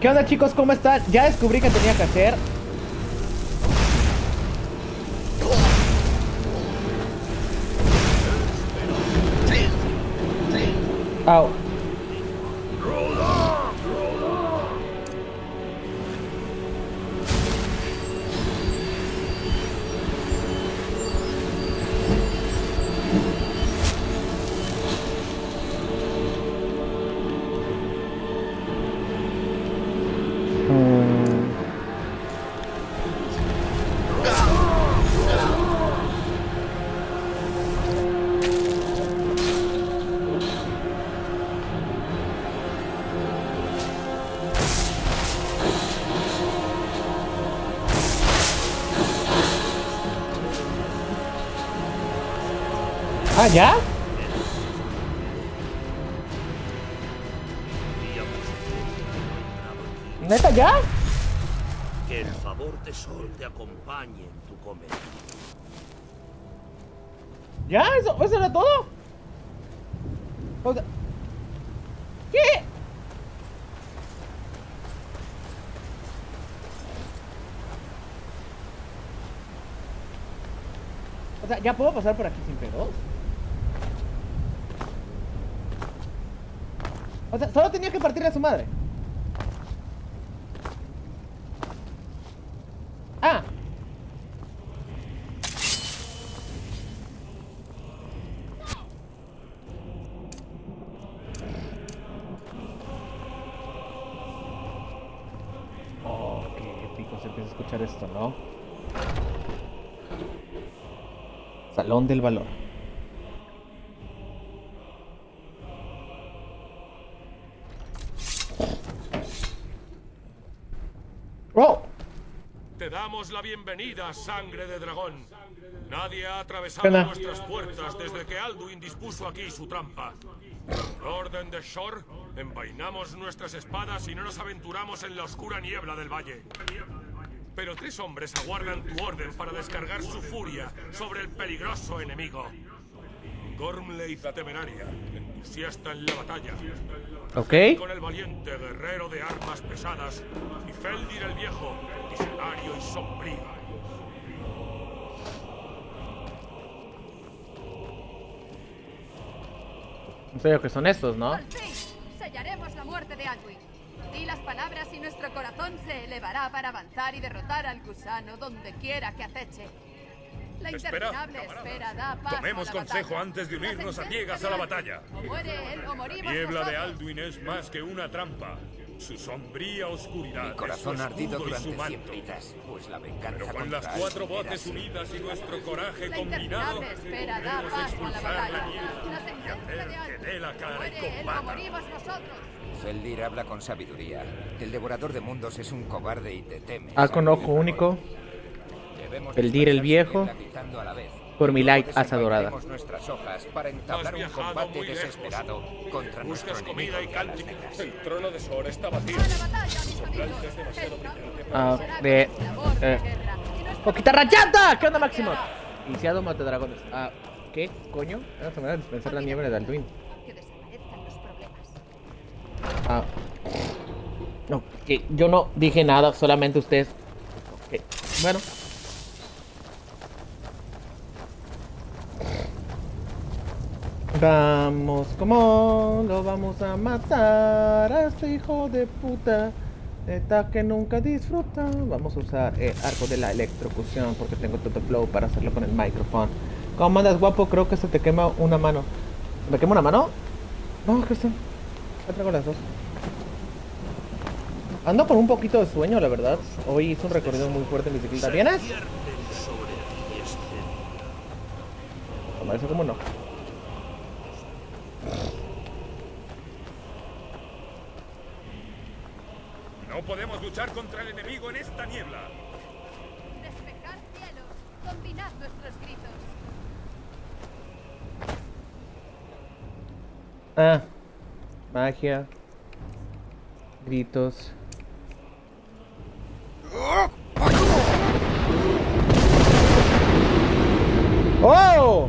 ¿Qué onda chicos? ¿Cómo están? Ya descubrí que tenía que hacer. Au. Ah, ¿ya? ¿Neta ya? Que el favor de Sol te acompañe en tu comer. ¿Ya? ¿Eso, eso era todo? O sea, ¿Qué? O sea, ¿ya puedo pasar por aquí sin pedos? O sea, solo tenía que partirle a su madre. Ah, Oh, qué épico se empieza a escuchar esto, ¿no? Salón del Valor. Damos la bienvenida, sangre de dragón. Nadie ha atravesado nuestras puertas desde que Alduin dispuso aquí su trampa. Por orden de Shor, envainamos nuestras espadas y no nos aventuramos en la oscura niebla del valle. Pero tres hombres aguardan tu orden para descargar su furia sobre el peligroso enemigo. Gormleith la temeraria, entusiasta en la batalla. Ok. Con el valiente guerrero de armas pesadas y Feldir el viejo, visionario y sombrío. En serio que son estos, ¿no? Por fin, sellaremos la muerte de Alduin. Di las palabras y nuestro corazón se elevará para avanzar y derrotar al gusano donde quiera que aceche. La interminable espera da paso Tomemos a la consejo batalla. antes de unirnos a ciegas a la de batalla. O muere él o morimos La niebla de nosotros. Alduin es más que una trampa. Su sombría oscuridad Mi corazón ardido durante su cien vidas, pues la venganza Pero con las cuatro voces unidas y nuestro coraje La combinado, espera da paso a la batalla. y sentencia hacer que dé la cara y él combata. morimos nosotros. Feldir habla con sabiduría. El devorador de mundos es un cobarde y te teme. Ah, con ojo único. Debemos Feldir el viejo. a la vez. Por mi light asa dorada. nuestras hojas para entablar Has un combate desesperado contra nuestro Buscas enemigo. El trono de Sor está vacío. Ah, de- eh. ¡Poquita rachata! ¿Qué onda, Máximo? Iniciado Matadragones. Ah, ¿qué coño? Vamos a dispensar la niebla de Alduin. Ah. No, que yo no dije nada, solamente ustedes. Ok, Bueno. Vamos, ¿cómo lo vamos a matar a este hijo de puta? Neta que nunca disfruta. Vamos a usar el arco de la electrocución porque tengo todo flow para hacerlo con el micrófono. ¿Cómo andas, guapo? Creo que se te quema una mano. ¿Me quema una mano? No, Cristian. Ya traigo las dos. Ando con un poquito de sueño, la verdad. Hoy hice un recorrido muy fuerte en bicicleta. ¿Vienes? Vierten sobre ti este Toma eso como no. No podemos luchar contra el enemigo en esta niebla. Despejad cielos, combinad nuestros gritos. Ah. Magia. Gritos. ¡Oh!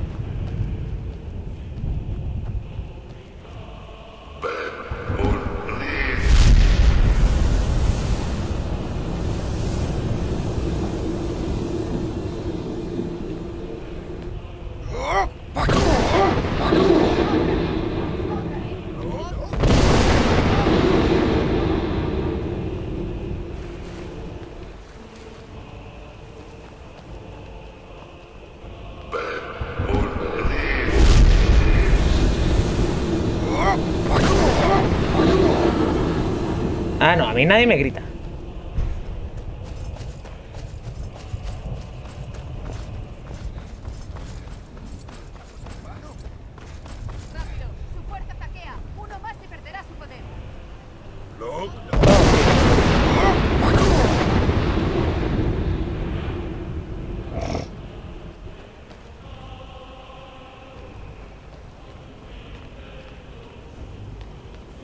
Ah, no, a mí nadie me grita.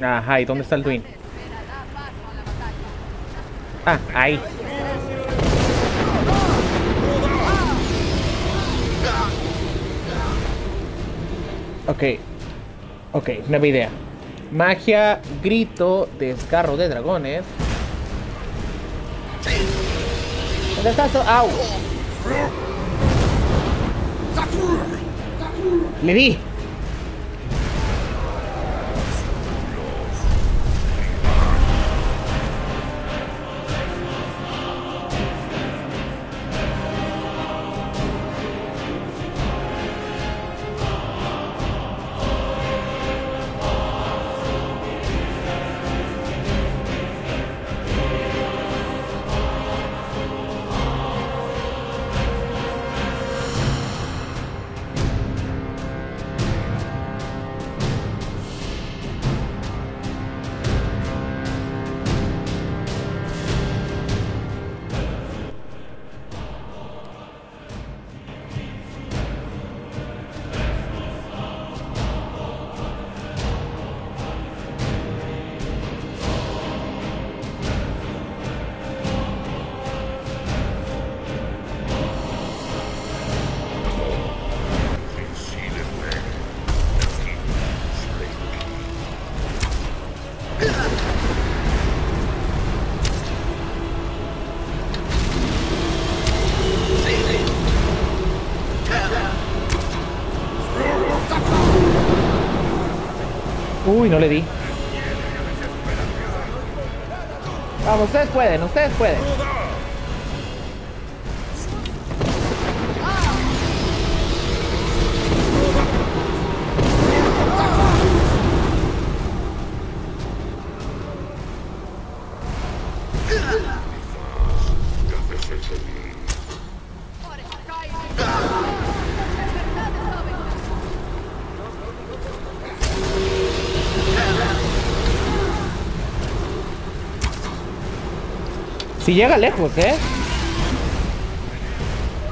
Ajá, ¿y dónde está el Twin? Espera, da paso a la batalla. Ah, ahí. Ok. Ok, nueva idea. Magia, grito, desgarro de dragones. ¿Dónde estás? ¡Au! Le di. Uy, no le di. Vamos, ustedes pueden, ustedes pueden. Si llega lejos, ¿eh?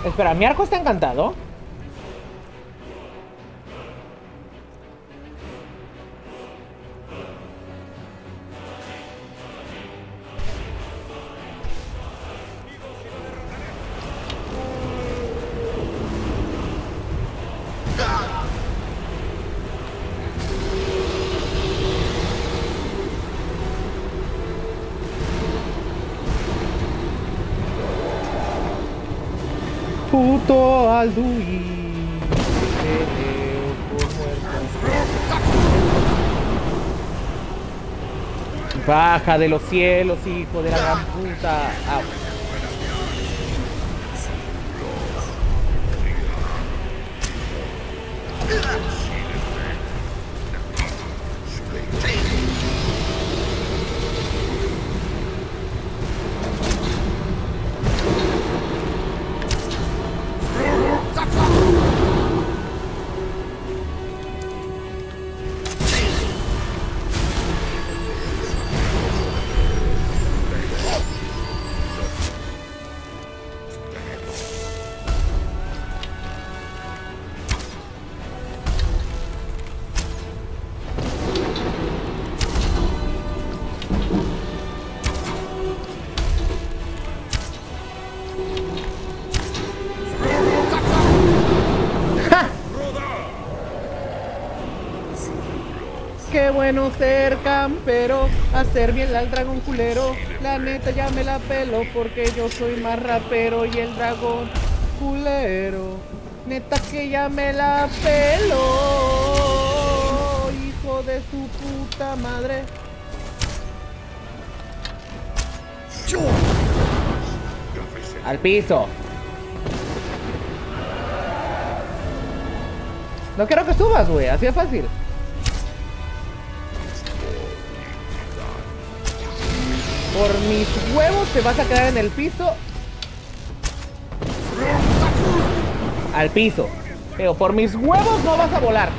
Espera, ¿mi arco está encantado? Baja de los cielos, hijo de la gran puta. Au. Qué bueno ser campero, hacer bien al dragón culero. La neta ya me la pelo porque yo soy más rapero y el dragón culero. Neta que ya me la pelo, hijo de su puta madre. Al piso. No quiero que subas, güey, así es fácil. Por mis huevos te vas a quedar en el piso. Al piso. Pero por mis huevos no vas a volar.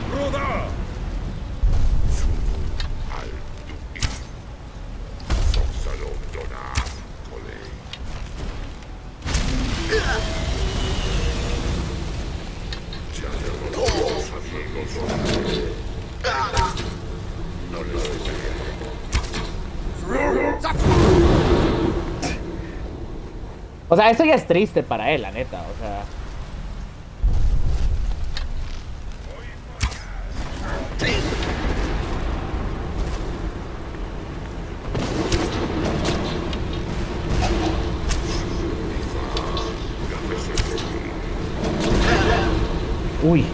Eso ya es triste para él, la neta. O sea. Uy.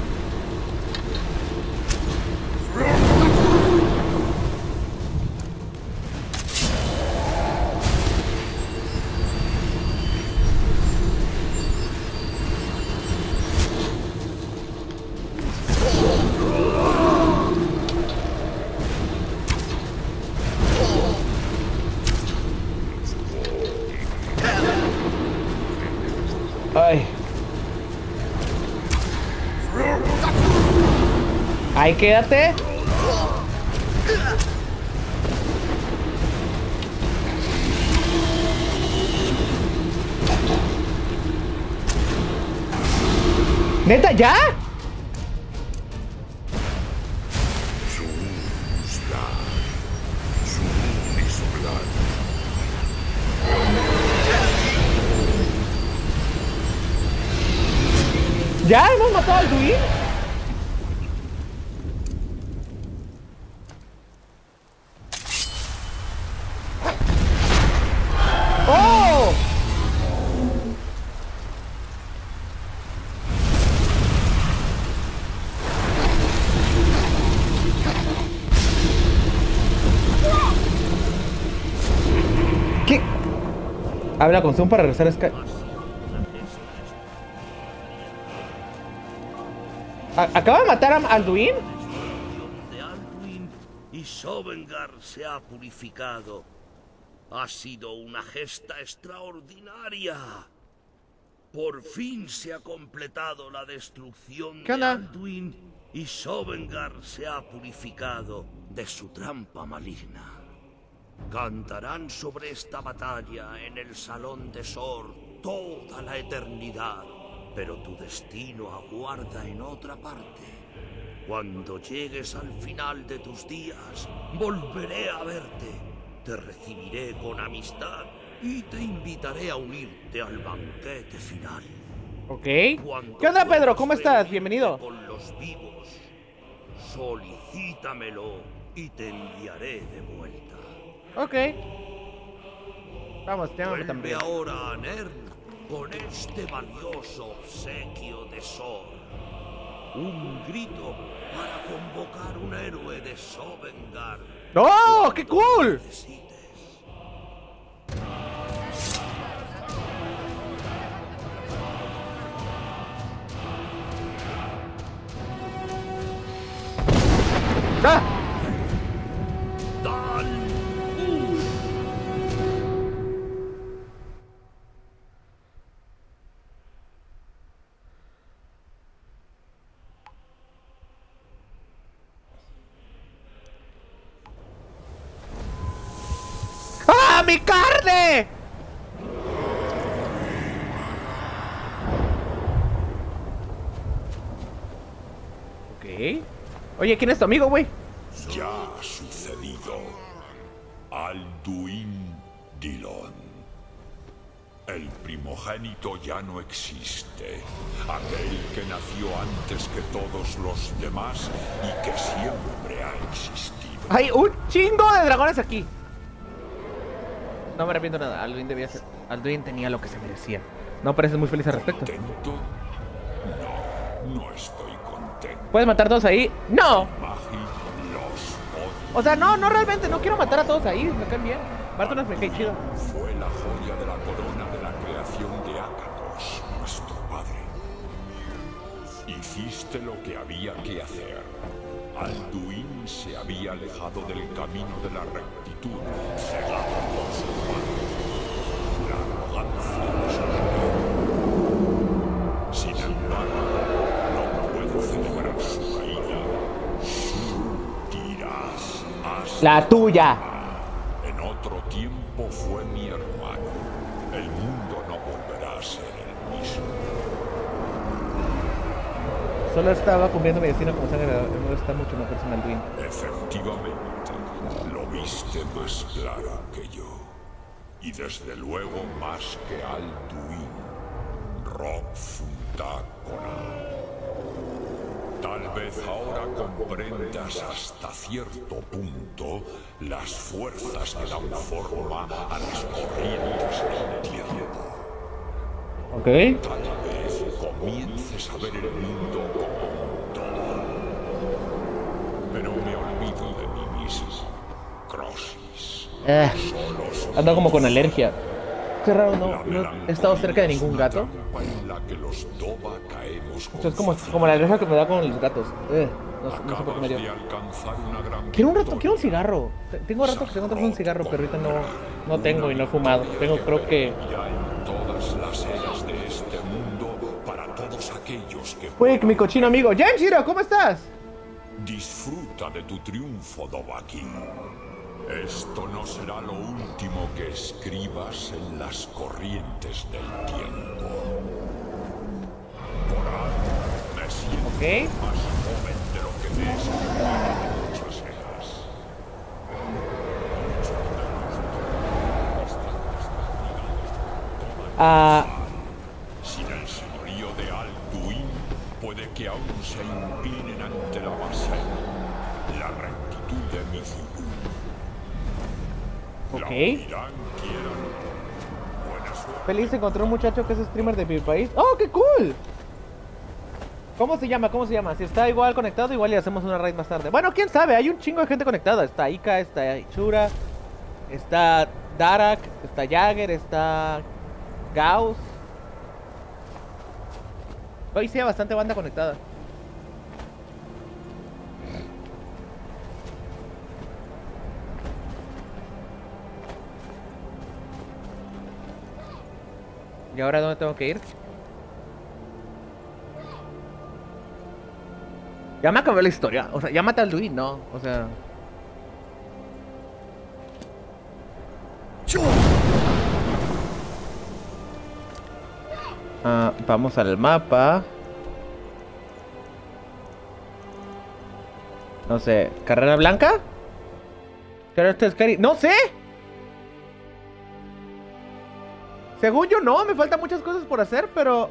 Ahí quédate. ¿Neta ya? ¿Ya hemos matado al Duin? Habla con Zoom para regresar a Sky. ¿A- ¿Acaba de matar a Alduin? y Sovengar se ha purificado. Ha sido una gesta extraordinaria. Por fin se ha completado la destrucción ¿Qué de? Alduin y Sovengar se ha purificado de su trampa maligna. Cantarán sobre esta batalla en el Salón de Sor toda la eternidad, pero tu destino aguarda en otra parte. Cuando llegues al final de tus días, volveré a verte, te recibiré con amistad y te invitaré a unirte al banquete final. Ok. Cuando ¿Qué onda, Pedro? ¿Cómo estás? Bienvenido. Con los vivos, solicítamelo y te enviaré de vuelta. Ok. Vamos, llámame Vuelve también. ahora a Nern con este valioso obsequio de Sor. Un grito para convocar un héroe de Sovengar. ¡Oh, qué cool! Necesites. ¡Ah! Oye, ¿quién es tu amigo, güey? Ya ha sucedido. Alduin Dillon. El primogénito ya no existe. Aquel que nació antes que todos los demás y que siempre ha existido. Hay un chingo de dragones aquí. No me arrepiento nada. Alduin debía ser. Alduin tenía lo que se merecía. No pareces muy feliz al respecto. ¿Contento? No, no estoy contento. ¿Puedes matar todos ahí? ¡No! O sea, no, no realmente. No quiero matar a todos ahí. Me caen bien. Bartonas me cae chido. Fue la joya de la corona de la creación de Akatos, nuestro padre. Hiciste lo que había que hacer. Alduin se había alejado del camino de la rectitud, cegado por su padre. La arrogancia de su poder. Sin embargo, no puede celebrar su caída. Su dirás hasta La tuya. en otro tiempo fue mi hermano. El mundo no volverá a ser el mismo. Solo estaba cumpliendo mi destino como sangre. No está mucho mejor sin Alduin. Efectivamente, lo viste más claro que yo. Y desde luego más que Alduin. Rob Funta Tal vez ahora comprendas hasta cierto punto las fuerzas que dan forma a las corrientes del tiempo. Ok. Tal vez comiences a ver el mundo como un todo. Pero me olvido de mí mismo. Crosis. Eh, ando como con alergia. Qué raro, no, no he estado cerca de ningún gato. Esto es como, como la alergia que me da con los gatos. Eh, no, no sé por qué me dio. Quiero un rato, quiero un cigarro. Te- Tengo rato que tengo un cigarro, pero ahorita no, no tengo y no he fumado. Tengo, creo que. Este Uy, mi cochino amigo. Yanjiro, ¿cómo estás? Disfruta de tu triunfo, Dovahkiin. Esto no será lo último que escribas en las corrientes del tiempo. Por algo me siento Ok. más joven de lo que me es de muchas eras. Ah, Sin el señorío de Alduin, puede que aún se Ok. feliz encontré un muchacho que es streamer de mi país. ¡Oh, qué cool! ¿Cómo se llama? ¿Cómo se llama? Si está igual conectado, igual le hacemos una raid más tarde. Bueno, quién sabe, hay un chingo de gente conectada. Está Ika, está Ichura, está Darak, está Jagger, está Gauss. Hoy sí hay bastante banda conectada. ¿Y ahora dónde tengo que ir? Ya me acabé la historia. O sea, ya mata al Luis, ¿no? O sea. Ah, vamos al mapa. No sé, ¿carrera blanca? ¿Carrera Scary? ¡No sé! Según yo no, me faltan muchas cosas por hacer, pero...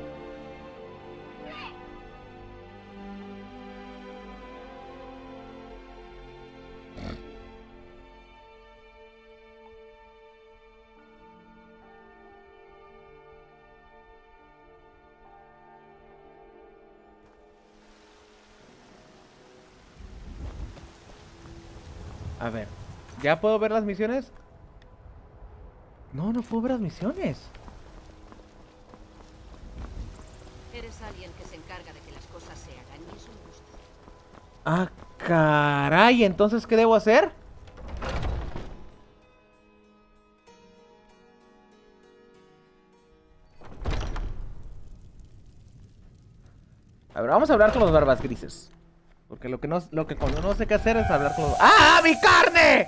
A ver, ¿ya puedo ver las misiones? No, no puedo ver las misiones. Ah, caray, entonces, ¿qué debo hacer? A ver, vamos a hablar con los barbas grises. Porque lo que no, lo que cuando no sé qué hacer es hablar con los... ¡Ah, mi carne!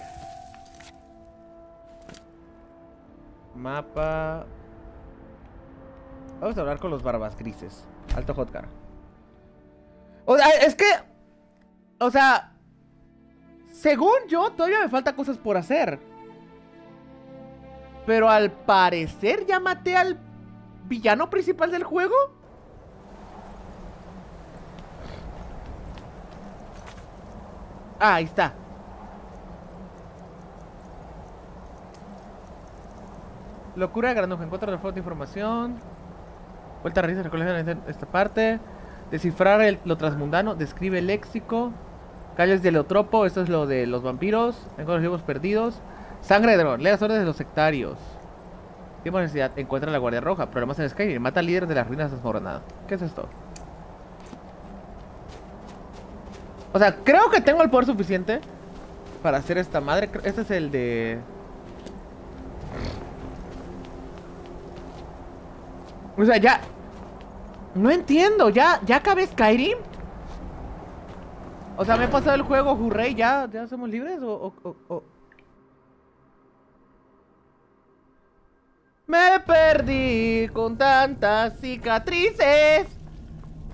Mapa... Vamos a hablar con los barbas grises. Alto Hotcar. O sea, es que... O sea... Según yo, todavía me falta cosas por hacer. Pero al parecer ya maté al villano principal del juego. Ah, ahí está. Locura de granuja. Encuentra la fuente de información. Vuelta a raíces, recolección esta parte. Descifrar el- lo transmundano. Describe el léxico. Calles de Leotropo. Esto es lo de los vampiros. Encuentra los libros perdidos. Sangre de dragón. Lee las órdenes de los sectarios. Tiempo de necesidad. Encuentra la guardia roja. Problemas en Skyrim. Mata al líder de las ruinas desmoronadas. ¿Qué es esto? O sea, creo que tengo el poder suficiente para hacer esta madre. Este es el de... O sea, ya... No entiendo, ¿ya, ya acabé Skyrim? O sea, me he pasado el juego, hurray, ¿ya, ya somos libres? ¿O, o- o- Me perdí con tantas cicatrices.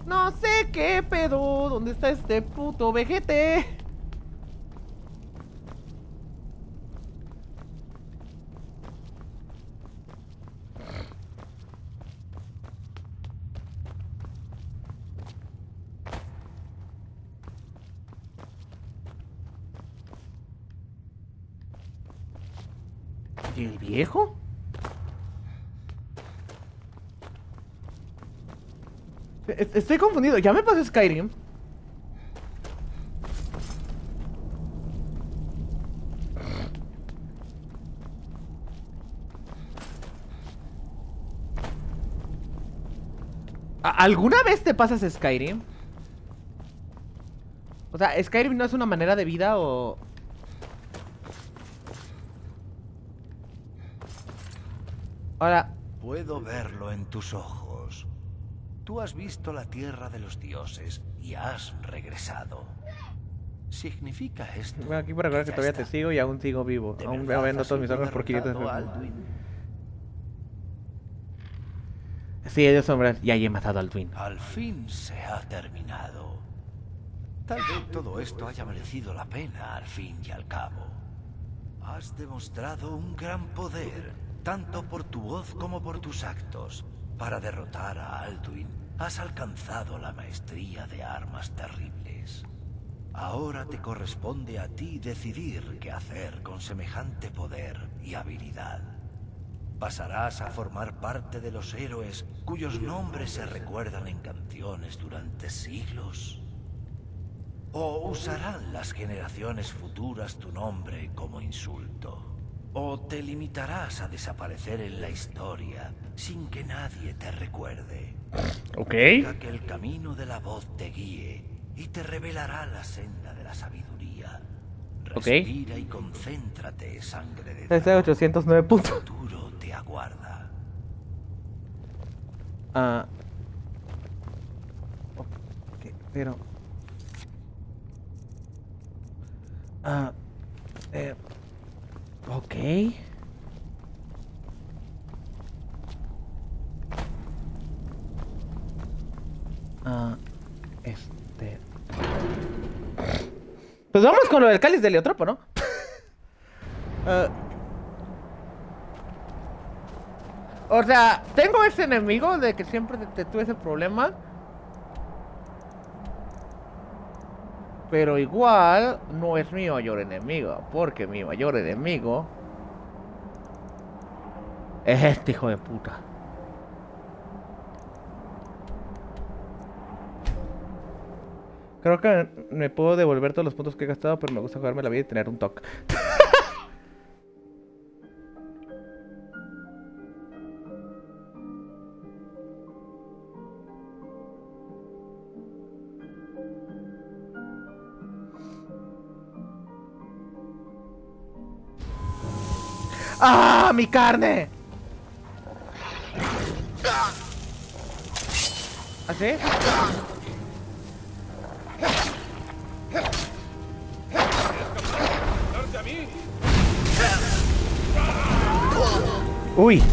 No sé qué pedo. ¿Dónde está este puto vejete? ¿Y el viejo? Es- Estoy confundido. ¿Ya me pasé Skyrim? ¿A- ¿Alguna vez te pasas Skyrim? O sea, ¿Skyrim no es una manera de vida o...? Ahora, Puedo verlo en tus ojos. Tú has visto la tierra de los dioses y has regresado. ¿Significa esto? Bueno, aquí para recordar que ya todavía te está? sigo y aún sigo vivo. ¿De Aún vendo has todos mis órganos por 500 derrotado a pesos. Alduin? Sí, ellos hombres. Ya he matado al Twin. Al fin se ha terminado. Tal vez todo esto haya merecido la pena al fin y al cabo. Has demostrado un gran poder, tanto por tu voz como por tus actos. Para derrotar a Alduin, has alcanzado la maestría de armas terribles. Ahora te corresponde a ti decidir qué hacer con semejante poder y habilidad. Pasarás a formar parte de los héroes cuyos nombres se recuerdan en canciones durante siglos. O usarán las generaciones futuras tu nombre como insulto. O te limitarás a desaparecer en la historia sin que nadie te recuerde. Ok. Deja que el camino de la voz te guíe y te revelará la senda de la sabiduría. Ok. Respira y concéntrate, sangre de Este dragón. 809 El puntos. futuro te aguarda. Ah. Ok, pero. Ah. Eh. Ok. Ah. Este. Pues vamos con lo del cáliz de Leotropo, ¿no? Ah. O sea, tengo ese enemigo de que siempre te, te tuve ese problema. Pero igual no es mi mayor enemigo. Porque mi mayor enemigo es este hijo de puta. Creo que me puedo devolver todos los puntos que he gastado, pero me gusta jugarme la vida y tener un toque. ¡Ah! ¡Mi carne! ¿Así? ¡Darte a mí! ¡Uy!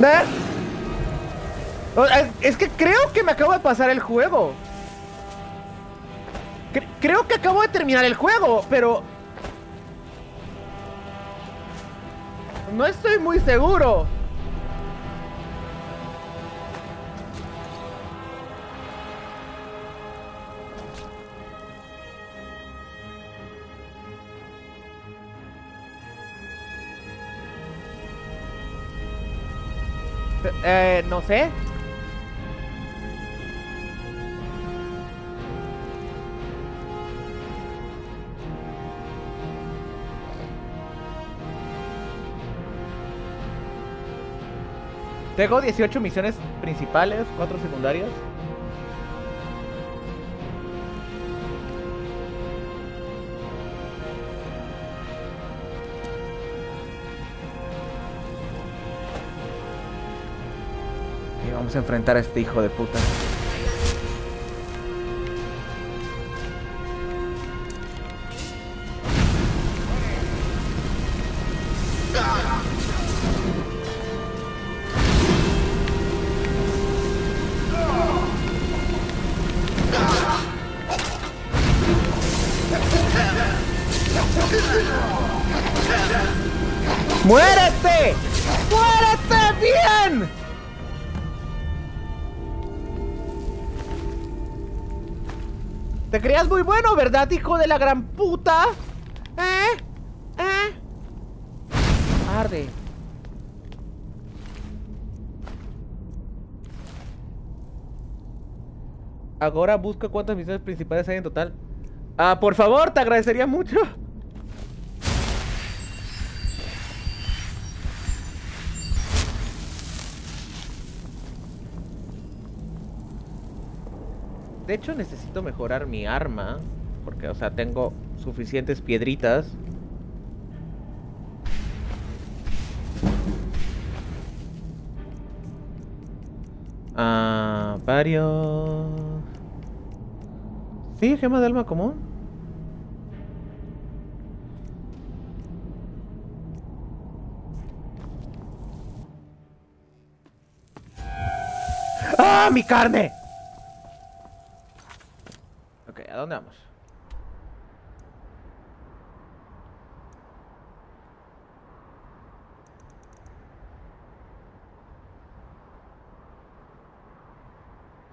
¿Eh? Es- que creo que me acabo de pasar el juego. Cre- creo que acabo de terminar el juego, pero... No estoy muy seguro. Eh, no sé. Tengo 18 misiones principales, 4 secundarias. Y vamos a enfrentar a este hijo de puta. Hijo de la gran puta? ¿Eh? ¿Eh? Arde. Ahora busca cuántas misiones principales hay en total. Ah, por favor, te agradecería mucho. De hecho, necesito mejorar mi arma. Porque, o sea, tengo suficientes piedritas. Ah, varios. Sí, gema de alma común. ¡Ah, mi carne! Ok, ¿a dónde vamos?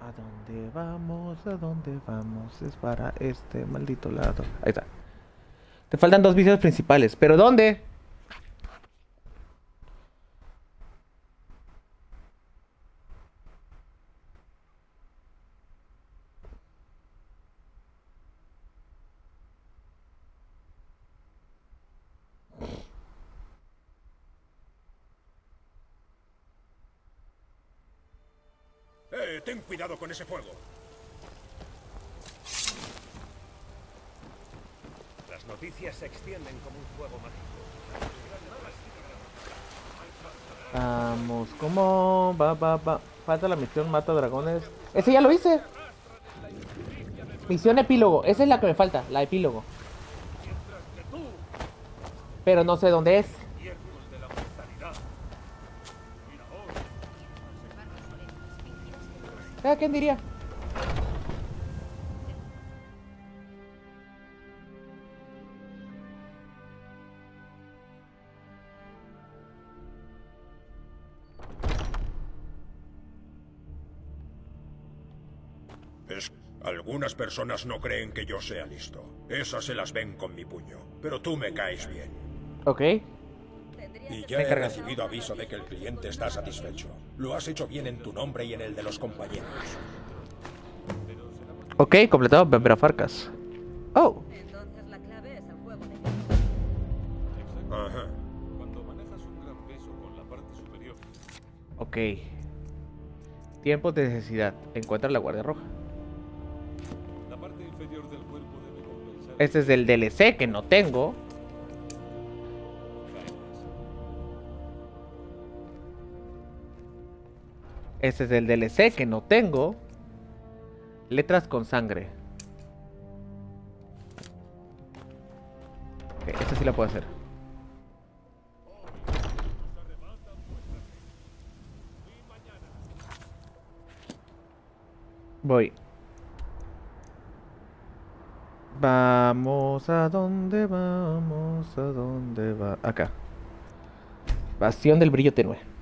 ¿A dónde vamos? ¿A dónde vamos? Es para este maldito lado. Ahí está. Te faltan dos vicios principales. ¿Pero dónde? Eh, ten cuidado con ese fuego. Las noticias se extienden como un fuego mágico. Vamos, ¿cómo? Va, va, va. Falta la misión Mata Dragones. Ese ya lo hice. Misión epílogo. Esa es la que me falta, la epílogo. Pero no sé dónde es. Quién diría? Es... Algunas personas no creen que yo sea listo. Esas se las ven con mi puño. Pero tú me caes bien. Ok. Y ya he recibido aviso de que el cliente está satisfecho. Lo has hecho bien en tu nombre y en el de los compañeros. Ok, completado Bembra Farcas. Oh, el Ajá. Cuando manejas un gran peso con la parte superior, ok. Tiempos de necesidad. Encuentra la guardia roja. Este es del DLC que no tengo. Este es del DLC que no tengo. Letras con sangre. Ok, esta sí la puedo hacer. Voy. Vamos a dónde vamos, a dónde va. Acá. Bastión del brillo tenue.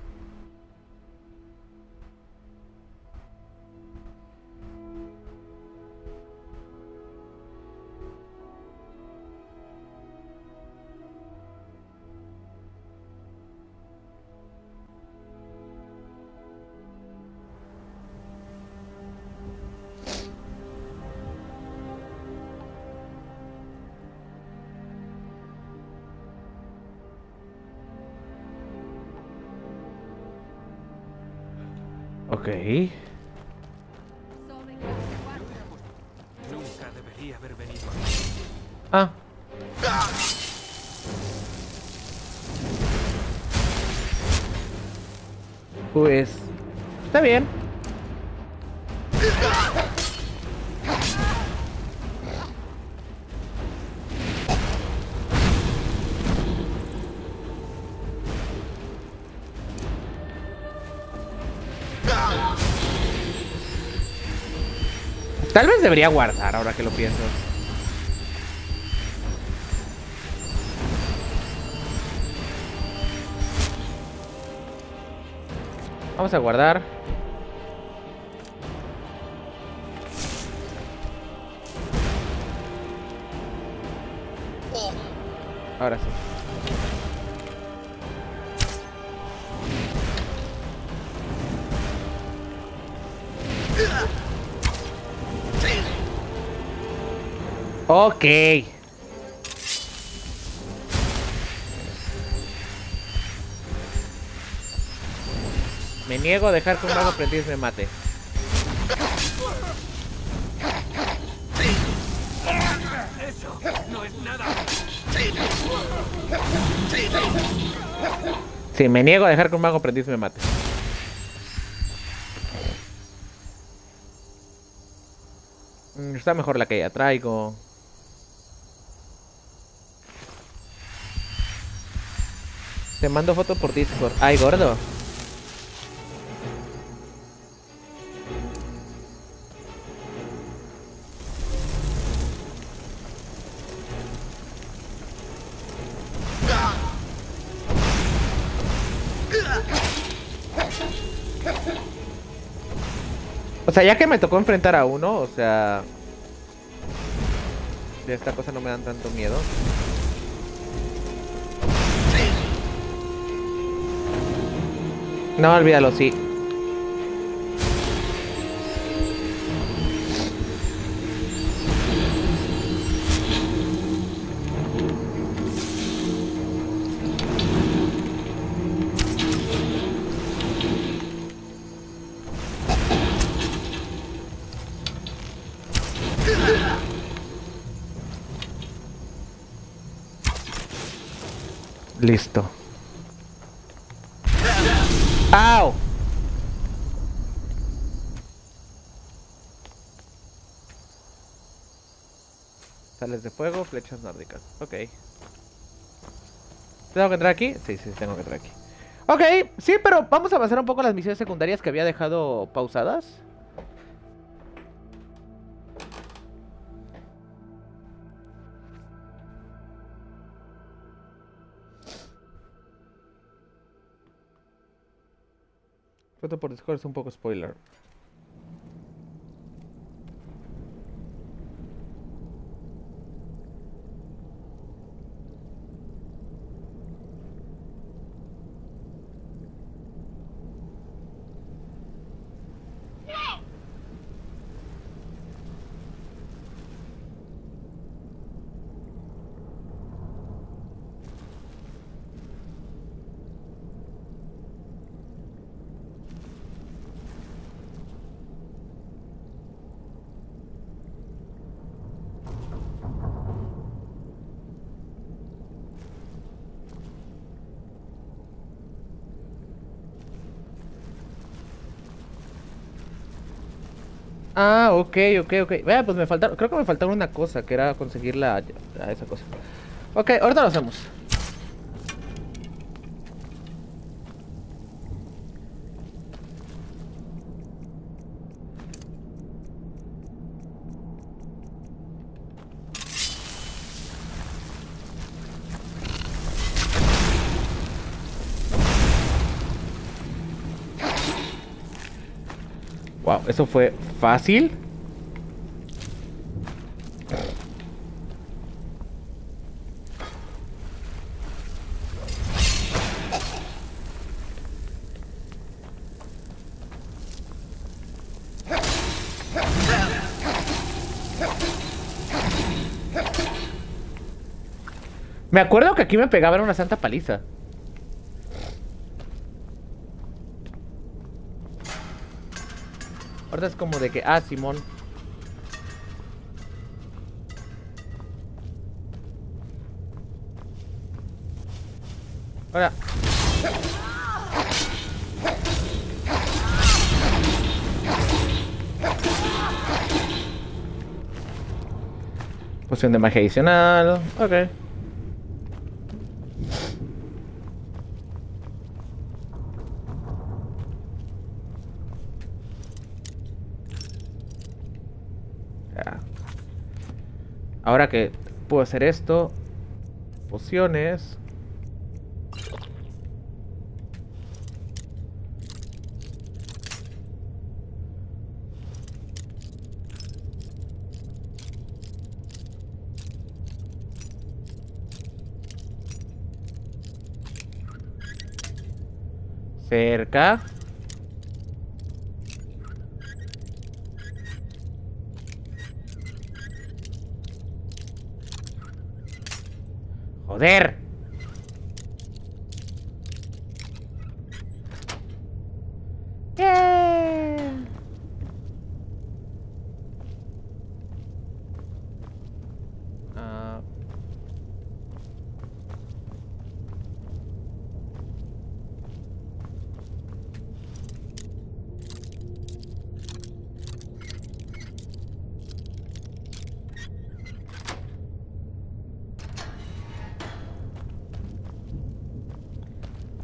Ok. Nunca debería haber venido Ah. Pues... Está bien. Tal vez debería guardar ahora que lo pienso. Vamos a guardar. Ahora sí. Ok. Me niego a dejar que un mago aprendiz me mate. Eso no es nada. Sí, me niego a dejar que un mago aprendiz me mate. Mm, Está mejor la que ya traigo. Te mando foto por Discord. Ay, gordo. O sea, ya que me tocó enfrentar a uno, o sea... De esta cosa no me dan tanto miedo. No, olvídalo, sí. Listo. ¡Au! Sales de fuego, flechas nórdicas. Ok. ¿Tengo que entrar aquí? Sí, sí, tengo que entrar aquí. Ok, sí, pero vamos a avanzar un poco las misiones secundarias que había dejado pausadas. Foto por Discord es un poco spoiler. Ah, ok, ok, ok. Vea, pues me faltaron, creo que me faltaba una cosa, que era conseguir la, esa cosa. Ok, ahorita lo hacemos. Wow, eso fue fácil. Aquí me pegaban una santa paliza. Ahorita es como de que, ah, Simón. Ahora. Poción de magia adicional. Ok. Ahora que puedo hacer esto, pociones. Cerca. Joder. Yeah. Ah.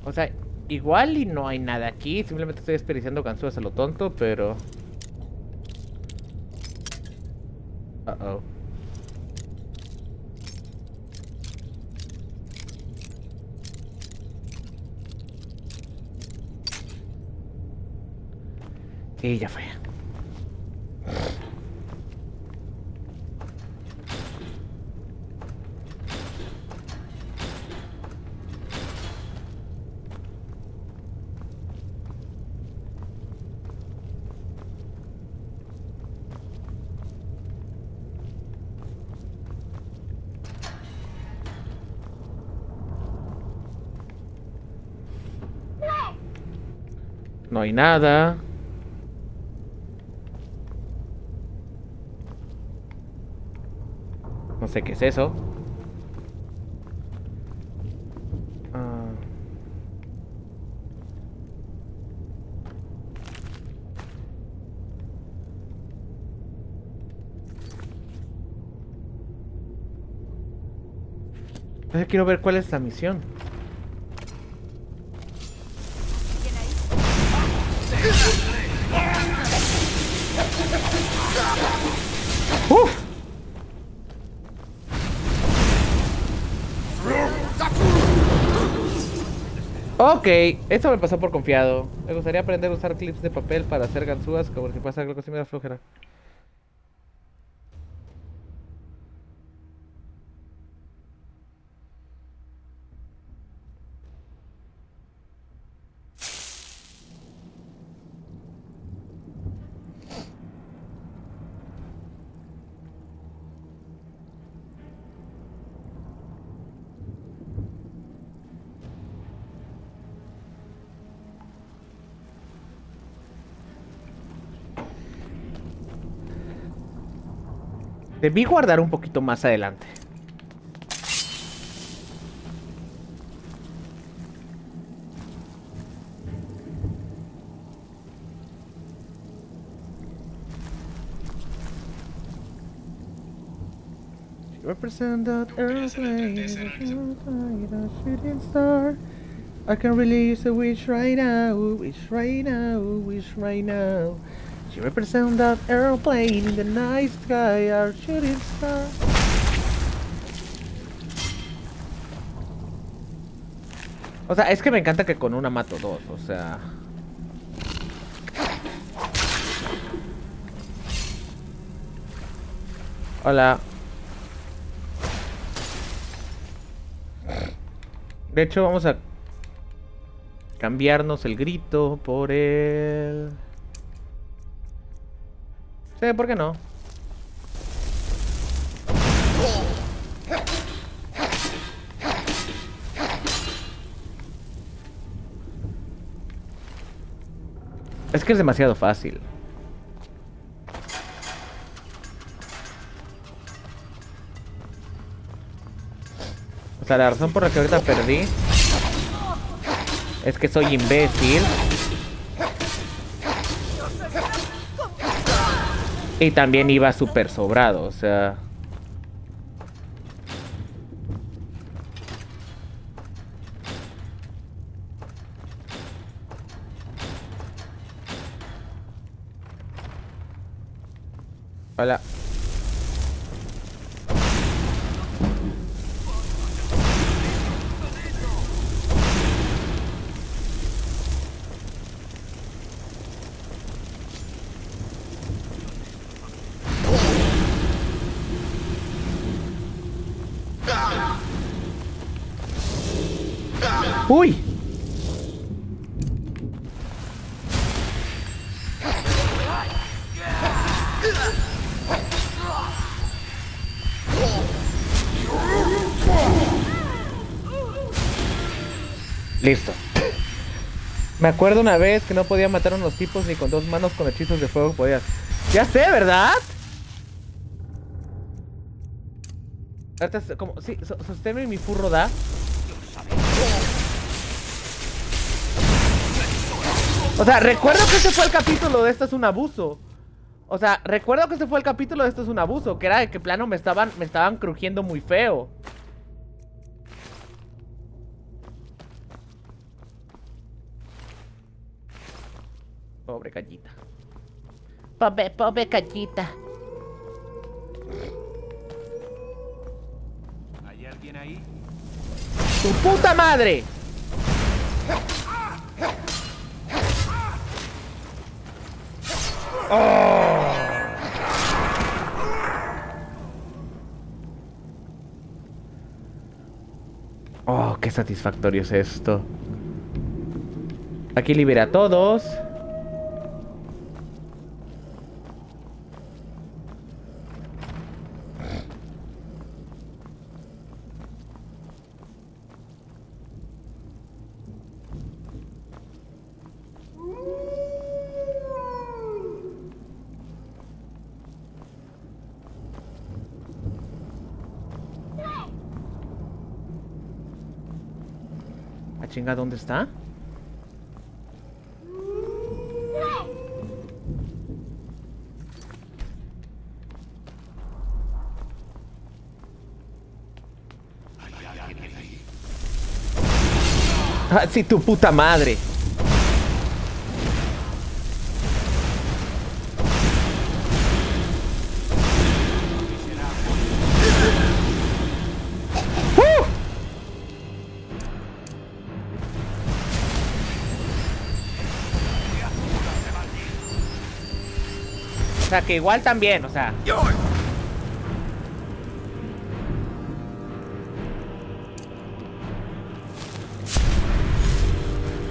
O sea, igual y no hay nada aquí. Simplemente estoy desperdiciando ganzúas a lo tonto, pero... Uh oh. Sí, ya fue. No hay nada. No sé qué es eso. Ah. Entonces quiero ver cuál es la misión. Ok, esto me pasó por confiado. Me gustaría aprender a usar clips de papel para hacer ganzúas, como si pasa algo así me da flojera. Debí guardar un poquito más adelante. Represent that shooting star. I can release a wish right now, wish right now, wish right now. You represent that airplane in the night sky, our shooting star. O sea, es que me encanta que con una mato dos, o sea... Hola. De hecho, vamos a cambiarnos el grito por el... Sí, ¿por qué no? Es que es demasiado fácil. O sea, la razón por la que ahorita perdí es que soy imbécil. Y también iba súper sobrado, o sea... Hola. Acuerdo una vez que no podía matar a unos tipos ni con dos manos con hechizos de fuego podías. Ya sé, ¿verdad? Como, sí, so- sosténme mi furro da. O sea, recuerdo que ese fue el capítulo de esto es un abuso. O sea, recuerdo que ese fue el capítulo de esto es un abuso, que era de que plano me estaban, me estaban crujiendo muy feo. Pobre gallita. Pobre, pobre gallita. ¿Hay alguien ahí? ¡Tu puta madre! Oh, qué satisfactorio es esto. Aquí libera a todos. Chinga dónde está? Ah, sí, tu puta madre. Sea, que igual también, o sea.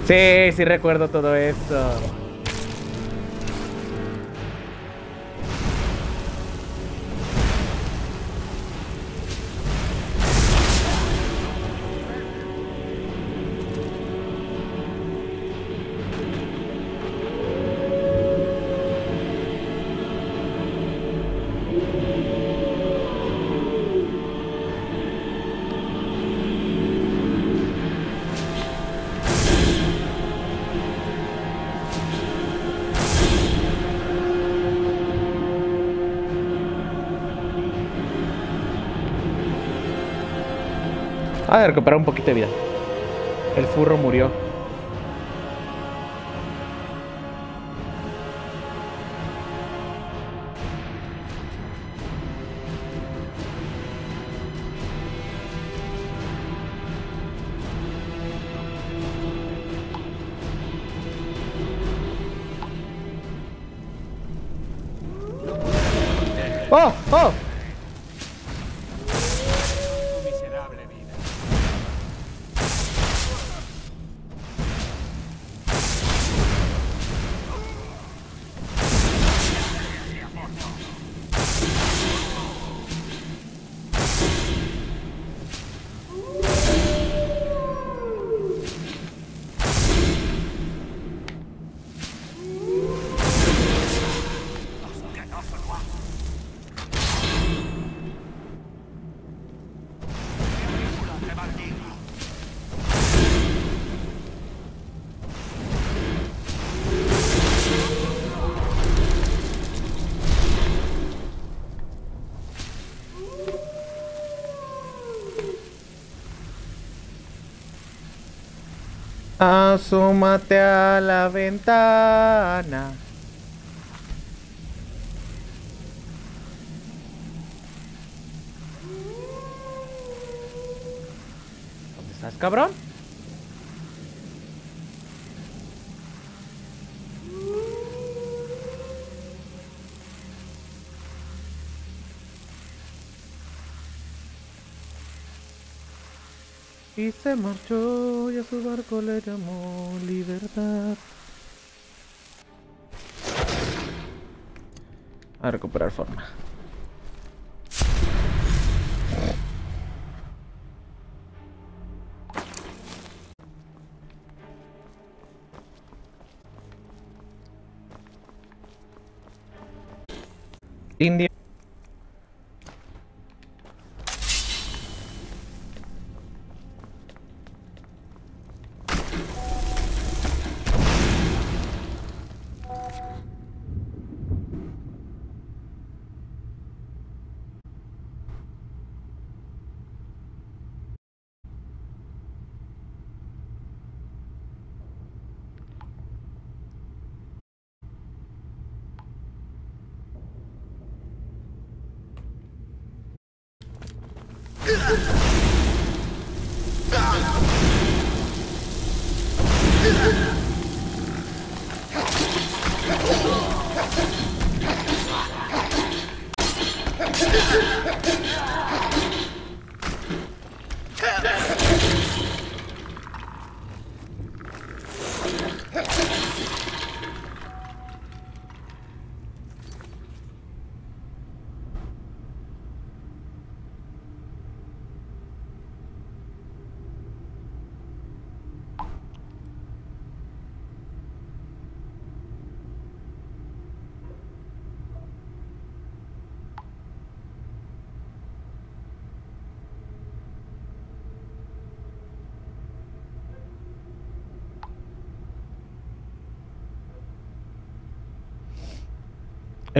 Sí, sí recuerdo todo esto. De recuperar un poquito de vida. El furro murió. ¡Oh! ¡Oh! Asómate a la ventana. ¿Dónde estás, cabrón? Y se marchó y a su barco le llamó libertad. A recuperar forma. India.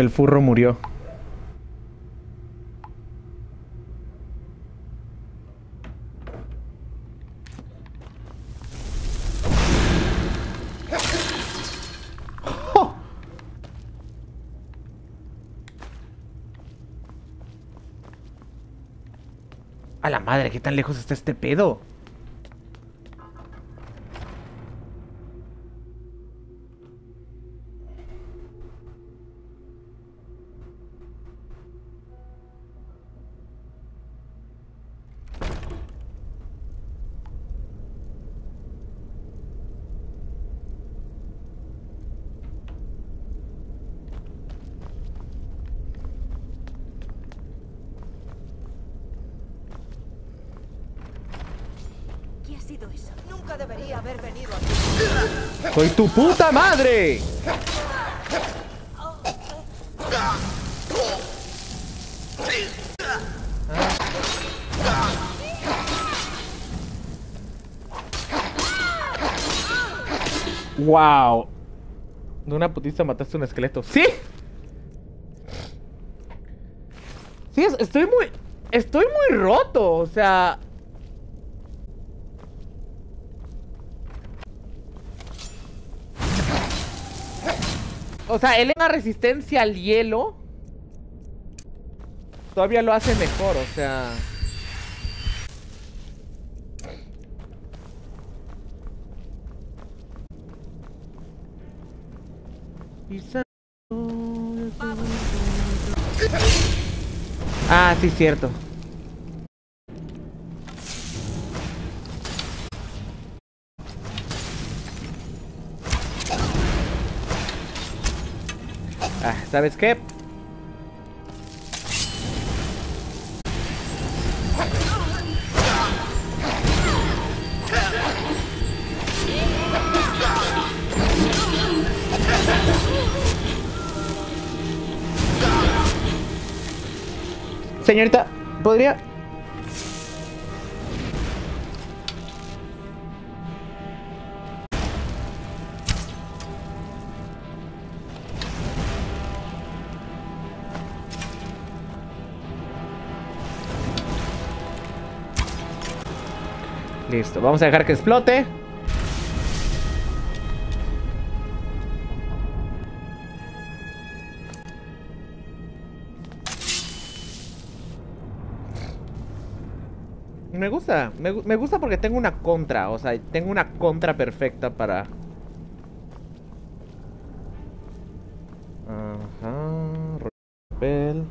El furro murió. ¡Oh! A la madre, ¿qué tan lejos está este pedo? ¿Qué ha sido eso? Nunca debería haber venido aquí. ¡Soy tu puta madre! ¡Wow! De una putiza mataste un esqueleto. ¡Sí! Sí, es- estoy muy... Estoy muy roto, o sea... O sea, él en la resistencia al hielo todavía lo hace mejor, o sea. Ah, sí, cierto. ¿Sabes qué? Señorita, ¿podría...? Listo, vamos a dejar que explote. Me gusta, me, me, gusta porque tengo una contra, o sea, tengo una contra perfecta para... Ajá, papel.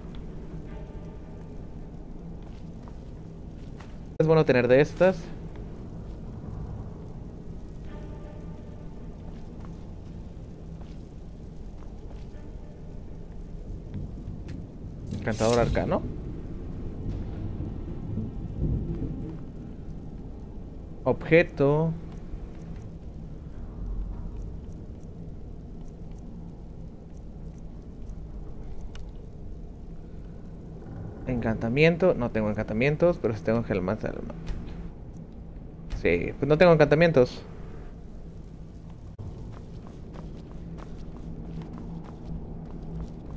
Es bueno tener de estas. Encantador arcano. Objeto. Encantamiento. No tengo encantamientos, pero sí tengo gelmas de alma. Sí, pues no tengo encantamientos.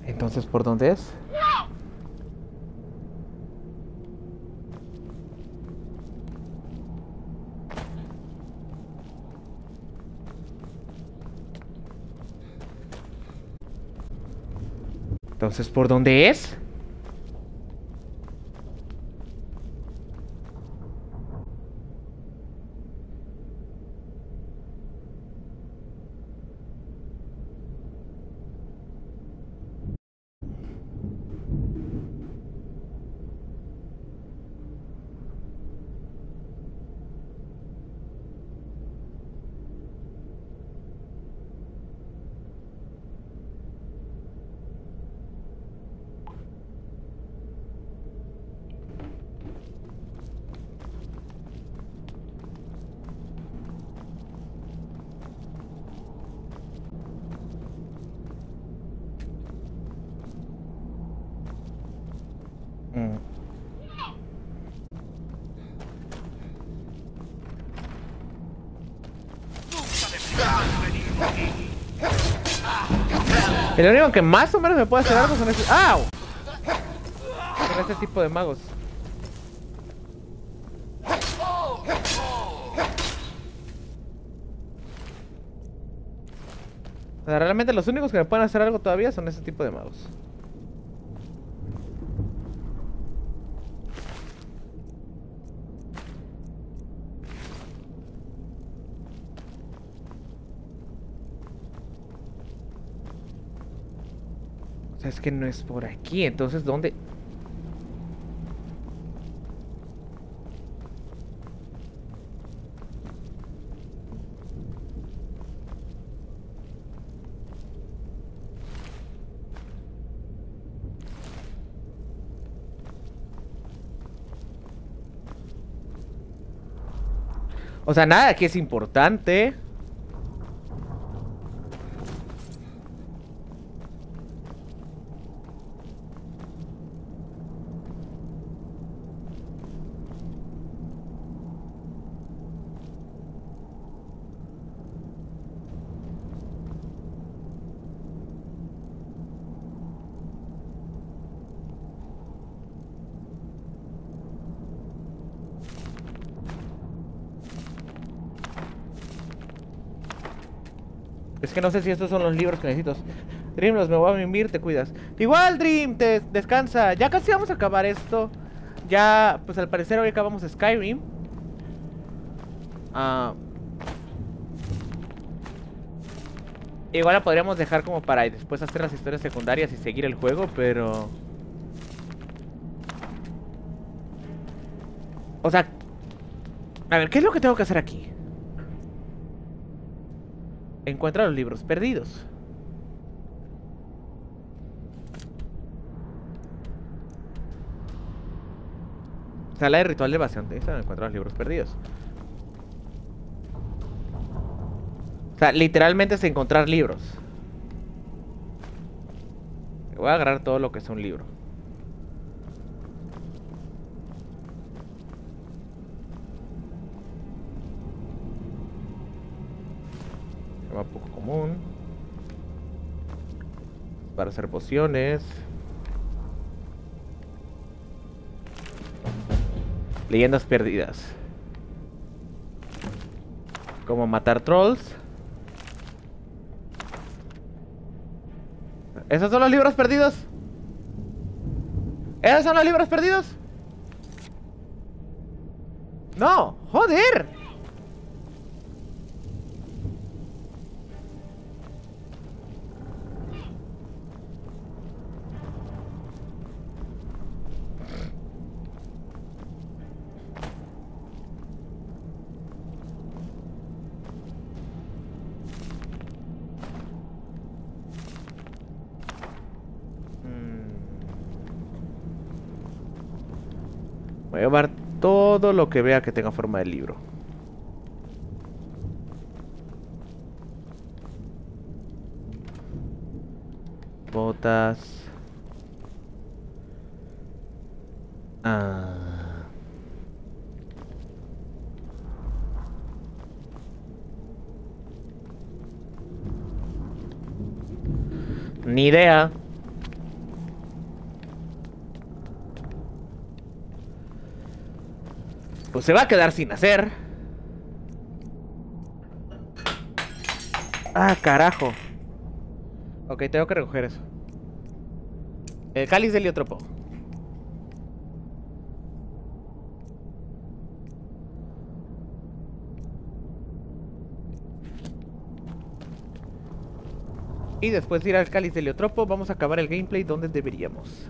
Entonces, ¿por dónde es? Entonces, ¿por dónde es? Mm. El único que más o menos me puede hacer algo son este... ¡Au! Son este tipo de magos. O sea, realmente los únicos que me pueden hacer algo todavía son ese tipo de magos. Que no es por aquí. Entonces, ¿dónde? O sea, nada aquí es importante. Que no sé si estos son los libros que necesito. Dream, los me voy a mimir, te cuidas. Igual, Dream, te descansa. Ya casi vamos a acabar esto. Ya, pues al parecer hoy acabamos Skyrim. Ah. Igual la podríamos dejar como para después hacer las historias secundarias y seguir el juego, pero... O sea... A ver, ¿qué es lo que tengo que hacer aquí? Encuentra los libros perdidos. Sala de ritual de evasión. Encuentra los libros perdidos. O sea, literalmente es encontrar libros. Voy a agarrar todo lo que es un libro. Para hacer pociones. Leyendas perdidas. Como matar trolls. ¿Esos son los libros perdidos? ¿Esos son los libros perdidos? ¡No! ¡Joder! Todo lo que vea que tenga forma de libro. Botas. Ah. Ni idea. Pues se va a quedar sin hacer. Ah, carajo. Ok, tengo que recoger eso. El cáliz de heliotropo. Y después de ir al cáliz de heliotropo, vamos a acabar el gameplay donde deberíamos.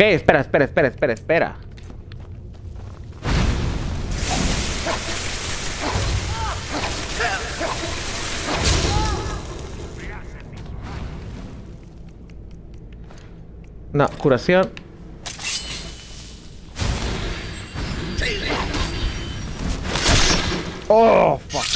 Ok, espera, espera, espera, espera, espera. No, curación. Oh, fuck.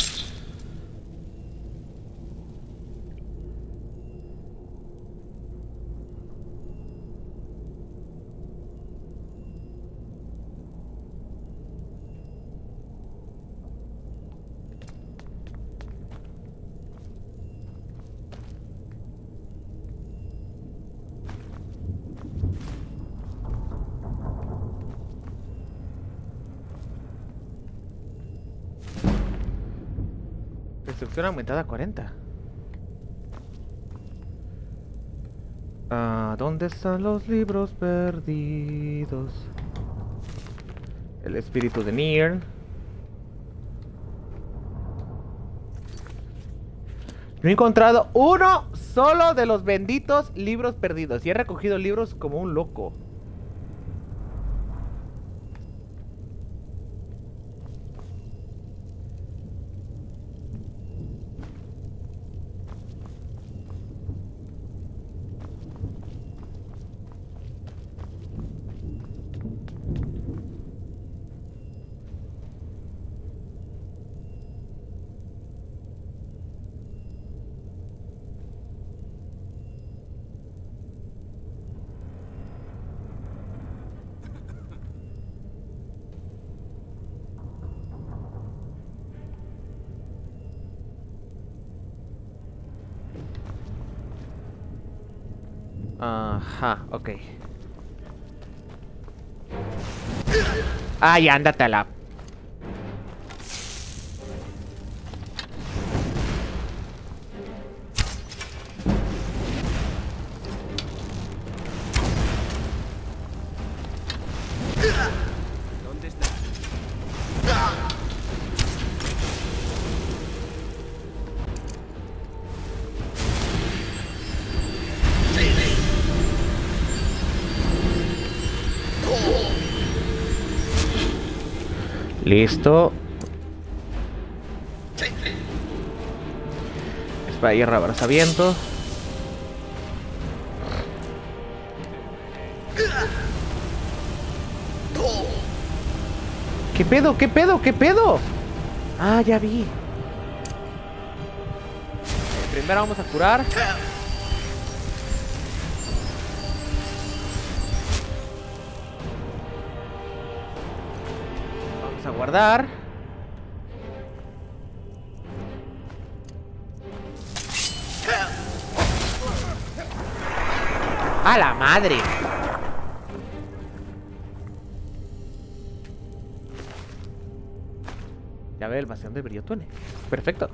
Aumentada a 40. Ah, ¿dónde están los libros perdidos? El espíritu de Nier. No he encontrado uno solo de los benditos libros perdidos. Y he recogido libros como un loco. Ok. Ay, ándate a. Listo. Sprayer abrazamiento. ¿Qué pedo? ¿Qué pedo? ¿Qué pedo? Ah, ya vi. Primero vamos a curar. guardar. ¡A la madre! Ya ve el bastión de briotones. Perfecto.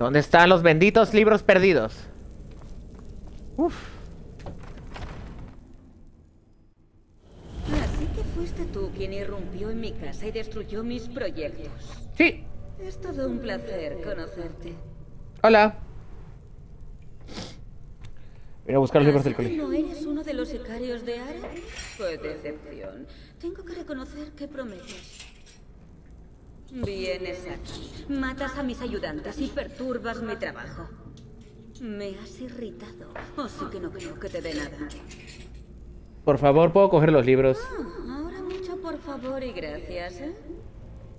¿Dónde están los benditos libros perdidos? Uf. Así que fuiste tú quien irrumpió en mi casa y destruyó mis proyectos. Sí. Es todo un placer conocerte. Hola. Voy a buscar los libros del ¿Así que colegio. ¿No eres uno de los sicarios de Ara? Fue decepción. Tengo que reconocer que prometes. Vienes aquí, matas a mis ayudantes y perturbas mi trabajo. Me has irritado, así que no creo que te dé nada. Por favor, ¿puedo coger los libros? Ah, ahora mucho por favor y gracias, ¿eh?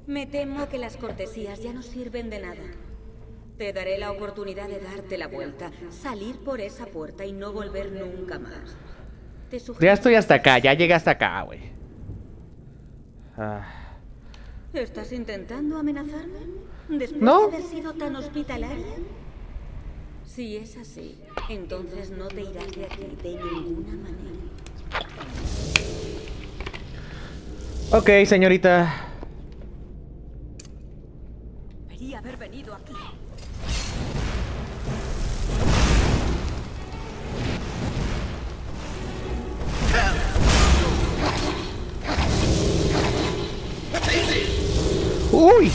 Me temo que las cortesías ya no sirven de nada. Te daré la oportunidad de darte la vuelta, salir por esa puerta y no volver nunca más. Te Ya estoy hasta acá, ya llegué hasta acá, güey. Ah. ¿Estás intentando amenazarme? ¿Después No. de haber sido tan hospitalaria? Si es así, entonces no te irás de aquí de ninguna manera. Ok, señorita. Debería haber venido aquí. ¡Uy!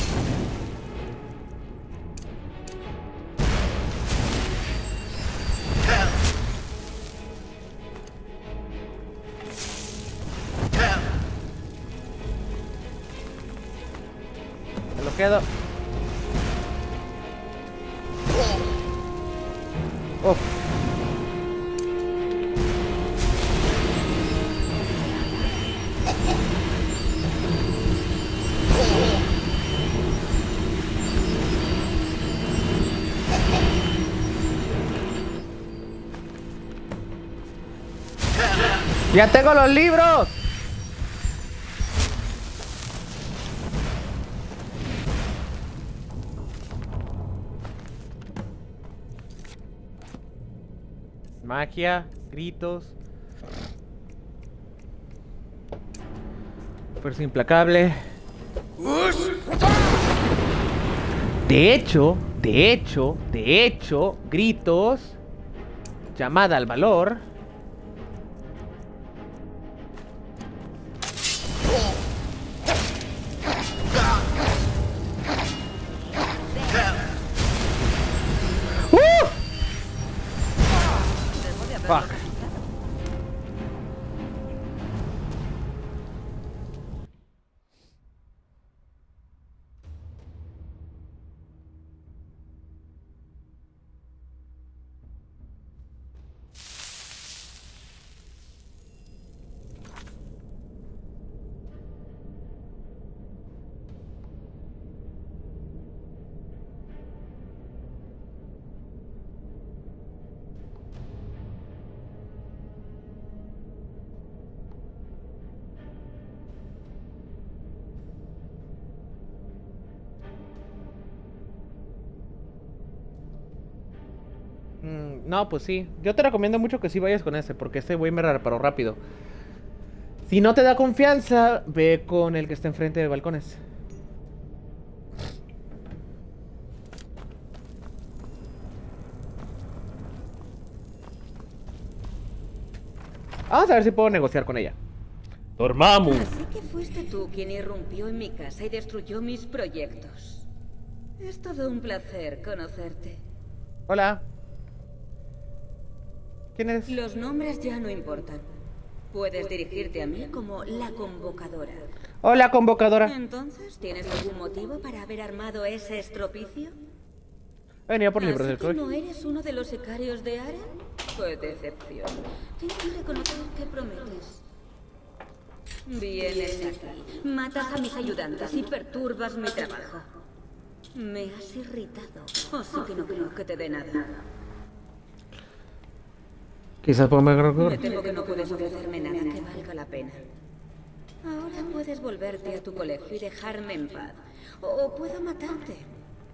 Me lo quedo. ¡Ya tengo los libros! Magia, gritos. Fuerza implacable. De hecho, de hecho, de hecho, gritos. Llamada al valor. No, pues sí. Yo te recomiendo mucho que sí vayas con ese, porque ese güey me reparó rápido. Si no te da confianza, ve con el que está enfrente de balcones. Vamos a ver si puedo negociar con ella. Dormamos. Así que fuiste tú quien irrumpió en mi casa y destruyó mis proyectos. Es todo un placer conocerte. Hola. ¿Quién es? Los nombres ya no importan. Puedes dirigirte a mí como la convocadora. Hola, convocadora. Entonces, ¿tienes algún motivo para haber armado ese estropicio? Venía por libros ¿Así del no eres uno de los sicarios de Aren? Fue decepción. Tengo que reconocer que prometes. Vienes aquí, matas a mis ayudantes y perturbas mi trabajo. Me has irritado, así que no creo que te dé nada. Quizás puedo Me mejorar. temo que no puedes ofrecerme nada que valga la pena. Ahora puedes volverte a tu colegio y dejarme en paz. O puedo matarte.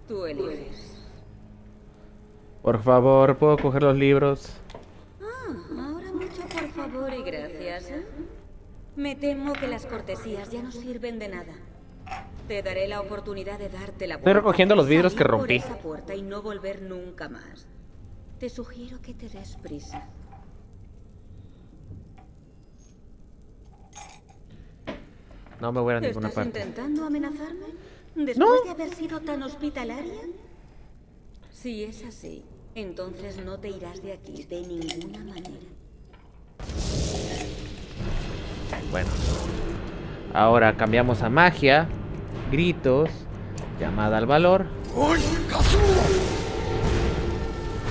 Tú eliges. Por favor, ¿puedo coger los libros? Ah, ahora mucho por favor y gracias, ¿eh? Me temo que las cortesías ya no sirven de nada. Te daré la oportunidad de darte la Estoy recogiendo los vidrios que salir por rompí. esa puerta y no volver nunca más. Te sugiero que te des prisa. No me voy a ninguna ¿Estás parte. intentando amenazarme? ¿Después No. de haber sido tan hospitalaria? Si es así, entonces no te irás de aquí de ninguna manera. Bueno. Ahora cambiamos a magia, gritos, llamada al valor.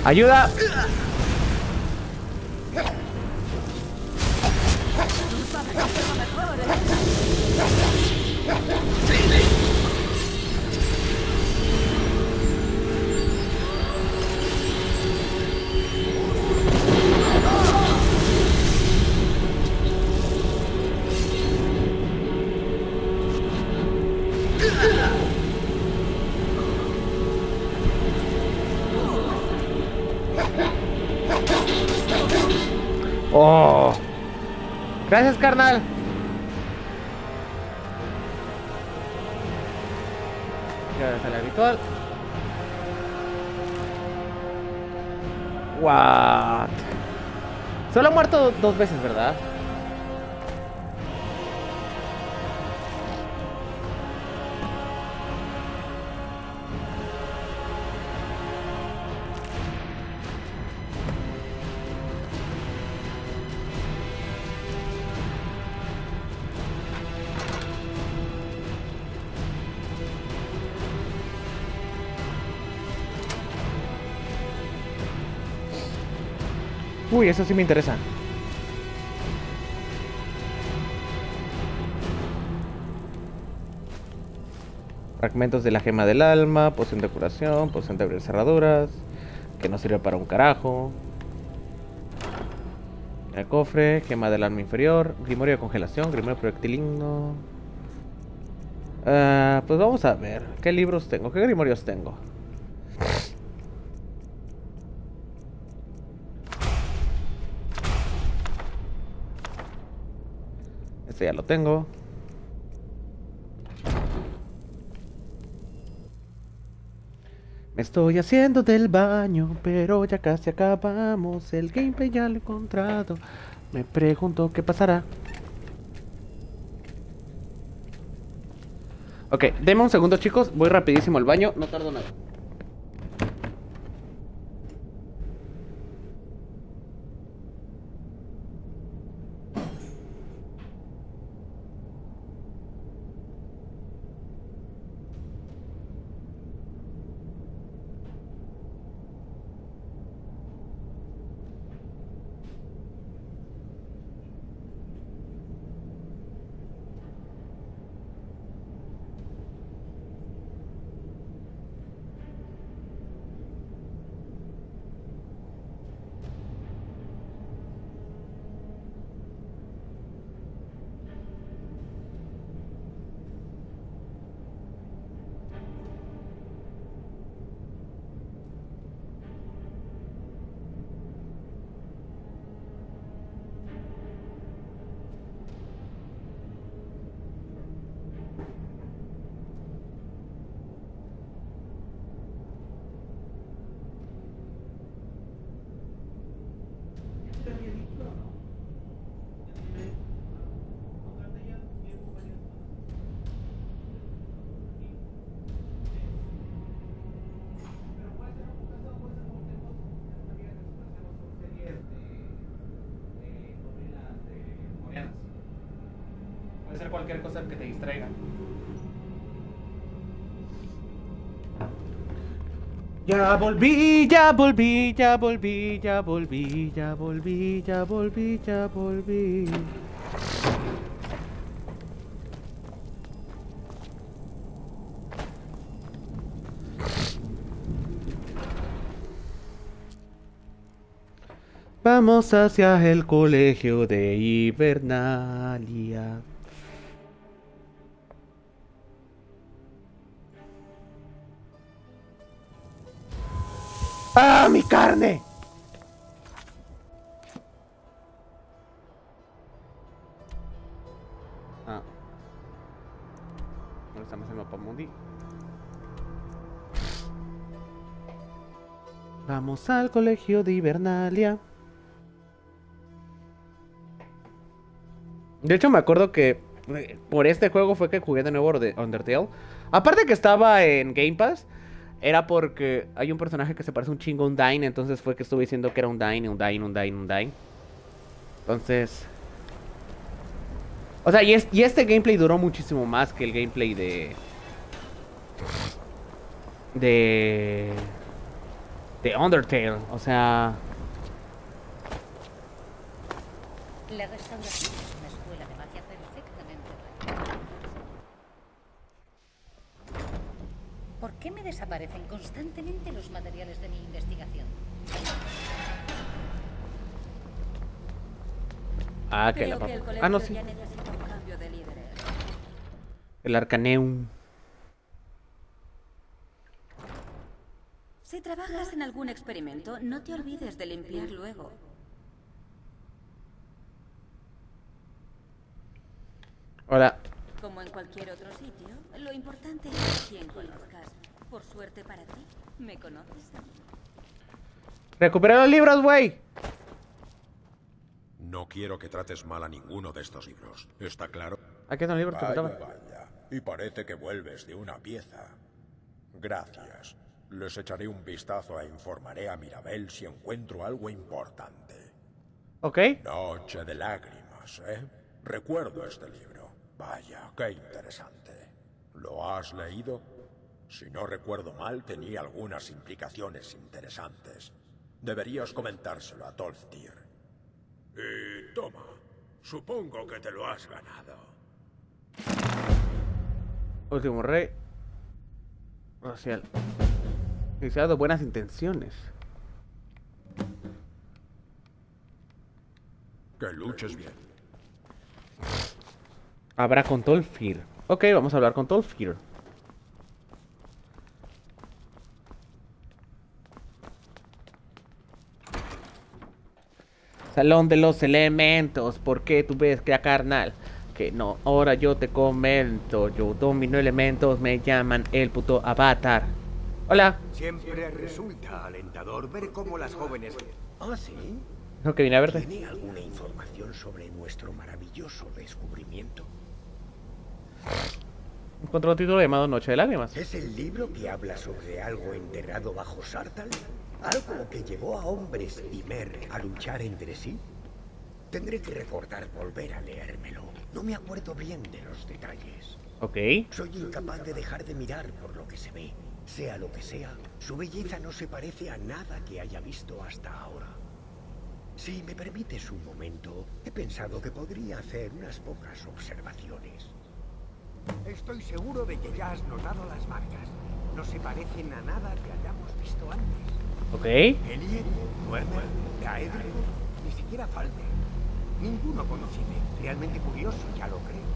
¡Ayuda! ¡Oh! Gracias, carnal. Ya sale habitual. What? Solo ha muerto dos veces, ¿verdad? Uy, eso sí me interesa. Fragmentos de la gema del alma, poción de curación, poción de abrir cerraduras, que no sirve para un carajo. El cofre, gema del alma inferior, grimorio de congelación, grimorio proyectilino. Ah, pues vamos a ver, ¿qué libros tengo? ¿Qué grimorios tengo? Este ya lo tengo. Me estoy haciendo del baño, pero ya casi acabamos. El gameplay ya lo he encontrado. Me pregunto qué pasará. Ok, denme un segundo chicos, voy rapidísimo al baño, no tardo nada. Puede ser cualquier cosa que te distraiga. Ya volví, ya volví, ya volví, ya volví, ya volví, ya volví, ya volví. Vamos hacia el colegio de Hibernalia. ¡Ah, mi carne! Ah. ¿Dónde estamos en mapa mundi? Vamos al colegio de Hibernalia. De hecho, me acuerdo que eh, por este juego fue que jugué de nuevo de Undertale. Aparte que estaba en Game Pass, era porque hay un personaje que se parece un chingo a un Dine, entonces fue que estuve diciendo que era un Dine, un Dine, un Dine, un Dine. Entonces... O sea, y, y este gameplay duró muchísimo más que el gameplay de... De... De Undertale, o sea... La es una escuela de magia perfectamente reglada. ¿Por qué me desaparecen constantemente los materiales de mi investigación? Ah, que Creo la que el Ah, no, sí. ya necesita un cambio de líderes. El Arcaneum. Si trabajas en algún experimento, no te olvides de limpiar luego. Hola. Como en cualquier otro sitio, lo importante es quién conozcas. Por suerte para ti, me conoces. Recuperé los libros, güey. No quiero que trates mal a ninguno de estos libros. ¿Está claro? Aquí están los libros que Vaya, faltaban. vaya. Y parece que vuelves de una pieza. Gracias. Les echaré un vistazo e informaré a Mirabel si encuentro algo importante. Ok. Noche de lágrimas, ¿eh? Recuerdo este libro. Vaya, qué interesante. ¿Lo has leído? Si no recuerdo mal, tenía algunas implicaciones interesantes. Deberías comentárselo a Tolftir. Y toma, supongo que te lo has ganado. Último rey. Racial. Iniciado buenas intenciones. Que luches bien. Habrá con Tolfir. Ok, vamos a hablar con Tolfir. Salón de los elementos. ¿Por qué tú ves que a carnal? Que no, ahora yo te comento. Yo domino elementos, me llaman el puto avatar. Hola. Siempre resulta alentador ver cómo las jóvenes... ¿Ah, sí? No, que vine a verte. ¿Tiene alguna información sobre nuestro maravilloso descubrimiento? Encontré un título llamado Noche de Lágrimas. ¿Es el libro que habla sobre algo enterrado bajo Sartal? ¿Algo que llevó a hombres y Mer a luchar entre sí? Tendré que recordar volver a leérmelo. No me acuerdo bien de los detalles. Ok. Soy incapaz de dejar de mirar por lo que se ve. Sea lo que sea, su belleza no se parece a nada que haya visto hasta ahora. Si me permites un momento, he pensado que podría hacer unas pocas observaciones. Estoy seguro de que ya has notado las marcas. No se parecen a nada que hayamos visto antes. Ok. Elliot, Werner, Daedric, ni siquiera Falder. Ninguno conocido. Realmente curioso, ya lo creo.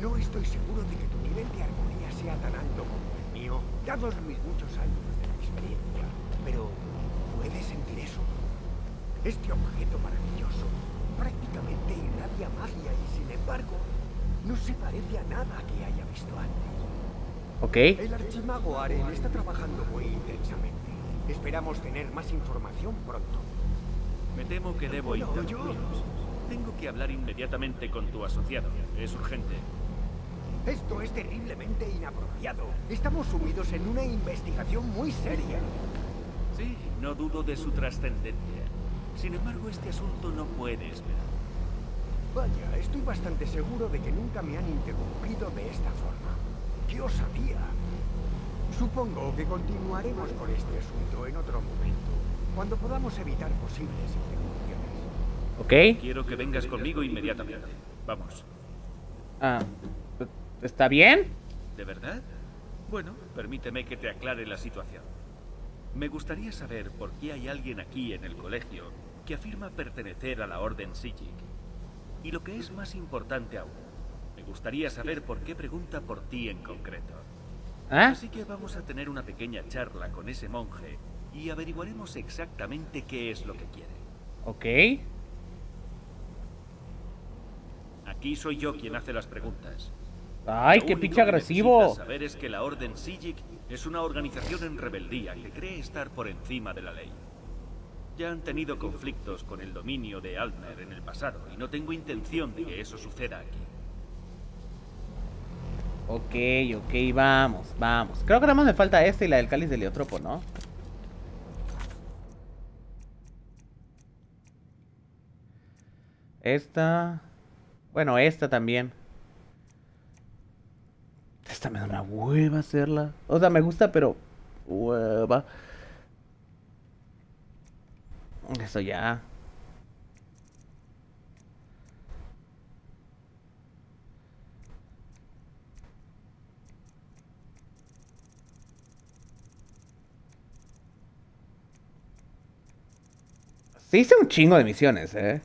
No estoy seguro de que tu nivel de armonía sea tan alto como el mío, dados mis muchos años de experiencia. Pero, ¿puedes sentir eso? Este objeto maravilloso prácticamente irradia magia y, sin embargo, no se parece a nada que haya visto antes. Ok. El archimago Aren está trabajando muy intensamente. Esperamos tener más información pronto. Me temo que debo interrumpiros. Tengo que hablar inmediatamente con tu asociado. Es urgente. Esto es terriblemente inapropiado. Estamos sumidos en una investigación muy seria. Sí, no dudo de su trascendencia. Sin embargo, este asunto no puede esperar. Vaya, estoy bastante seguro de que nunca me han interrumpido de esta forma. ¿Qué os sabía? Supongo que continuaremos con este asunto en otro momento, cuando podamos evitar posibles interrupciones. Ok. Quiero que vengas conmigo inmediatamente. Vamos. Ah, ¿Está bien? ¿De verdad? Bueno, permíteme que te aclare la situación. Me gustaría saber por qué hay alguien aquí en el colegio que afirma pertenecer a la Orden Sigil. Y lo que es más importante aún, me gustaría saber por qué pregunta por ti en concreto. ¿Ah? Así que vamos a tener una pequeña charla con ese monje y averiguaremos exactamente qué es lo que quiere. Ok. Aquí soy yo quien hace las preguntas. Ay, qué pinche que agresivo. saber es que la Orden Sijik es una organización en rebeldía que cree estar por encima de la ley. Ya han tenido conflictos con el dominio de Altmer en el pasado y no tengo intención de que eso suceda aquí. Ok, ok, vamos, vamos. Creo que nada más me falta esta y la del cáliz de Leotropo, ¿no? Esta. Bueno, esta también. Esta me da una hueva hacerla. O sea, me gusta, pero. Hueva. Eso ya. Sí hice un chingo de misiones, eh.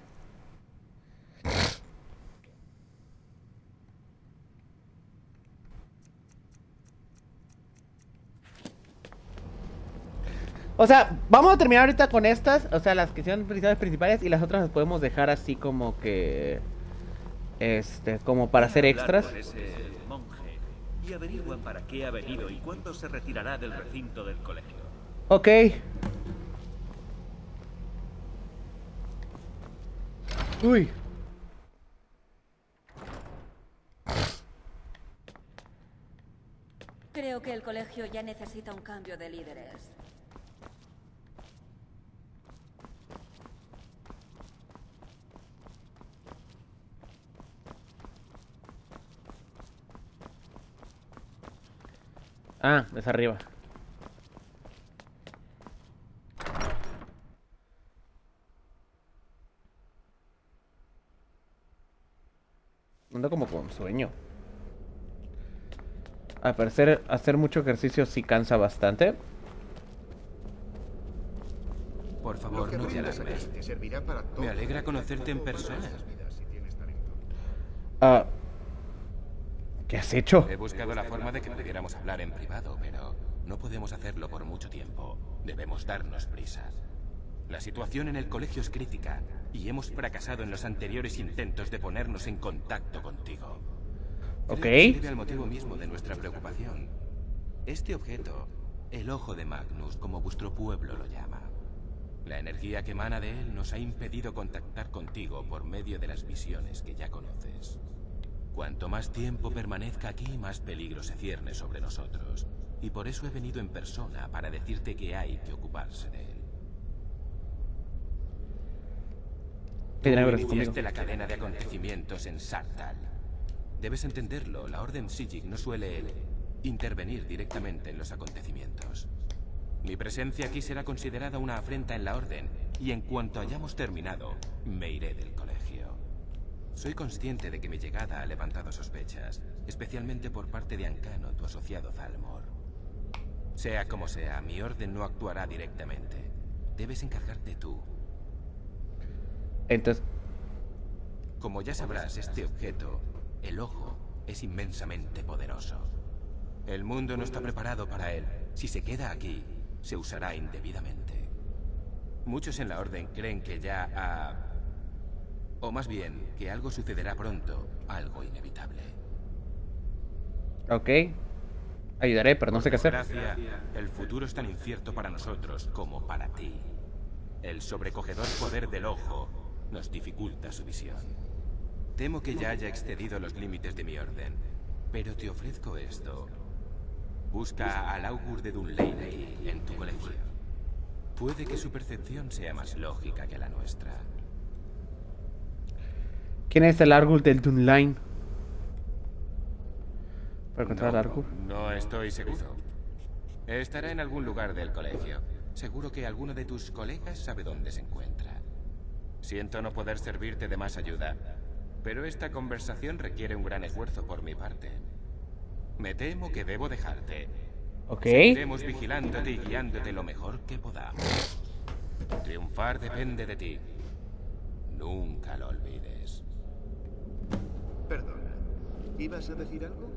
O sea, vamos a terminar ahorita con estas, o sea, las que son principales principales y las otras las podemos dejar así como que este, como para hacer extras. con ese monje y averigua para qué ha venido y cuándo se retirará del recinto del colegio. Ok. Uy. Creo que el colegio ya necesita un cambio de líderes. Ah, es arriba. Ando como con sueño. Al parecer, hacer mucho ejercicio sí cansa bastante. Por favor, no te alarmes. Me alegra conocerte en persona. Ah, ¿Qué has hecho? He buscado la forma de que pudiéramos hablar en privado, pero no podemos hacerlo por mucho tiempo. Debemos darnos prisa. La situación en el colegio es crítica y hemos fracasado en los anteriores intentos de ponernos en contacto contigo. Ok. al motivo mismo de nuestra preocupación. Este objeto, el ojo de Magnus, como vuestro pueblo lo llama. La energía que emana de él nos ha impedido contactar contigo por medio de las visiones que ya conoces. Cuanto más tiempo permanezca aquí, más peligro se cierne sobre nosotros. Y por eso he venido en persona para decirte que hay que ocuparse de él. Iniciaste la cadena de acontecimientos en Sartal. Debes entenderlo, la Orden Sijik no suele intervenir directamente en los acontecimientos. Mi presencia aquí será considerada una afrenta en la Orden, y en cuanto hayamos terminado, me iré del colegio. Soy consciente de que mi llegada ha levantado sospechas, especialmente por parte de Ancano, tu asociado Zalmor. Sea como sea, mi orden no actuará directamente. Debes encargarte tú. Entonces, Como ya sabrás, este objeto, el ojo, es inmensamente poderoso. El mundo no está preparado para él. Si se queda aquí, se usará indebidamente. Muchos en la Orden creen que ya ha... O más bien, que algo sucederá pronto, algo inevitable. ok. Ayudaré, pero no sé qué hacer. Gracia, el futuro es tan incierto para nosotros como para ti. El sobrecogedor poder del ojo nos dificulta su visión. Temo que ya haya excedido los límites de mi orden, pero te ofrezco esto. Busca al augur de Dunlane aquí, en tu colegio. Puede que su percepción sea más lógica que la nuestra. ¿Quién es el Argul del Dunline? Para encontrar al Argul. No estoy seguro. Estará en algún lugar del colegio. Seguro que alguno de tus colegas sabe dónde se encuentra. Siento no poder servirte de más ayuda, pero esta conversación requiere un gran esfuerzo por mi parte. Me temo que debo dejarte. Ok. Seguiremos vigilándote y guiándote lo mejor que podamos. Triunfar depende de ti. Nunca lo olvides. Perdona. ¿Ibas a decir algo?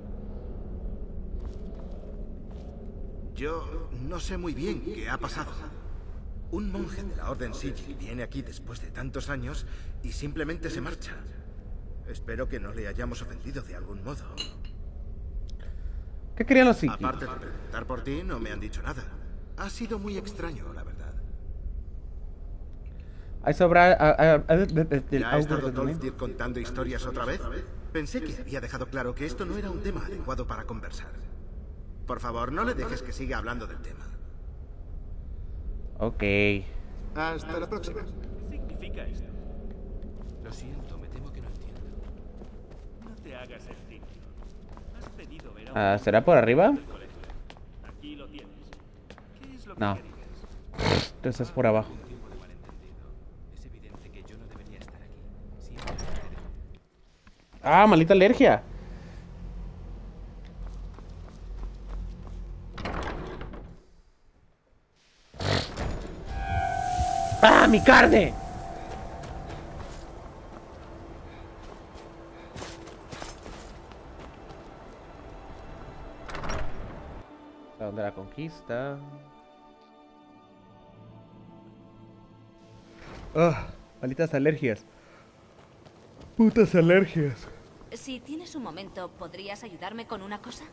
Yo no sé muy bien qué ha pasado. Un monje de la Orden Sigil viene aquí después de tantos años y simplemente se marcha. Espero que no le hayamos ofendido de algún modo. ¿Qué querían los Sigil? Aparte de preguntar por ti, no me han dicho nada. Ha sido muy extraño, la verdad. Hay sobra... a- a- a- de- de- del ¿Ya ha estado. Tolkien contando historias otra vez? Pensé que había dejado claro que esto no era un tema adecuado para conversar. Por favor, no le dejes que siga hablando del tema. Ok. Hasta la próxima. ¿Qué significa esto? Lo siento, me temo que no entiendo. No te hagas el tímido. Has pedido ver a un Ah, ¿Será por arriba? del colegio. Aquí lo tienes. ¿Qué es lo que No. querías? Entonces es por abajo. Es evidente que yo no debería estar aquí. Simplemente ¡Ah, maldita alergia! Mi carne! Salón de la conquista. Ah, malditas alergias. Putas alergias. Si tienes un momento, ¿podrías ayudarme con una cosa?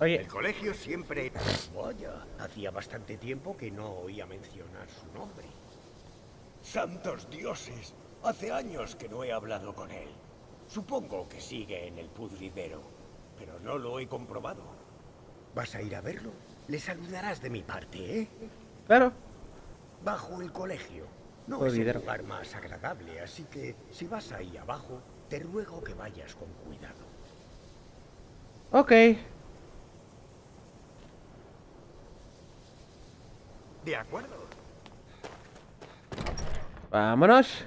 Oye. El colegio siempre... Vaya, hacía bastante tiempo que no oía mencionar su nombre. Santos dioses, hace años que no he hablado con él. Supongo que sigue en el pudridero, pero no lo he comprobado. ¿Vas a ir a verlo? Le saludarás de mi parte, ¿eh? Claro. Bajo el colegio. No Pudridero. es el lugar más agradable, así que si vas ahí abajo, te ruego que vayas con cuidado. Ok. De acuerdo. Vámonos.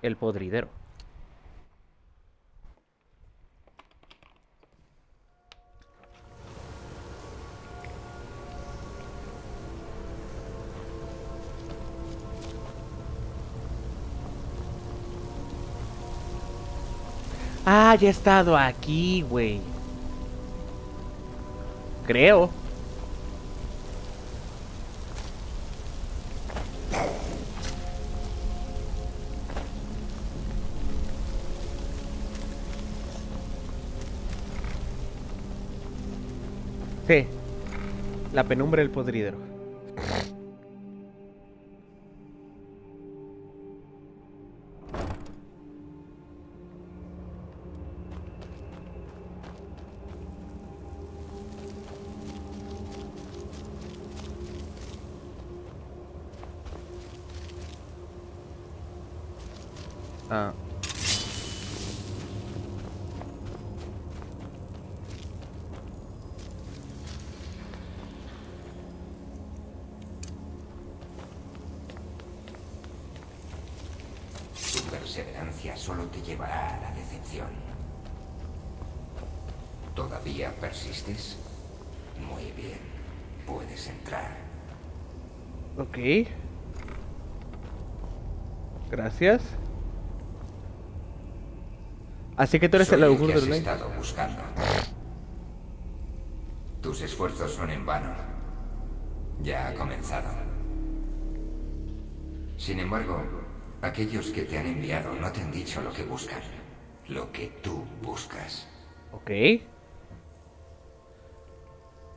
El podridero. Ya he estado aquí, güey. Creo. Sí. La penumbra del podridero. Así que tú eres Soy el augur que de has Lunay. estado buscando. Tus esfuerzos son en vano. Ya ha comenzado. Sin embargo, aquellos que te han enviado no te han dicho lo que buscan. Lo que tú buscas. Ok. ¿Y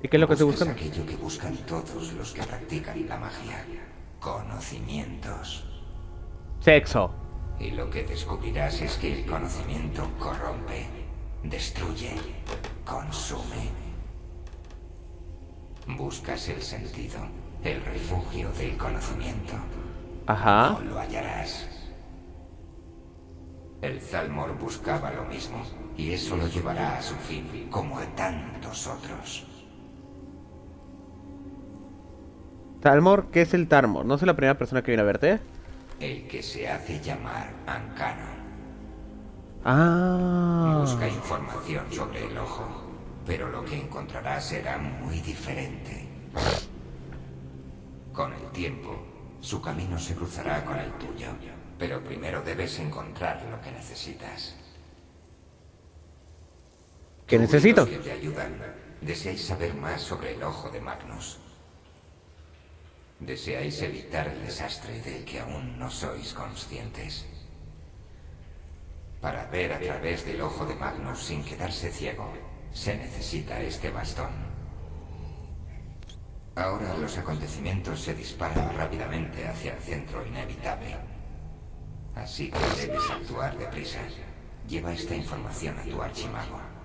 qué es lo que Buscas buscando? aquello que buscan todos los que practican la magia. Conocimientos. Sexo. Y lo que descubrirás es que el conocimiento corrompe, destruye, consume. Buscas el sentido, el refugio del conocimiento. Ajá. No lo hallarás. El Zalmor buscaba lo mismo, y eso lo llevará a su fin, como a tantos otros. Talmor, ¿qué es el Tarmor? No soy la primera persona que viene a verte. El que se hace llamar Ancano. Ah. Busca información sobre el ojo, pero lo que encontrarás será muy diferente. tiempo, su camino se cruzará con el tuyo. Pero primero debes encontrar lo que necesitas. ¿Qué necesito? Los que te ayudan. Deseáis saber más sobre el ojo de Magnus. Deseáis evitar el desastre del que aún no sois conscientes. Para ver a través del ojo de Magnus sin quedarse ciego, se necesita este bastón. Ahora los acontecimientos se disparan rápidamente hacia el centro inevitable. Así que debes actuar deprisa. Lleva esta información a tu archimago.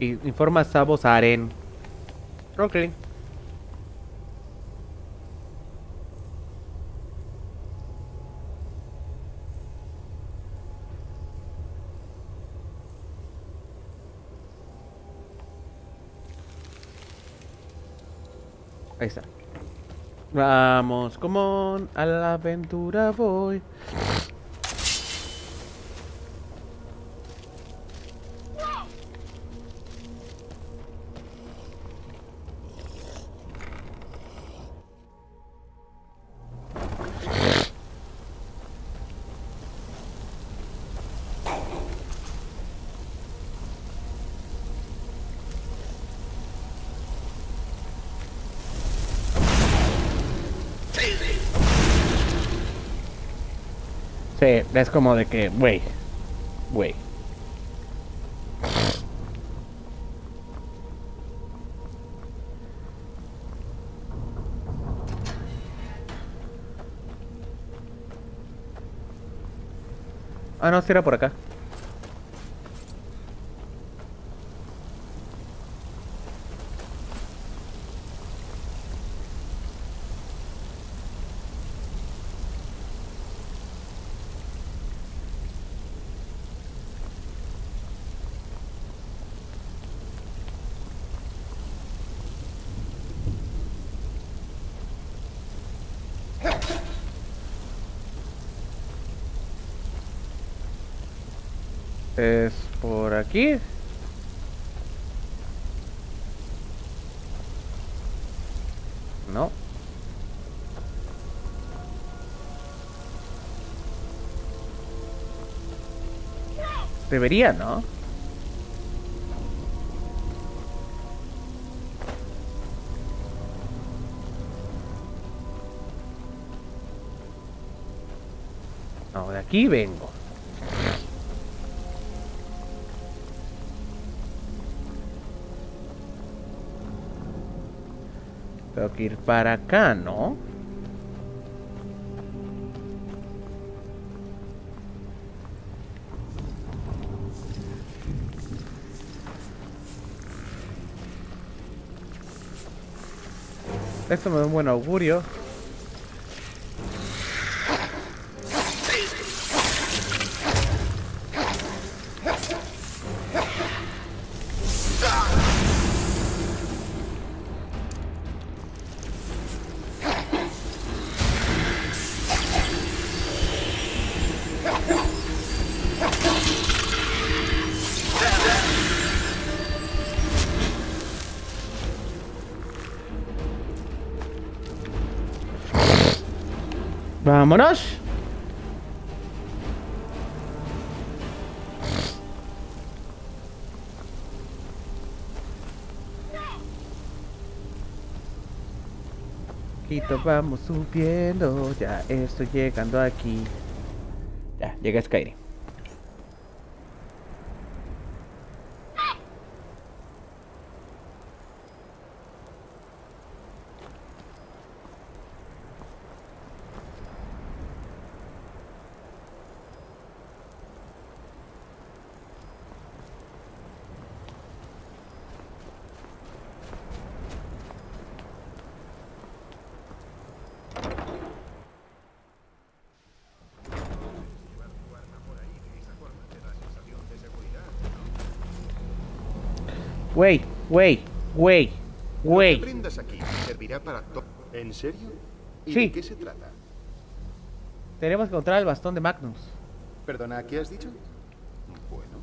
Informa a Sabos Aren. Ok. Ahí está. Vamos, como a la aventura voy. Es como de que, güey, güey. Ah, no, si era por acá. Es por aquí. No. Debería, ¿no? No, de aquí vengo. Tengo que ir para acá, ¿no? Esto me da un buen augurio. Vámonos. Vamos subiendo. Ya estoy llegando aquí. Ya, llegué a Skyrim. Aquí servirá para todo. ¿En serio? ¿Y Sí. de qué se trata? Tenemos que encontrar el bastón de Magnus. Perdona, ¿qué has dicho? Bueno,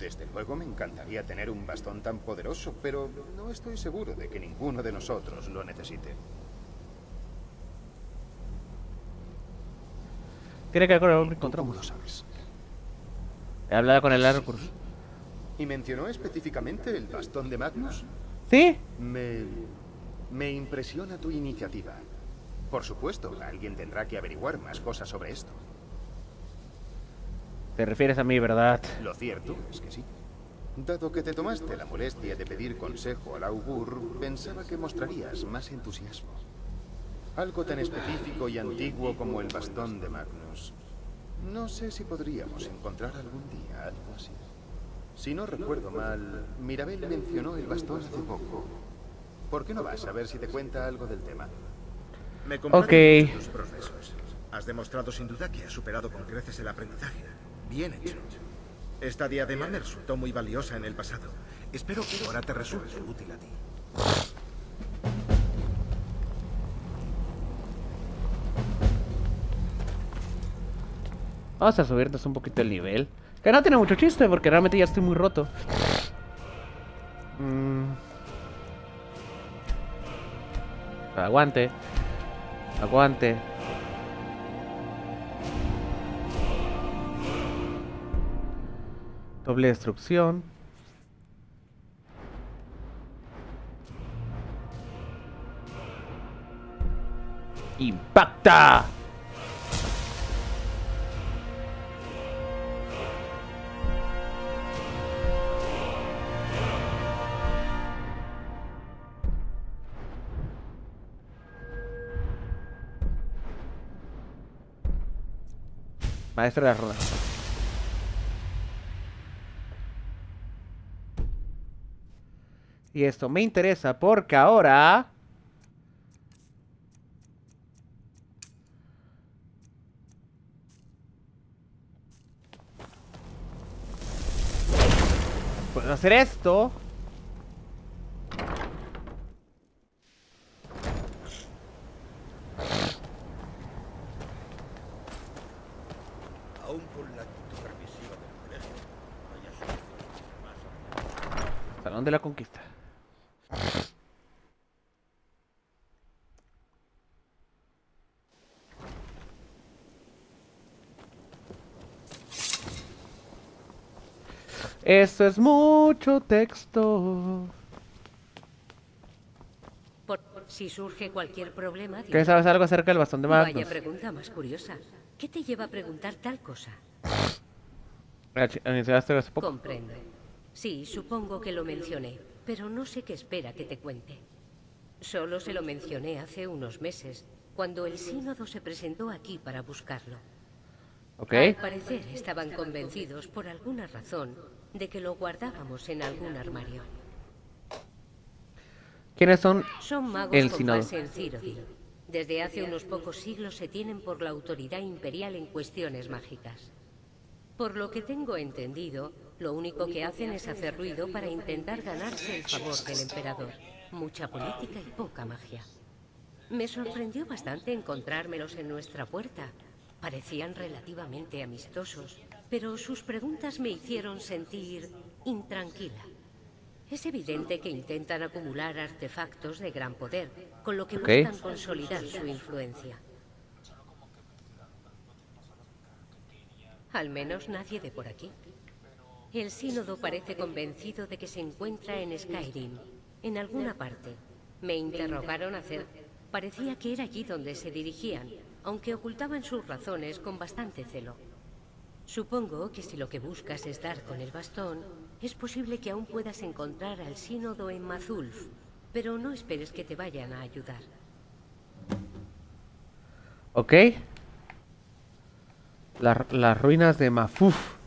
Desde luego me encantaría tener un bastón tan poderoso, pero no estoy seguro de que ninguno de nosotros lo necesite. Tiene que ver con el hombre que encontramos. He hablado con el Arcurus. ¿Y mencionó específicamente el bastón de Magnus? ¿Sí? Me... me impresiona tu iniciativa. Por supuesto, alguien tendrá que averiguar más cosas sobre esto. Te refieres a mí, ¿verdad? Lo cierto es que sí. Dado que te tomaste la molestia de pedir consejo al augur, pensaba que mostrarías más entusiasmo. Algo tan específico y antiguo como el bastón de Magnus. No sé si podríamos encontrar algún día algo así. Si no recuerdo mal, Mirabel mencionó el bastón hace poco. ¿Por qué no vas a ver si te cuenta algo del tema? Me complace Ok. mucho tus progresos. Has demostrado sin duda que has superado con creces el aprendizaje. Bien hecho. Esta diadema me resultó muy valiosa en el pasado. Espero que ahora te resulte útil a ti. Vamos a subirnos un poquito el nivel. Que no tiene mucho chiste porque realmente ya estoy muy roto. Mm. Aguante. Aguante. Doble destrucción. ¡Impacta! Maestro de las runas. Y esto me interesa porque ahora... Puedo hacer esto. Aún con la actitud permisiva del colegio, no haya soluciones más Salón de la Conquista. Esto es mucho texto. Por si surge cualquier problema... ¿Qué sabes algo acerca del bastón de Magnus? Vaya pregunta más curiosa. ¿Qué te lleva a preguntar tal cosa? Ah, Sí, supongo que lo mencioné, pero no sé qué espera que te cuente. Solo se lo mencioné hace unos meses, cuando el sínodo se presentó aquí para buscarlo. Ok. Al parecer estaban convencidos, por alguna razón, de que lo guardábamos en algún armario. ¿Quiénes son Son magos el con base en Cyrodiil. Desde hace unos pocos siglos se tienen por la autoridad imperial en cuestiones mágicas. Por lo que tengo entendido, lo único que hacen es hacer ruido para intentar ganarse el favor del emperador. Mucha política y poca magia. Me sorprendió bastante encontrármelos en nuestra puerta. Parecían relativamente amistosos, pero sus preguntas me hicieron sentir intranquila. Es evidente que intentan acumular artefactos de gran poder, con lo que buscan consolidar su influencia. Al menos nadie de por aquí. El sínodo parece convencido de que se encuentra en Skyrim, en alguna parte. Me interrogaron hacer... Parecía que era allí donde se dirigían, aunque ocultaban sus razones con bastante celo. Supongo que si lo que buscas es dar con el bastón, es posible que aún puedas encontrar al sínodo en Mazulf, pero no esperes que te vayan a ayudar. Ok. La- las ruinas de Mafuf.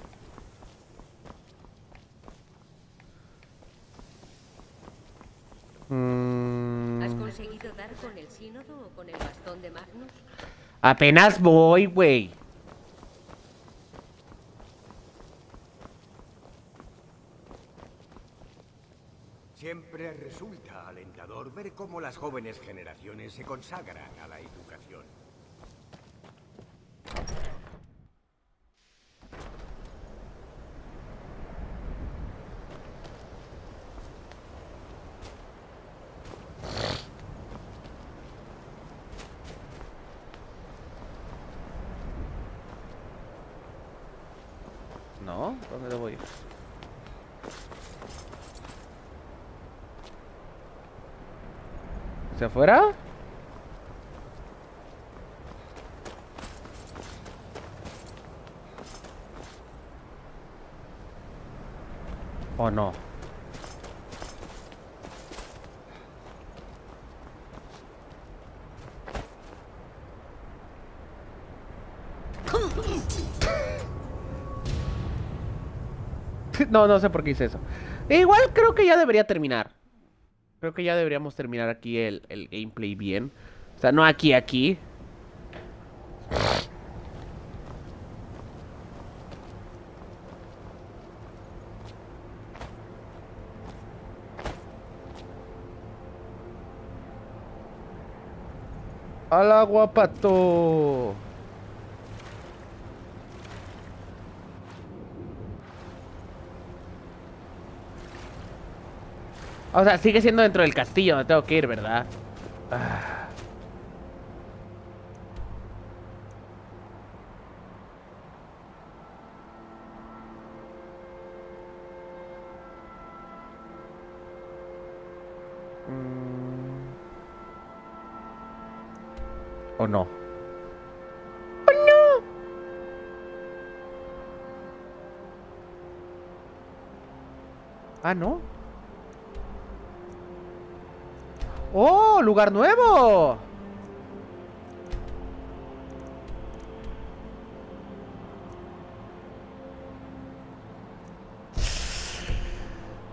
Mm, ¿Has conseguido dar con el sínodo o con el bastón de Magnus? apenas voy, güey. Siempre resulta alentador ver cómo las jóvenes generaciones se consagran a la educación. ¿Dónde ir? ¿Hacia afuera? ¿O no? No, no sé por qué hice eso. Igual creo que ya debería terminar. Creo que ya deberíamos terminar aquí el, el gameplay bien. O sea, no aquí, aquí. ¡Al agua, O sea, sigue siendo dentro del castillo donde tengo que ir, ¿verdad? Ah. ¿O no? ¡Oh, no! Ah, ¿no? ¡Oh! ¡Lugar nuevo!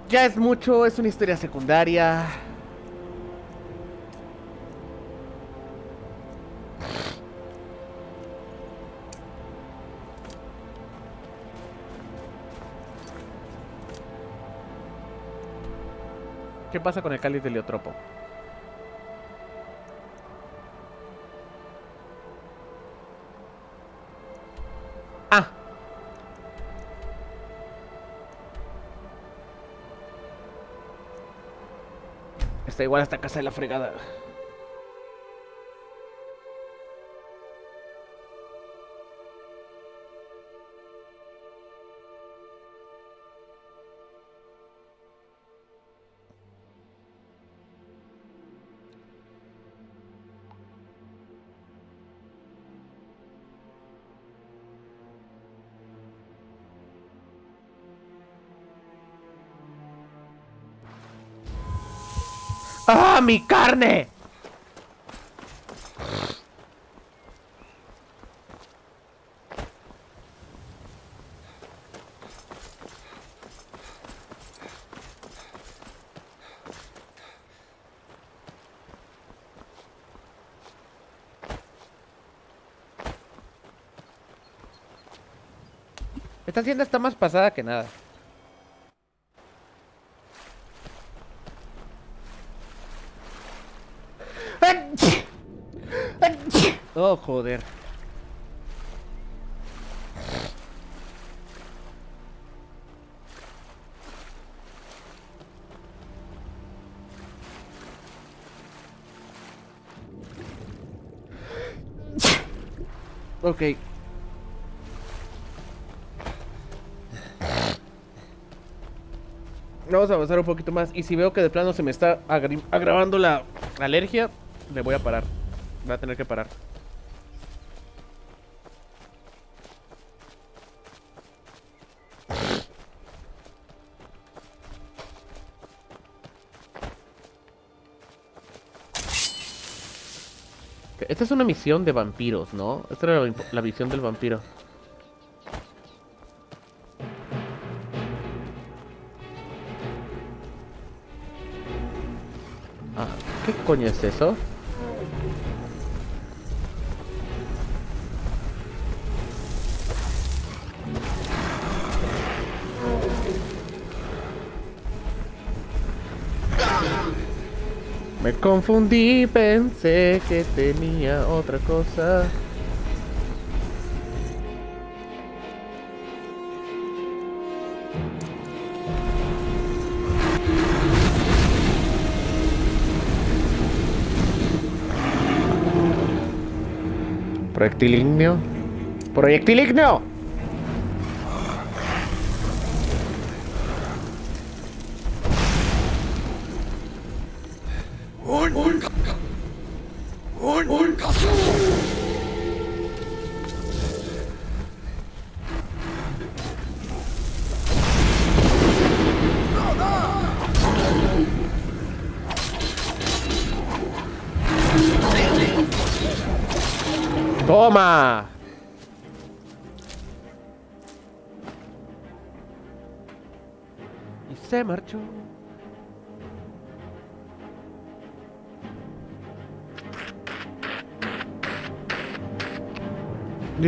Ya es mucho, es una historia secundaria. ¿Qué pasa con el cáliz de Leotropo? Está igual hasta casa de la fregada. ¡Ah, mi carne! Esta tienda está más pasada que nada. Oh, joder. Ok. Vamos a avanzar un poquito más. Y si veo que de plano se me está agravando la alergia, le voy a parar. Voy a tener que parar. Esta es una misión de vampiros, ¿no? Esta era la, la visión del vampiro. Ah, ¿qué coño es eso? Confundí, pensé que tenía otra cosa. Proyectil igneo.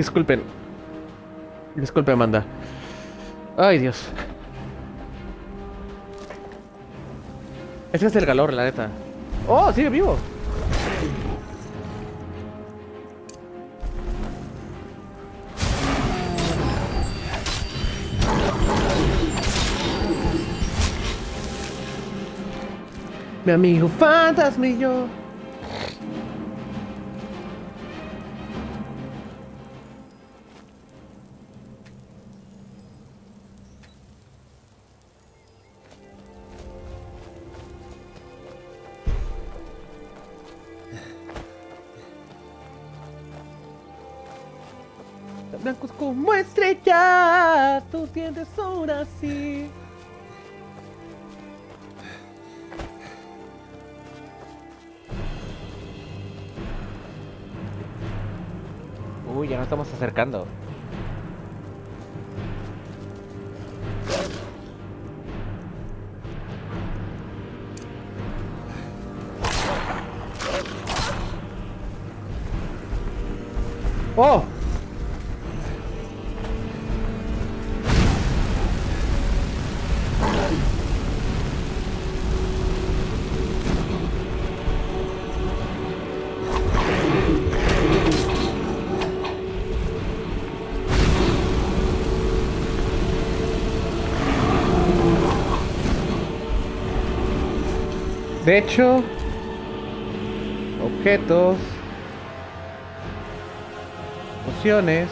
Disculpen. Disculpe, Amanda. Ay, Dios. Ese es el calor, la neta. ¡Oh, sigue vivo! Mi amigo fantasmillo. Tan estrellas, tus dientes son así. Uy, ya nos estamos acercando. ¡Oh! De hecho, objetos, pociones.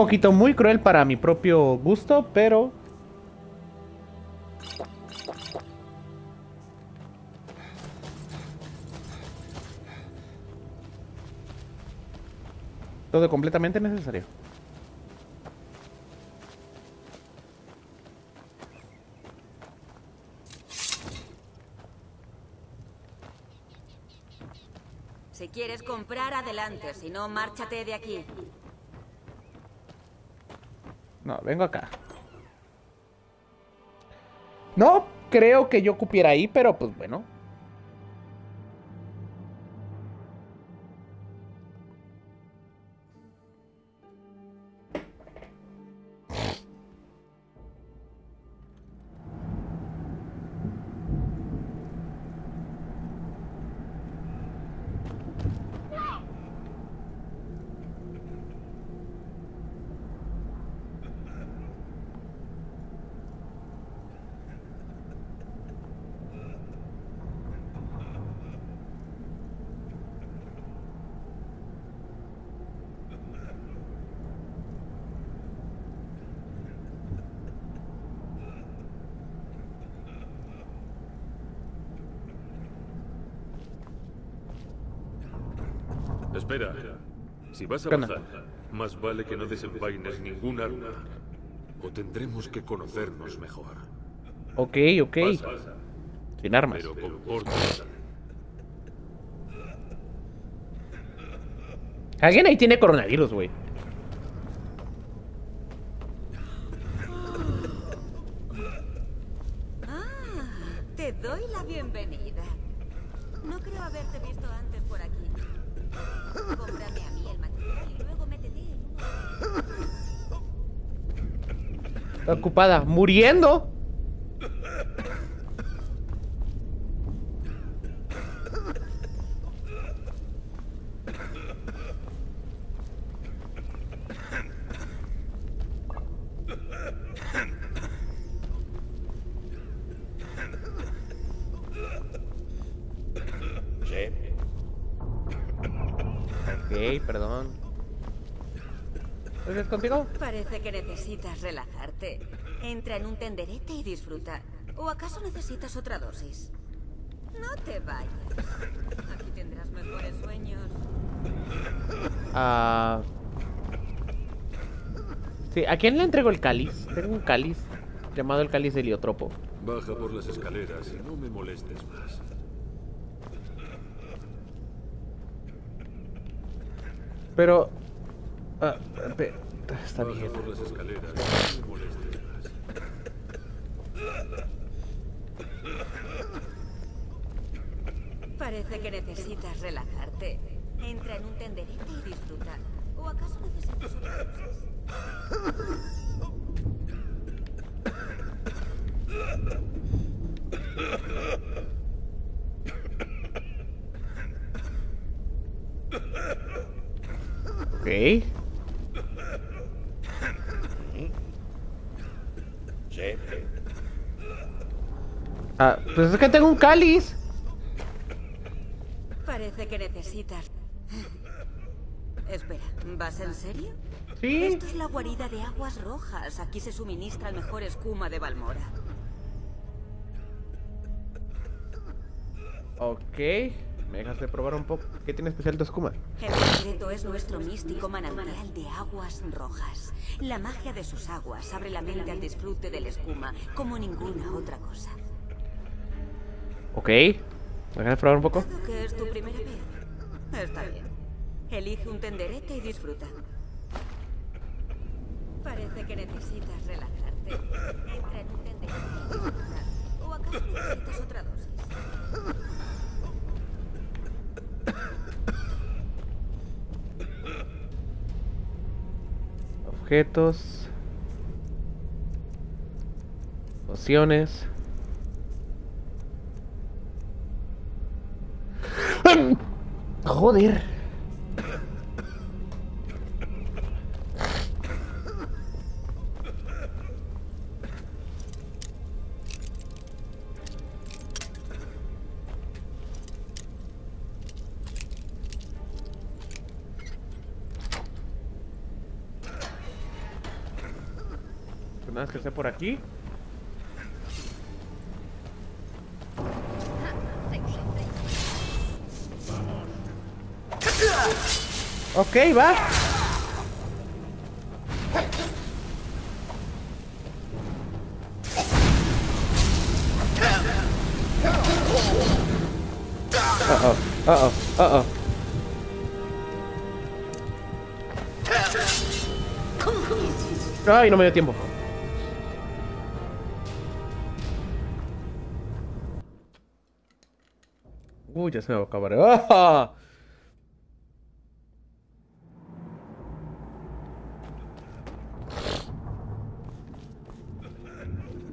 Poquito muy cruel para mi propio gusto, pero... Todo completamente necesario. Si quieres comprar, adelante. Si no, márchate de aquí. No, vengo acá. No creo que yo cupiera ahí, pero pues bueno. Espera. Si vas a bajar, más vale que no desenvaines ningún arma. O tendremos que conocernos mejor. Ok, ok. Pasa, Sin armas. pero. Alguien ahí tiene coronavirus, güey. muriendo. Perdón. Parece que necesitas relajarte. Entra en un tenderete y disfruta. ¿O acaso necesitas otra dosis? No te vayas. Aquí tendrás mejores sueños. Ah. Sí, ¿a quién le entrego el cáliz? Tengo un cáliz llamado el cáliz heliotropo. Baja por las escaleras y no me molestes más. Pero... ah, pe- está Baja bien. por las escaleras y no me molestes más. Parece que necesitas relajarte. Entra en un tenderete y disfruta. ¿O acaso necesitas? Ok. Sí. Ah, pues es que tengo un cáliz. Parece que necesitas. Espera, ¿vas en serio? Sí. Esto es la guarida de aguas rojas. Aquí se suministra el mejor escuma de Balmora. Ok. ¿Me dejas de probar un poco? ¿Qué tiene especial tu escuma? El secreto es nuestro místico manantial de aguas rojas. La magia de sus aguas abre la mente al disfrute de la espuma como ninguna otra cosa. Ok. ¿Me dejas probar un poco? Que es tu primera vez. Está bien. Elige un tenderete y disfruta. Parece que necesitas relajarte. Entra en un tenderete y. ¿O acaso necesitas otra dosis? Objetos. Pociones. Joder. Nada que esté por aquí. Ok, va. Uh oh, uh oh, uh oh. Ay, no me dio tiempo. Uy, ya se me va a acabar. ¡Ah!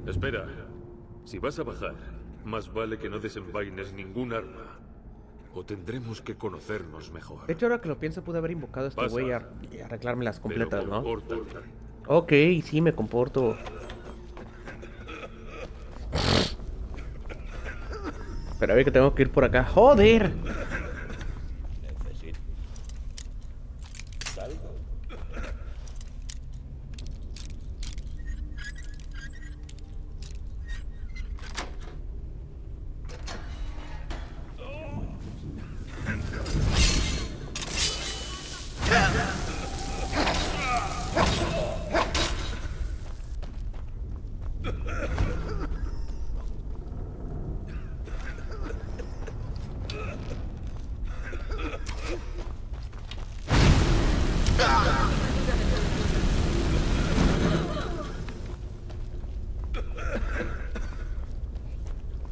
Espera. Si vas a bajar, más vale que no desenvaines ningún arma. O tendremos que conocernos mejor. De hecho, ahora que lo pienso, pude haber invocado a este güey a, y arreglarme las completas, ¿no? Ok, sí, me comporto. Pero a ver que tengo que ir por acá. ¡Joder! Necesito. ¿Algo?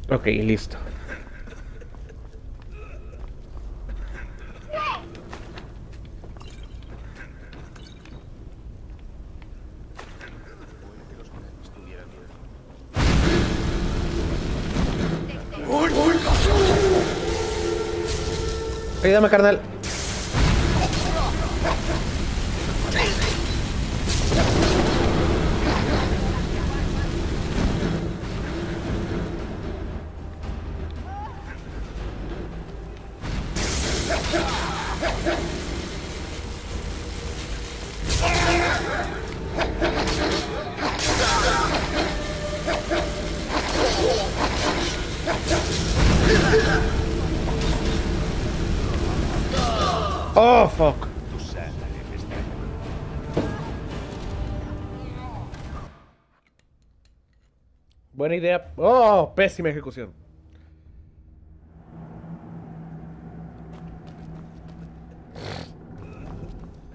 Ok, listo. Ayúdame, carnal. Oh, fuck. Buena idea. Oh, pésima ejecución.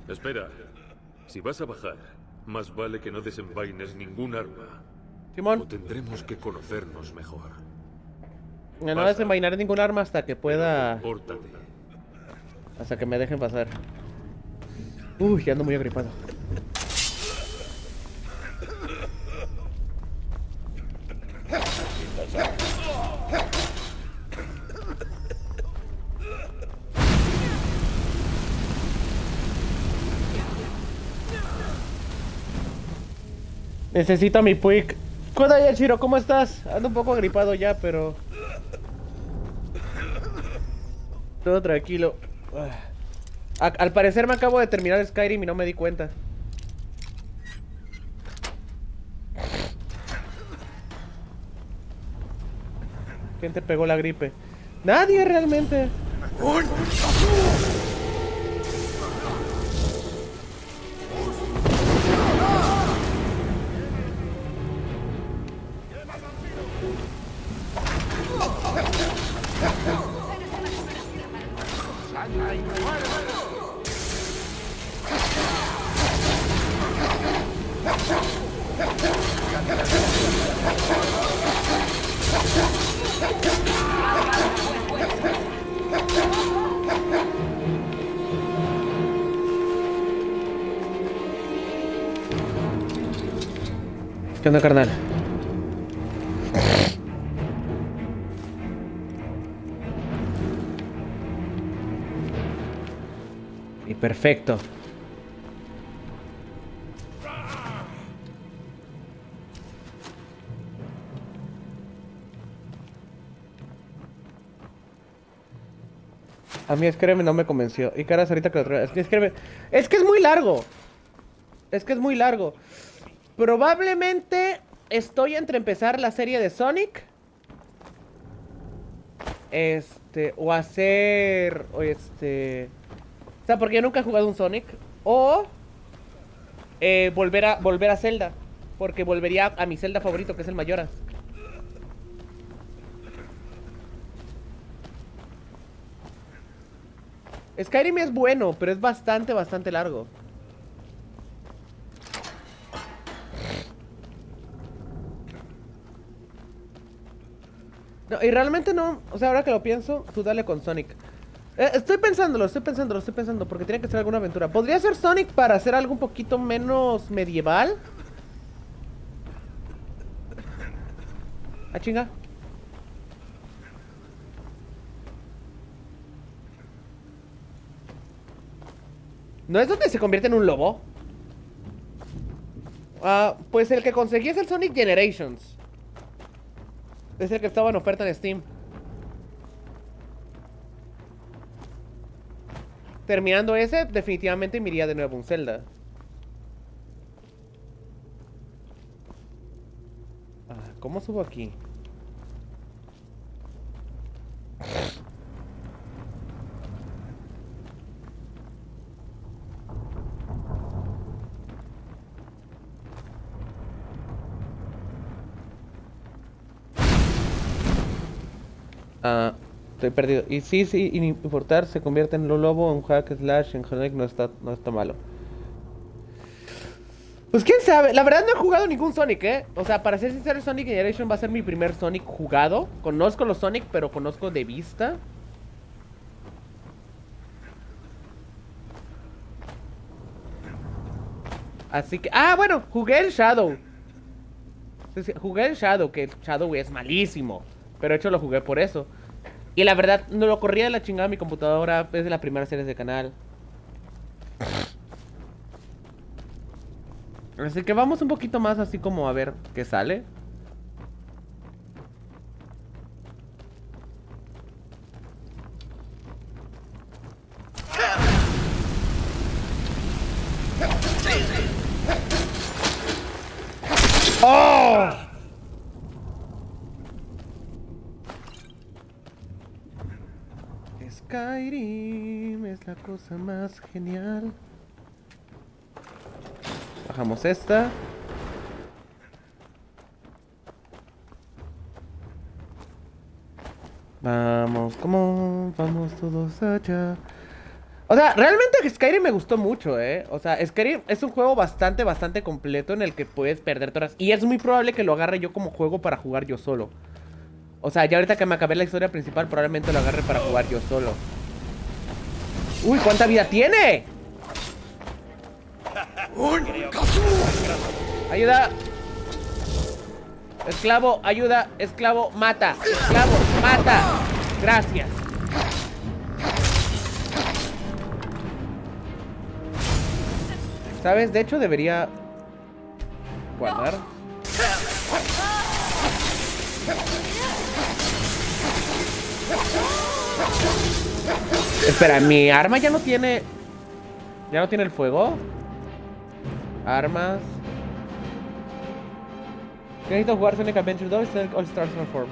Espera. Si vas a bajar, más vale que no desenvaines ningún arma. Simón. O tendremos que conocernos mejor. No no desenvainar ningún arma hasta que pueda. Pórtate. Hasta que me dejen pasar. Uy, ya ando muy agripado. Necesito mi Puig. Kodaya Chiro, ¿cómo estás? Ando un poco agripado ya, pero. Todo tranquilo. Ah. Al parecer me acabo de terminar Skyrim y no me di cuenta. ¿Quién te pegó la gripe? Nadie realmente. Perfecto. A mí Skyrim no me convenció. Y caras ahorita que lo traigo. Es que Skyrim- Es que es muy largo. Es que es muy largo. Probablemente estoy entre empezar la serie de Sonic. Este. O hacer. O este. O sea, porque yo nunca he jugado un Sonic. O. eh, volver a. volver a Zelda. Porque volvería a mi Zelda favorito, que es el Mayoras. Skyrim es bueno, pero es bastante, bastante largo. No, y realmente no, o sea, ahora que lo pienso, tú dale con Sonic. Eh, estoy pensándolo, estoy pensándolo, estoy pensando, porque tiene que ser alguna aventura. ¿Podría ser Sonic para hacer algo un poquito menos medieval? Ah, chinga. ¿No es donde se convierte en un lobo? Ah, pues el que conseguí es el Sonic Generations. Es el que estaba en oferta en Steam. Terminando ese, definitivamente me iría de nuevo un Zelda. Ah, ¿Cómo subo aquí? Ah, estoy perdido. Y sí, sí, sin importar, se convierte en lo lobo, en hack slash, en Sonic no está, no está malo. Pues quién sabe, la verdad no he jugado ningún Sonic, ¿eh? O sea, para ser sincero, Sonic Generation va a ser mi primer Sonic jugado. Conozco los Sonic, pero conozco de vista. Así que... Ah, bueno, jugué el Shadow. Jugué el Shadow, que el Shadow es malísimo. Pero de hecho lo jugué por eso. Y la verdad, no lo corría de la chingada mi computadora. Es de las primeras series de canal. Así que vamos un poquito más así como a ver qué sale. ¡Oh! Skyrim es la cosa más genial. Bajamos esta. Vamos, como vamos todos allá. O sea, realmente Skyrim me gustó mucho, ¿eh? O sea, Skyrim es un juego bastante, bastante completo en el que puedes perder horas. Y es muy probable que lo agarre yo como juego para jugar yo solo. O sea, ya ahorita que me acabé la historia principal, probablemente lo agarre para jugar yo solo. ¡Uy, cuánta vida tiene! ¡Ayuda! Esclavo, ayuda, esclavo, mata, esclavo, mata. Gracias. ¿Sabes? De hecho debería guardar. Espera, mi arma ya no tiene... ¿Ya no tiene el fuego? Armas. Necesito jugar Sonic Adventure 2 y All Stars Transform.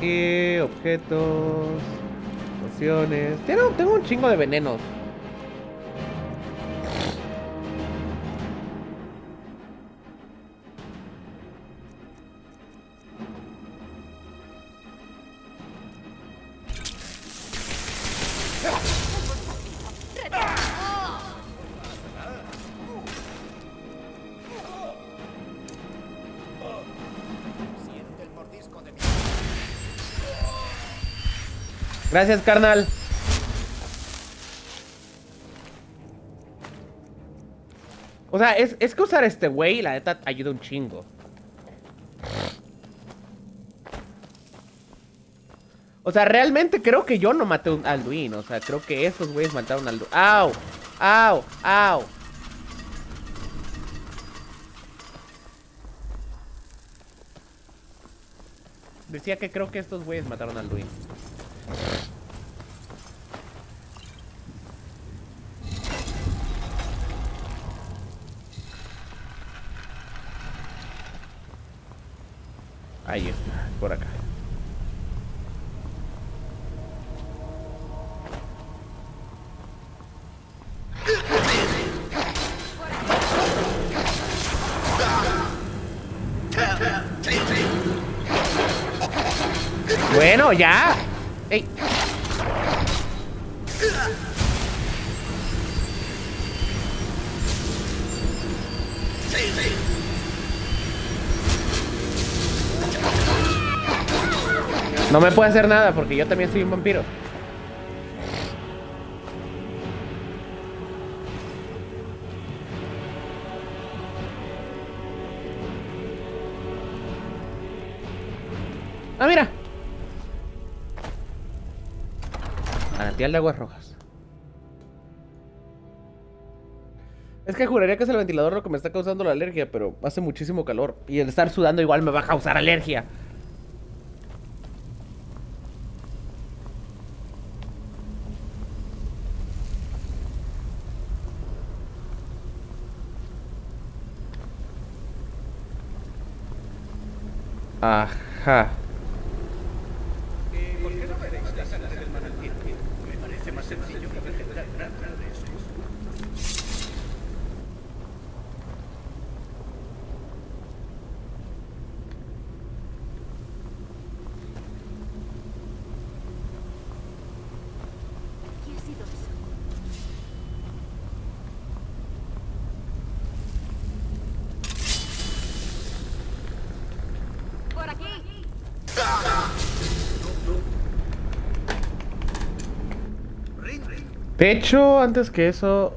Y objetos, pociones. Tengo, tengo un chingo de venenos. Gracias, carnal. O sea, es, es que usar este güey, la neta, ayuda un chingo. O sea, realmente creo que yo no maté a Alduin. O sea, creo que esos güeyes mataron a Alduin. ¡Au! ¡Au! ¡Au! Decía que creo que estos güeyes mataron a Alduin. Ahí está, por acá. Bueno, ya. Ey. No me puede hacer nada porque yo también soy un vampiro. Ah, mira. Manantial de aguas rojas. Es que juraría que es el ventilador lo que me está causando la alergia, pero hace muchísimo calor. Y el estar sudando igual me va a causar alergia. Ajá. ¿Por qué no veréis la sangre del manantial? Me parece más sencillo que vegetar nada de eso. ¿Qué ha sido eso? ¡Por aquí! Pecho, antes que eso.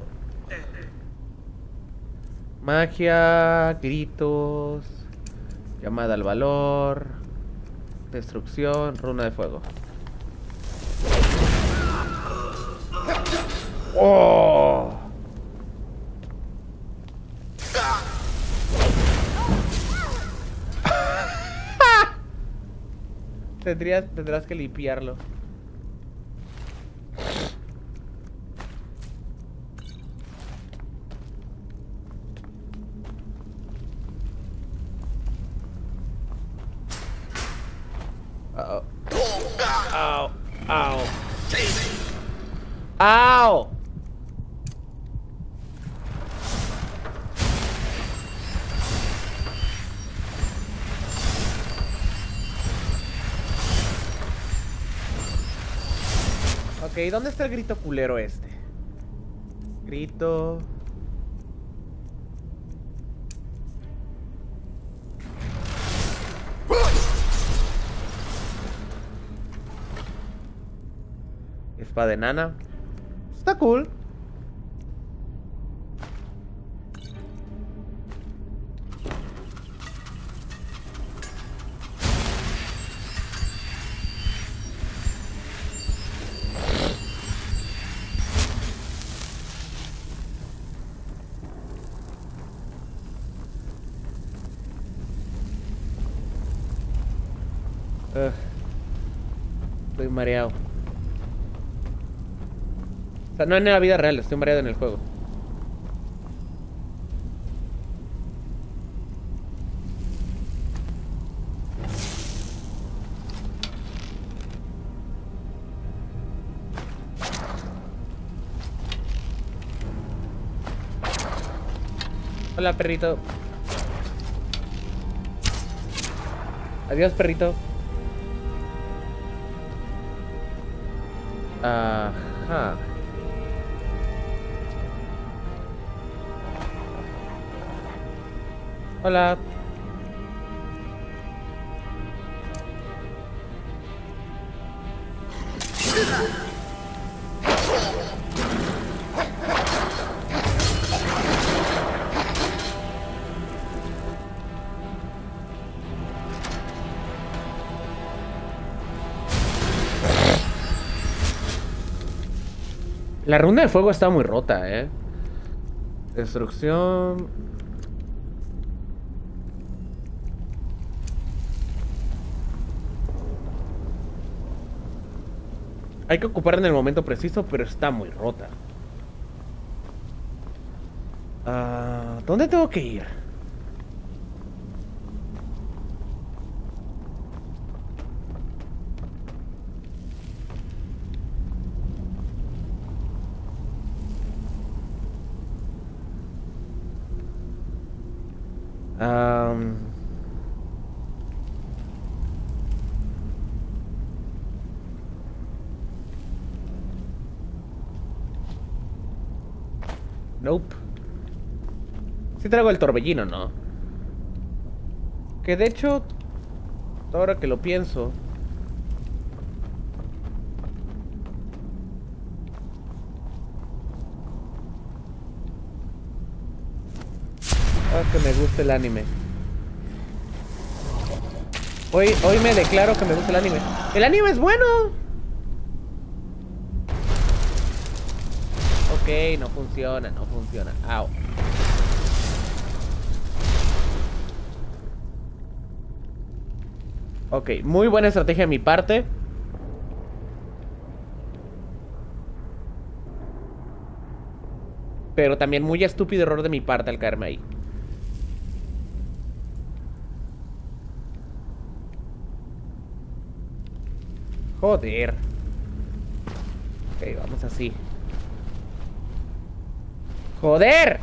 Magia, gritos, llamada al valor, destrucción, runa de fuego. ¡Oh! Tendrías, tendrás que limpiarlo. Au. Au. Ok, ¿dónde está el grito culero este? Grito. Espada enana. Está cool. Ugh. Estoy mareado. No en la vida real, estoy mareado en el juego. Hola, perrito. Adiós, perrito. Ajá. Hola. La runa de fuego está muy rota, eh. Destrucción. Hay que ocupar en el momento preciso, pero está muy rota. Ah, ¿Dónde tengo que ir? Traigo el torbellino, ¿no? Que de hecho, ahora que lo pienso... Ah, que me gusta el anime. Hoy, hoy me declaro que me gusta el anime. ¡El anime es bueno! Ok, no funciona, no funciona. Au. Ok, muy buena estrategia de mi parte. Pero también muy estúpido error de mi parte al caerme ahí. Joder. Ok, vamos así. ¡Joder!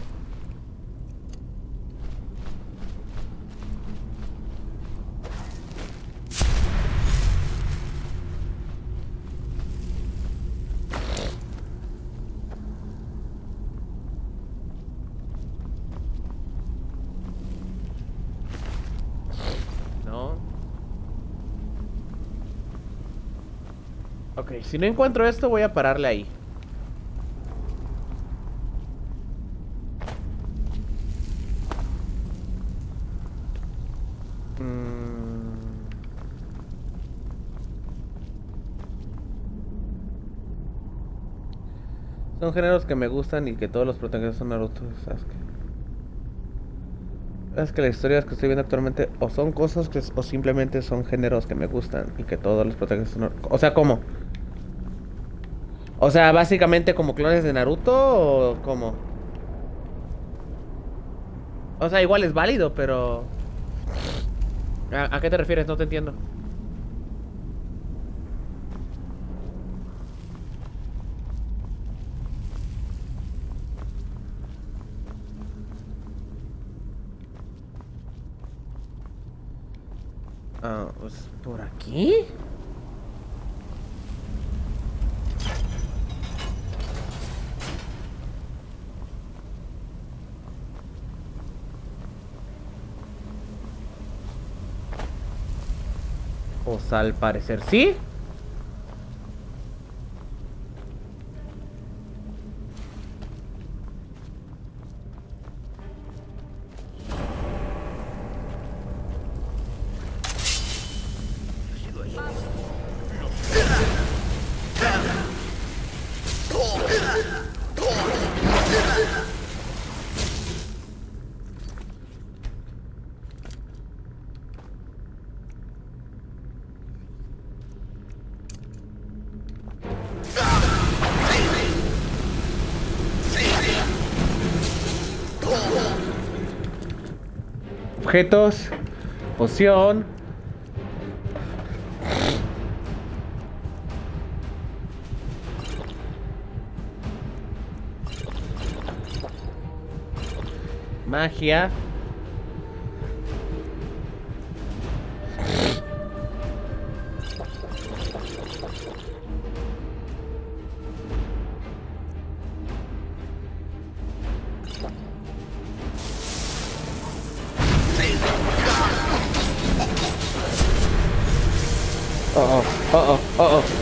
No. Ok, si no encuentro esto voy a pararle ahí. Mm. Son géneros que me gustan y que todos los protagonistas son Naruto Sasuke. Es que las historias que estoy viendo actualmente o son cosas que o simplemente son géneros que me gustan y que todos los protagonistas son. O sea, ¿cómo? O sea, básicamente como clones de Naruto o cómo? O sea, igual es válido, pero... ¿A, a qué te refieres? No te entiendo. Ah, pues por aquí. Sea, al parecer sí. Objetos. Poción. Magia.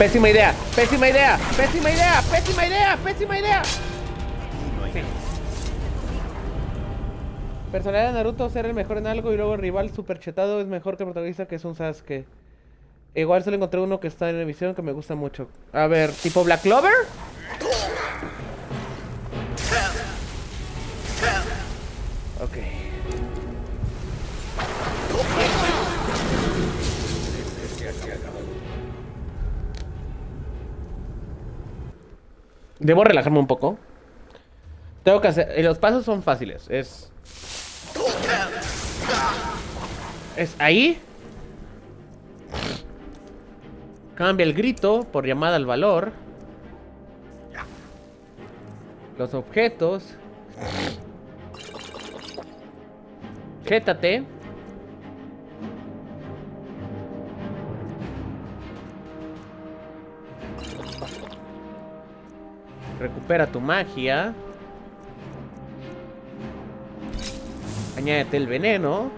Pésima idea, pésima idea, pésima idea, pésima idea, pésima idea. Sí. Personalidad de Naruto ser el mejor en algo y luego rival super chetado es mejor que protagonista que es un Sasuke. Igual solo encontré uno que está en emisión que me gusta mucho. A ver, ¿tipo Black Clover? Debo relajarme un poco. Tengo que hacer... Los pasos son fáciles. Es... Es ahí. Cambia el grito por llamada al valor. Los objetos. Jétate. Recupera tu magia. Añádete el veneno.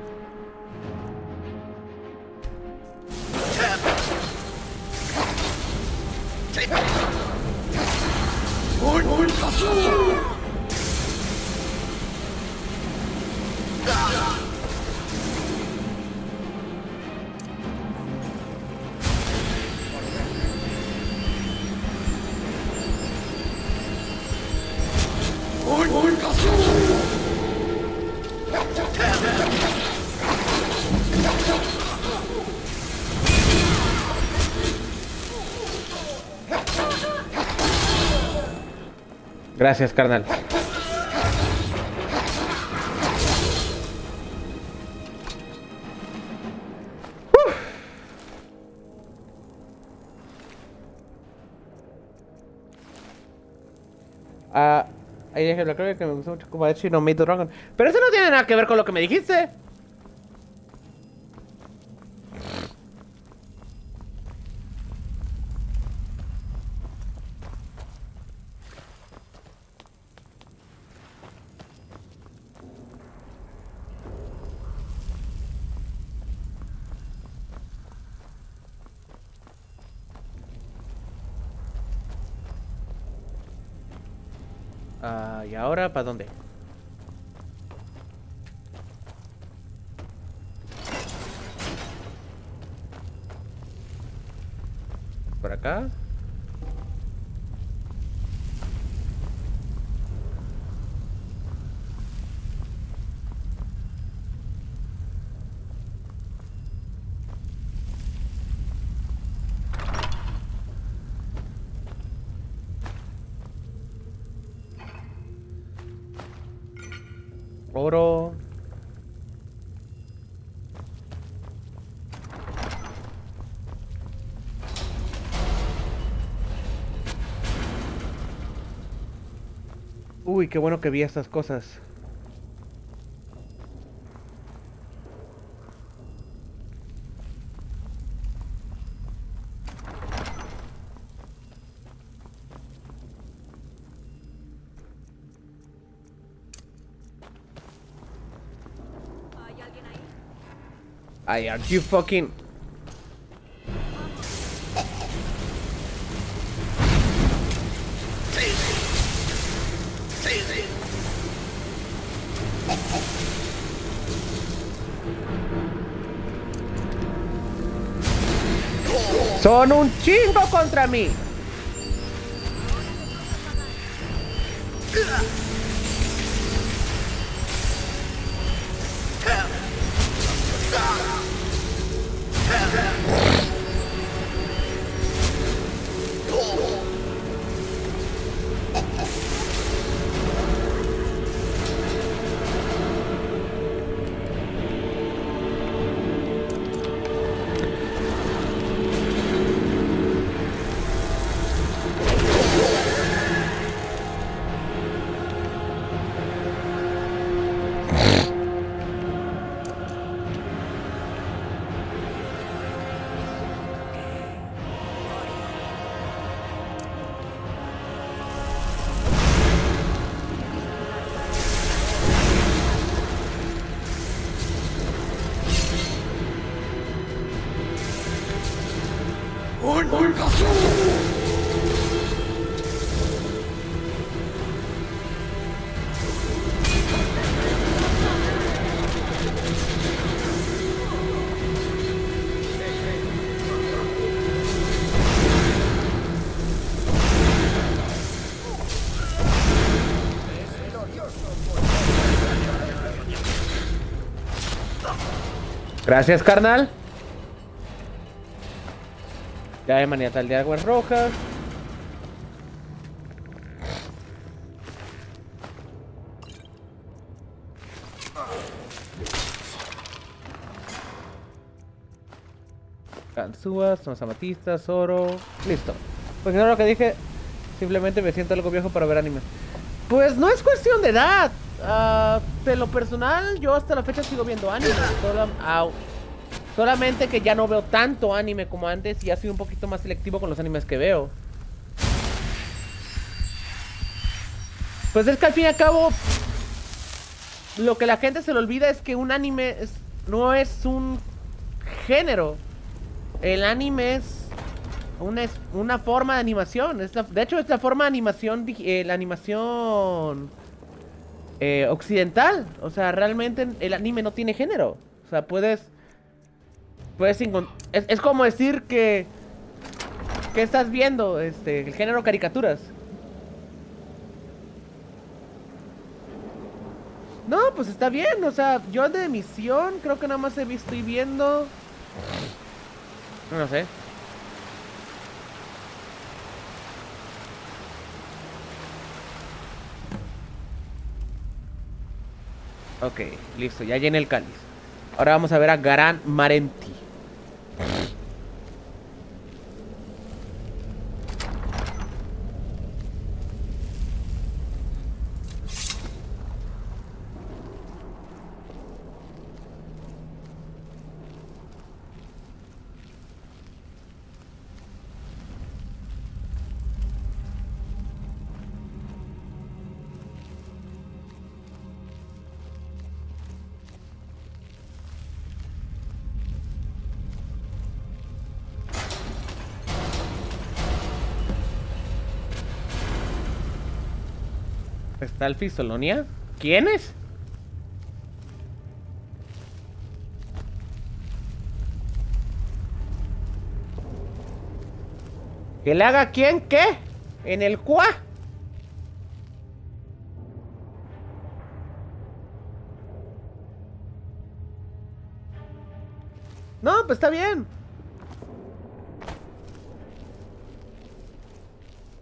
Gracias, carnal. Ah, ahí dejé la clave que me gustó mucho Made the Dragon. Pero eso no tiene nada que ver con lo que me dijiste. Ah, ¿y para dónde? Uy, qué bueno que vi estas cosas. ¿Hay alguien ahí? I are you fucking... Son un chingo contra mí. Gracias, carnal. Ya hay maniatal de aguas rojas. Ganzúas, son amatistas, oro. Listo. Pues no lo que dije. Simplemente me siento algo viejo para ver anime. Pues no es cuestión de edad. Ah, de lo personal, yo hasta la fecha sigo viendo anime. Solamente que ya no veo tanto anime como antes y ya soy un poquito más selectivo con los animes que veo. Pues es que al fin y al cabo, lo que la gente se le olvida es que un anime no es un género. El anime es una, forma de animación. Es de hecho, es la forma de animación, eh, la animación eh, occidental. O sea, realmente el anime no tiene género. O sea, puedes... Puedes es, es como decir que... ¿Qué estás viendo? Este, el género caricaturas. No, pues está bien. O sea, yo de emisión creo que nada más he visto y viendo... No sé. Ok, listo, ya llené el cáliz. Ahora vamos a ver a Garan Marenti. ¿Está el Fisolonia? ¿Quién es? ¿Que le haga quién qué? ¿En el cuá? No, pues está bien.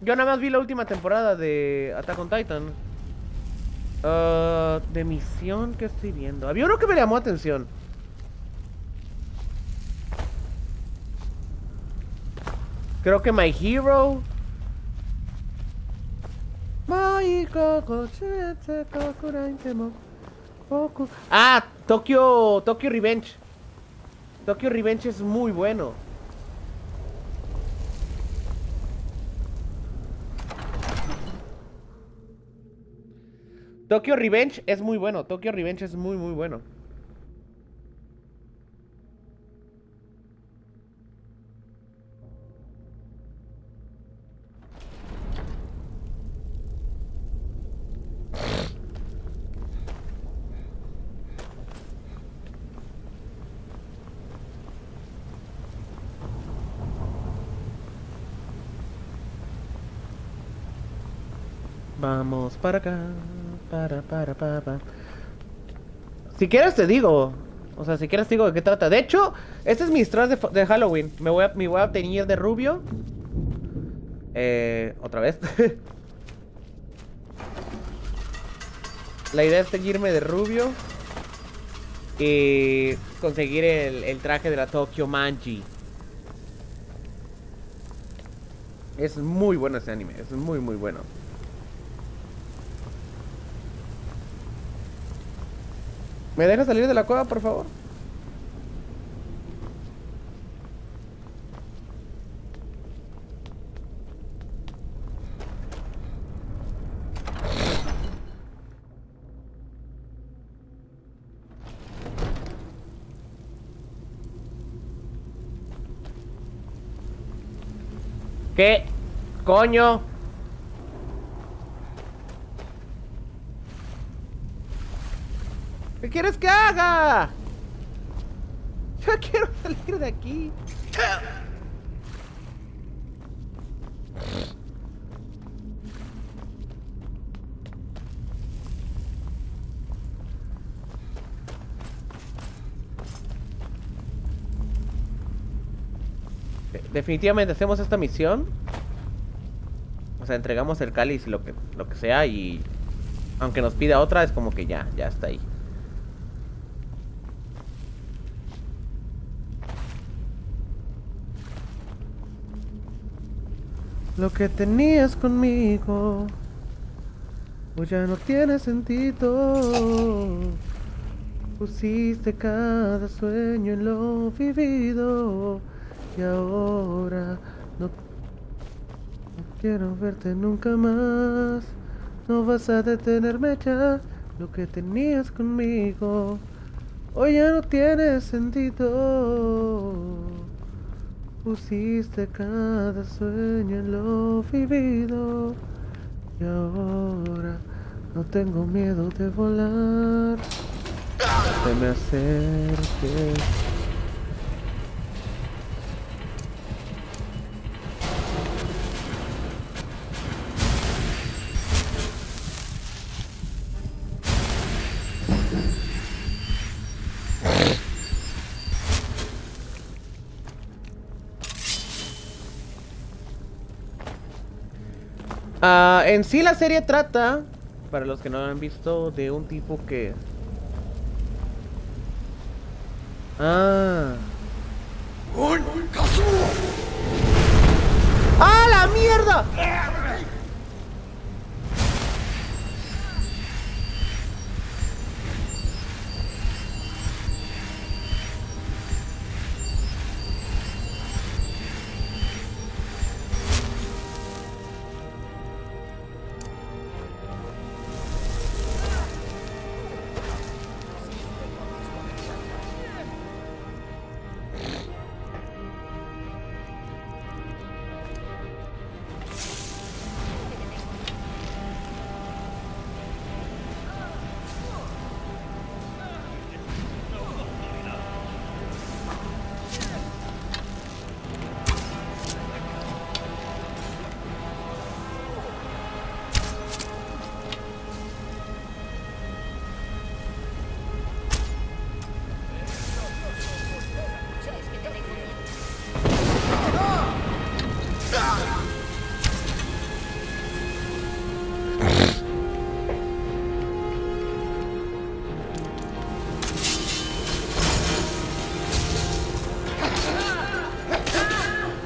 Yo nada más vi la última temporada de Attack on Titan. Ah, de misión que estoy viendo. Había uno que me llamó atención. Creo que My Hero. Ah, Tokyo, Tokyo Revenge. Tokyo Revenge es muy bueno. Tokyo Revenge es muy bueno. Tokyo Revenge es muy, muy bueno. Vamos para acá. Para, para, para. Si quieres te digo. O sea, si quieres te digo de qué trata. De hecho, este es mi disfraz de, de Halloween. Me voy, a, me voy a teñir de rubio. Eh, otra vez. La idea es teñirme de rubio. Y conseguir el, el traje de la Tokyo Manji. Es muy bueno ese anime. Es muy, muy bueno. ¿Me dejas salir de la cueva, por favor? ¿Qué? Coño. ¿Qué quieres que haga? Yo quiero salir de aquí. Definitivamente hacemos esta misión. O sea, entregamos el cáliz, lo que, lo que sea, y aunque nos pida otra, es como que ya, ya está ahí. Lo que tenías conmigo, pues ya no tiene sentido. Pusiste cada sueño en lo vivido y ahora no, no quiero verte nunca más. No vas a detenerme ya. Lo que tenías conmigo, hoy ya no tiene sentido. Pusiste cada sueño en lo vivido y ahora no tengo miedo de volar. Te me acerques. Ah, en sí la serie trata, para los que no lo han visto, de un tipo que... Ah... ¡Ah, la mierda!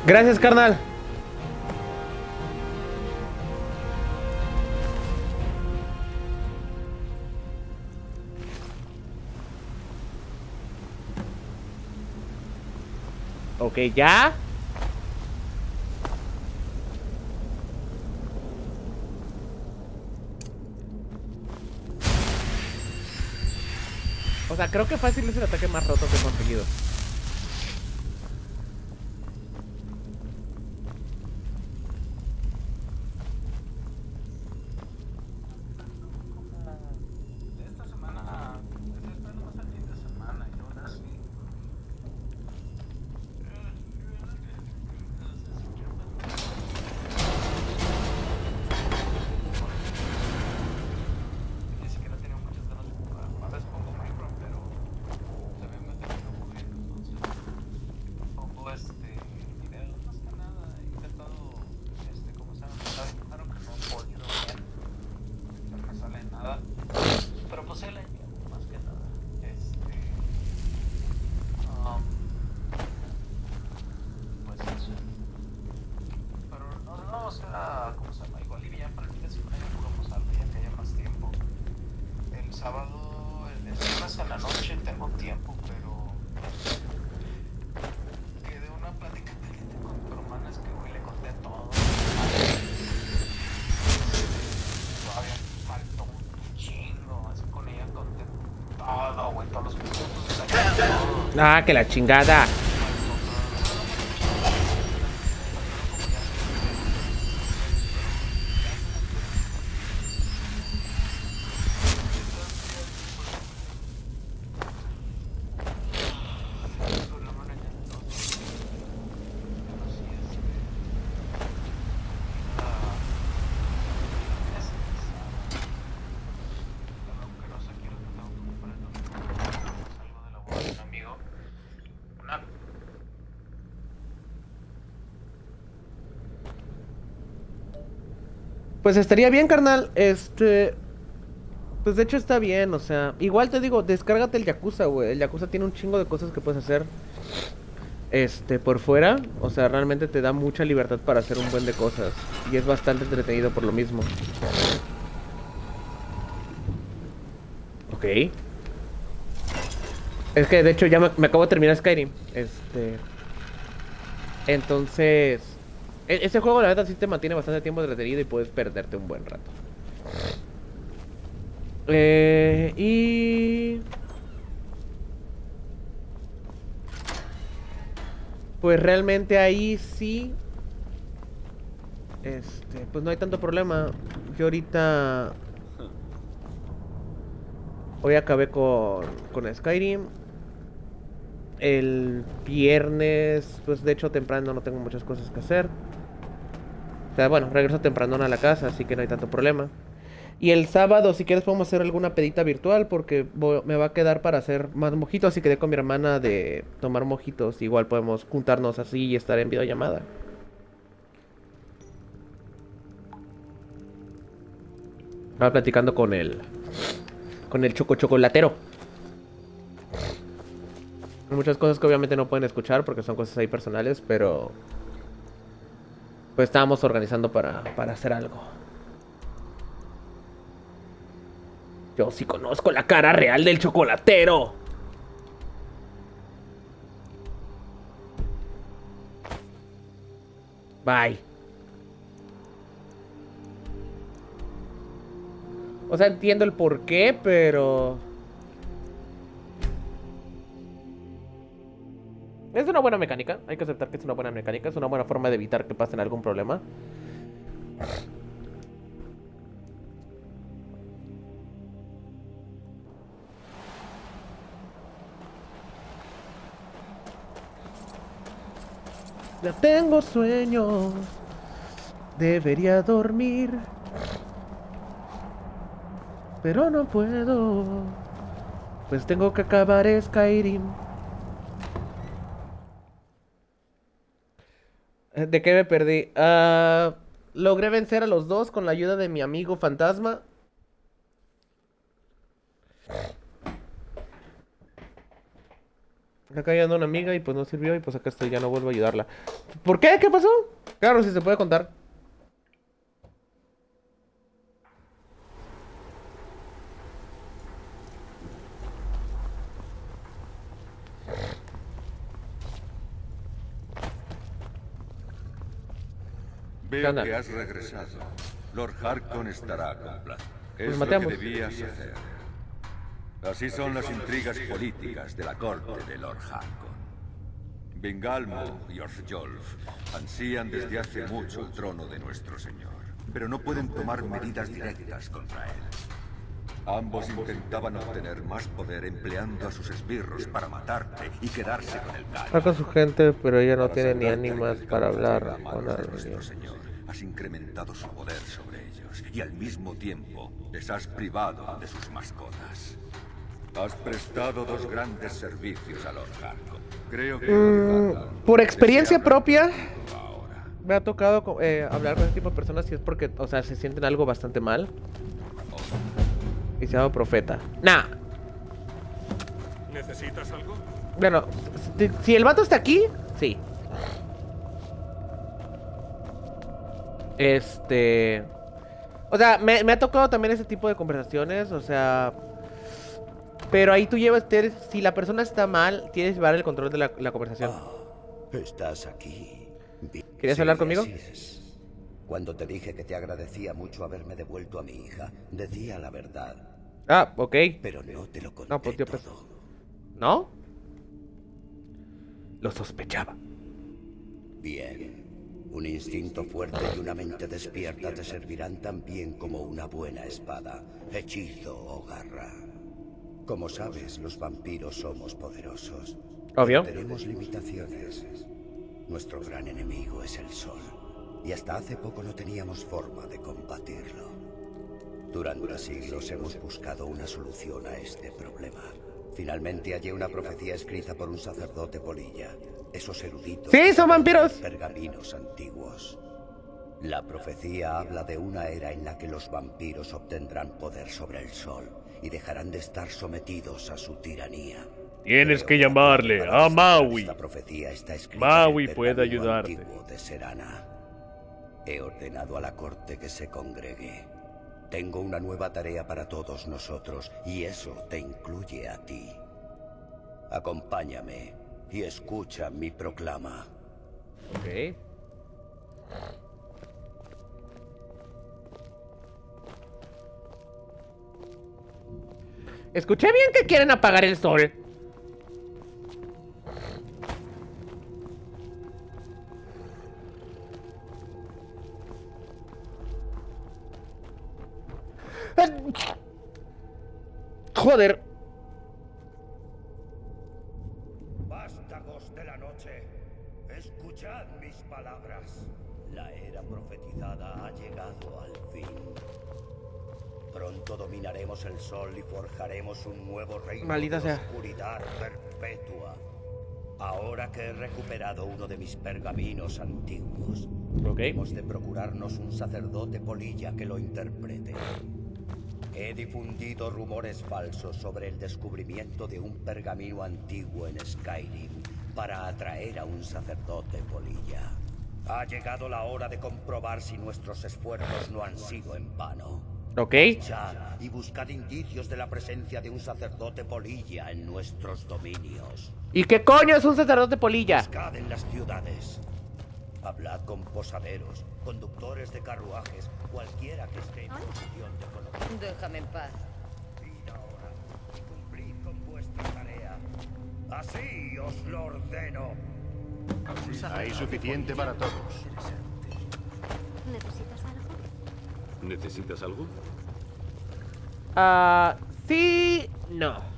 Gracias, carnal. Ok, ¿ya? O sea, creo que fácil es el ataque más roto que he conseguido. Ah, que la chingada. Pues estaría bien, carnal. Este. Pues de hecho está bien, o sea. Igual te digo, descárgate el Yakuza, güey. El Yakuza tiene un chingo de cosas que puedes hacer. Este, por fuera. O sea, realmente te da mucha libertad para hacer un buen de cosas. Y es bastante entretenido por lo mismo. Ok. Es que de hecho ya me, me acabo de terminar Skyrim. Este. Entonces. E- Ese juego la verdad sí te mantiene bastante tiempo entretenido y puedes perderte un buen rato. Eh, y... Pues realmente ahí sí... Este, pues no hay tanto problema. Yo ahorita... Hoy acabé con, con Skyrim. El viernes, pues de hecho temprano no tengo muchas cosas que hacer. Sea, bueno, regreso temprano a la casa, así que no hay tanto problema. Y el sábado, si quieres, podemos hacer alguna pedita virtual porque me va a quedar para hacer más mojitos. Y quedé con mi hermana de tomar mojitos. Igual podemos juntarnos así y estar en videollamada. Estaba platicando con el. Con el choco chocolatero. Muchas cosas que obviamente no pueden escuchar porque son cosas ahí personales, pero. Pues estábamos organizando para, para hacer algo. Yo sí conozco la cara real del chocolatero. Bye. O sea, entiendo el por qué, pero... Es una buena mecánica, hay que aceptar que es una buena mecánica, es una buena forma de evitar que pasen algún problema. Ya tengo sueño, debería dormir, pero no puedo, pues tengo que acabar Skyrim. ¿De qué me perdí? Ah, logré vencer a los dos con la ayuda de mi amigo fantasma. Acá ya una amiga y pues no sirvió y pues acá estoy, ya no vuelvo a ayudarla. ¿Por qué? ¿Qué pasó? Claro, si se puede contar. Veo que has regresado. Lord Harkon estará complacido. Es lo que debías hacer. Así son las intrigas políticas de la corte de Lord Harkon. Vingalmo y Orfjolf ansían desde hace mucho el trono de nuestro señor, pero no pueden tomar medidas directas contra él. Ambos intentaban obtener más poder empleando a sus esbirros para matarte y quedarse con el cargo. con su gente, pero ella no tiene ni ánimas para hablar con nuestro señor. Has incrementado su poder sobre ellos y al mismo tiempo les has privado de sus mascotas. Has prestado dos grandes servicios a Lord Harkon. Creo que Mm, por experiencia propia, me ha tocado eh, hablar con ese tipo de personas y es porque, o sea, se sienten algo bastante mal. Y se llama profeta. Nah, ¿Necesitas algo? bueno, si, si el vato está aquí, sí. Este. O sea, me, me ha tocado también ese tipo de conversaciones, o sea. Pero ahí tú llevas, tienes- si la persona está mal, tienes que llevar el control de la, la conversación. Estás aquí. ¿Querías Sí, hablar conmigo? Cuando te dije que te agradecía mucho haberme devuelto a mi hija, decía la verdad. Ah, ok. Pero no te lo conté No, pues yo pues- todo. ¿No? Lo sospechaba. Bien. Un instinto fuerte y una mente despierta te servirán tan bien como una buena espada, hechizo o garra. Como sabes, los vampiros somos poderosos. Obvio. Tenemos limitaciones. Nuestro gran enemigo es el sol. Y hasta hace poco no teníamos forma de combatirlo. Durante siglos hemos buscado una solución a este problema. Finalmente hallé una profecía escrita por un sacerdote polilla. Esos eruditos. ¡Sí, son vampiros! Pergaminos antiguos. La profecía habla de una era en la que los vampiros obtendrán poder sobre el sol y dejarán de estar sometidos a su tiranía. Tienes que llamarle a Maui. Esta profecía está escrita Maui en el puede ayudarte. de Serana. He ordenado a la corte que se congregue. Tengo una nueva tarea para todos nosotros y eso te incluye a ti. Acompáñame y escucha mi proclama. Ok. Escuché bien que quieren apagar el sol. Joder. Vástagos de la noche, escuchad mis palabras. La era profetizada ha llegado al fin. Pronto dominaremos el sol y forjaremos un nuevo reino Maldita de sea. oscuridad perpetua. Ahora que he recuperado uno de mis pergaminos antiguos, hemos de procurarnos un sacerdote polilla que lo interprete. He difundido rumores falsos sobre el descubrimiento de un pergamino antiguo en Skyrim para atraer a un sacerdote polilla. Ha llegado la hora de comprobar si nuestros esfuerzos no han sido en vano. Ok. Y buscad indicios de la presencia de un sacerdote polilla en nuestros dominios. ¿Y qué coño es un sacerdote polilla? Buscad en las ciudades. Hablad con posaderos, conductores de carruajes, cualquiera que esté en posición de conocer. Déjame en paz. Id ahora y cumplid con vuestra tarea. Así os lo ordeno. Hay suficiente para todos. ¿Necesitas algo? ¿Necesitas algo? Ah, sí, no.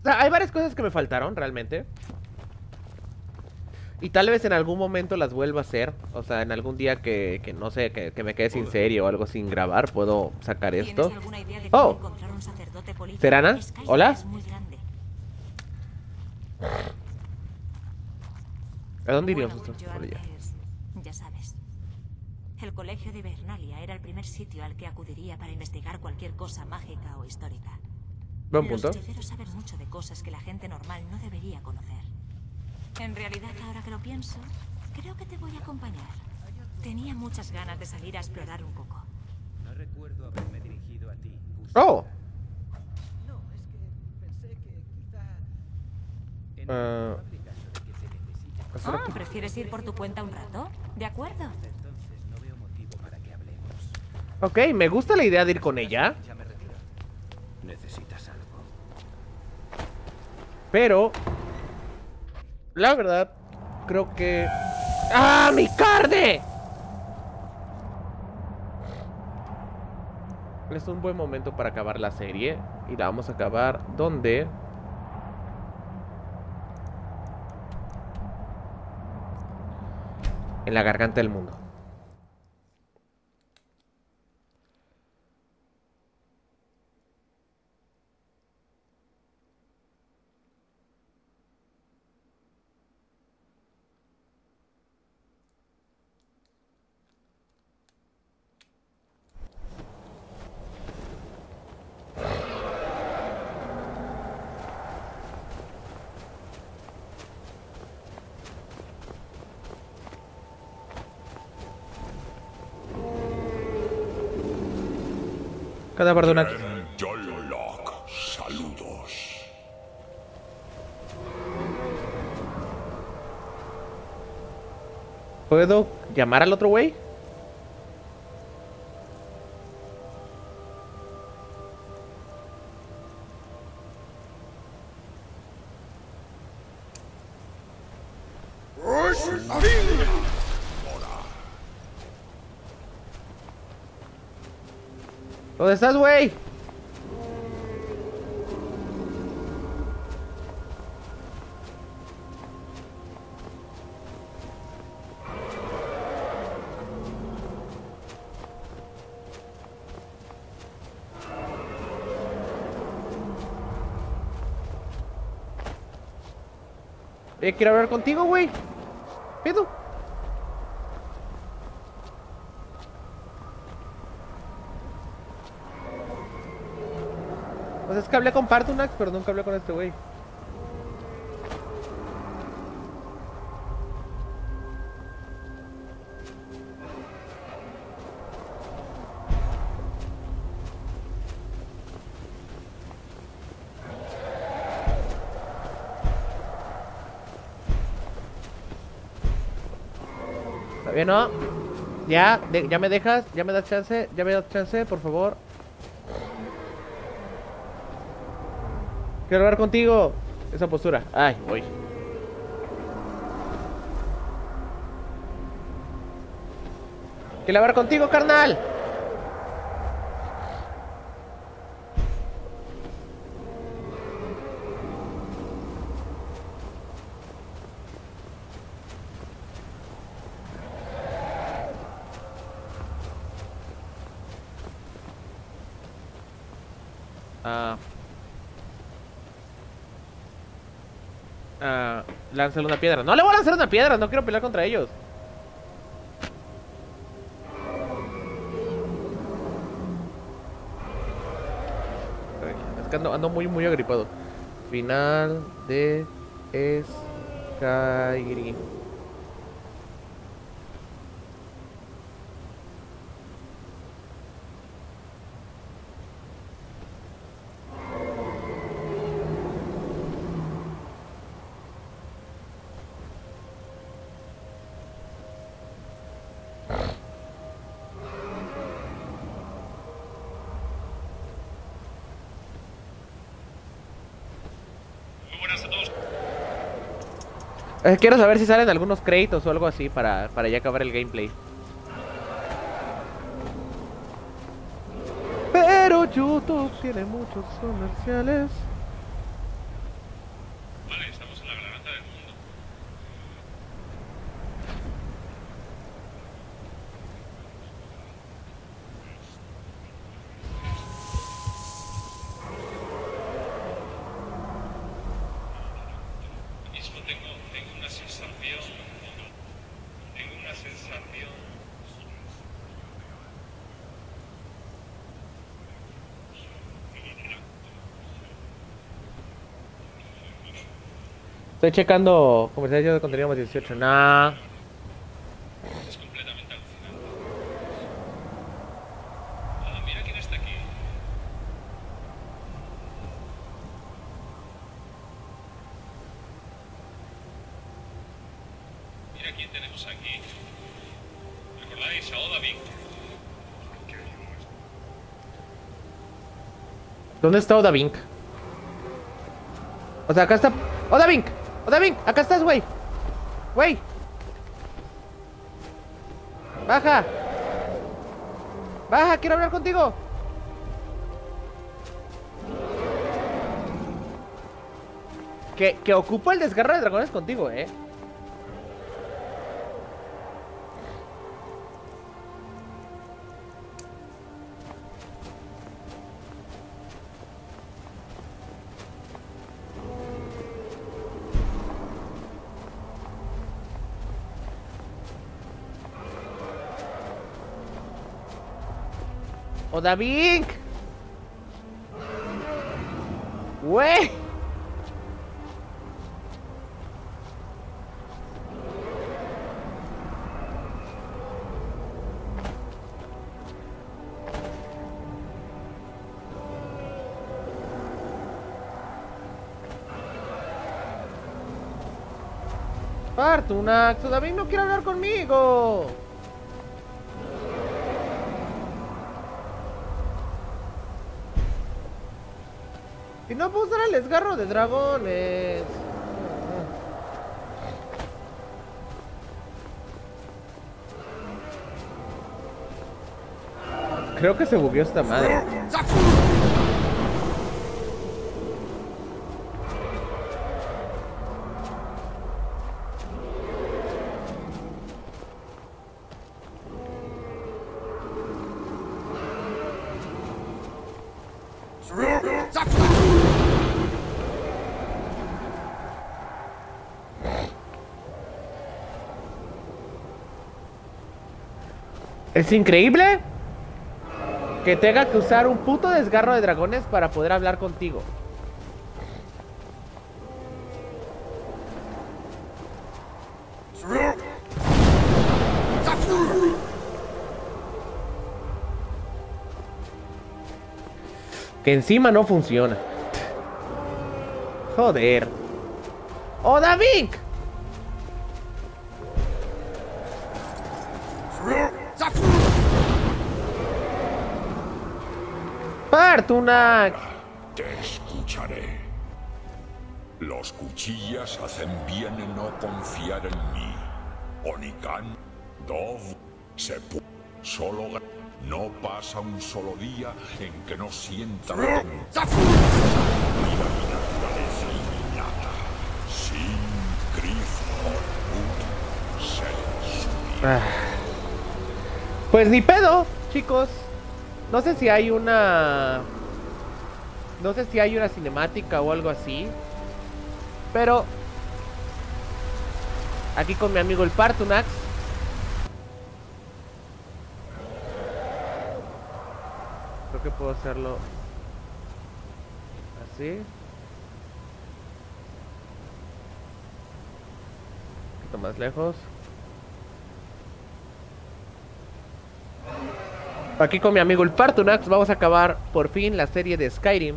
O sea, hay varias cosas que me faltaron realmente. Y tal vez en algún momento las vuelva a hacer. O sea, en algún día que, que no sé, que, que me quede sin serie o algo sin grabar, puedo sacar esto. ¿Tienes alguna idea de cómo Oh? ¿Serana? ¿Hola? ¿A dónde Bueno, iríamos nosotros por allá? ya sabes. El colegio de Bernalia era el primer sitio al que acudiría para investigar cualquier cosa mágica o histórica. Buen Los punto. hechiceros saben mucho de cosas que la gente normal no debería conocer. En realidad, ahora que lo pienso, creo que te voy a acompañar. Tenía muchas ganas de salir a explorar un poco. No recuerdo haberme dirigido a ti. Oh. No, es que pensé que quizá... Ah, Ah, ¿prefieres ir por tu cuenta un rato? De acuerdo. ok, me gusta la idea de ir con ella. Necesitas algo. Pero, la verdad, creo que... ¡Ah, mi carne! Es un buen momento para acabar la serie. Y la vamos a acabar donde... En la garganta del mundo. Cada Bardonaki. Yolok, saludos. ¿Puedo llamar al otro güey? ¿Dónde estás, güey? Eh, quiero hablar contigo, güey. Pedo. Es que hablé con Partunax, pero nunca hablé con este güey. ¿Está bien, no? Ya, ya me dejas, ya me das chance, ya me das chance, por favor. Quiero hablar contigo. Esa postura. Ay, voy. Quiero hablar contigo, carnal. Ah. Lánzale una piedra. No le voy a lanzar una piedra, no quiero pelear contra ellos. Es que ando, ando muy, muy agripado. Final de Skyrim. Eh, quiero saber si salen algunos créditos o algo así para, para ya acabar el gameplay. Pero YouTube tiene muchos comerciales. Vale, estamos en la garganta del mundo. Mismo tengo, tengo una sensación. Tengo una sensación. Estoy checando comerciales de contenido más 18. Nah. Es completamente alucinante. Ah, mira quién está aquí. Mira quién tenemos aquí. ¿Recordáis a Oda Vink? ¿Dónde está Oda Vink? O sea, acá está. ¡Oda Vink! ¡Oda Vink! ¡Acá estás, güey! ¡Güey! ¡Baja! ¡Baja! ¡Quiero hablar contigo! Que, que el desgarro de dragones contigo, eh. ¡Oda Vink! ¡Güey! Partunax, David no quiere hablar conmigo. Y no puedo usar el esgarro de dragones. Creo que se bugueó esta madre. Es increíble que tenga que usar un puto desgarro de dragones para poder hablar contigo. Que encima no funciona. Joder. ¡Oh, David! Partunax. Te escucharé. Los cuchillas hacen bien en no confiar en mí. Onikan, Dov, Sepu, solo no pasa un solo día en que no sienta y la naturaleza innata. Sin Grif Hormut, se Ah. Pues ni pedo, chicos. No sé si hay una... No sé si hay una cinemática o algo así. Pero... Aquí con mi amigo el Partunax. Creo que puedo hacerlo... Así. Un poquito más lejos. Aquí con mi amigo el Partunax vamos a acabar por fin la serie de Skyrim.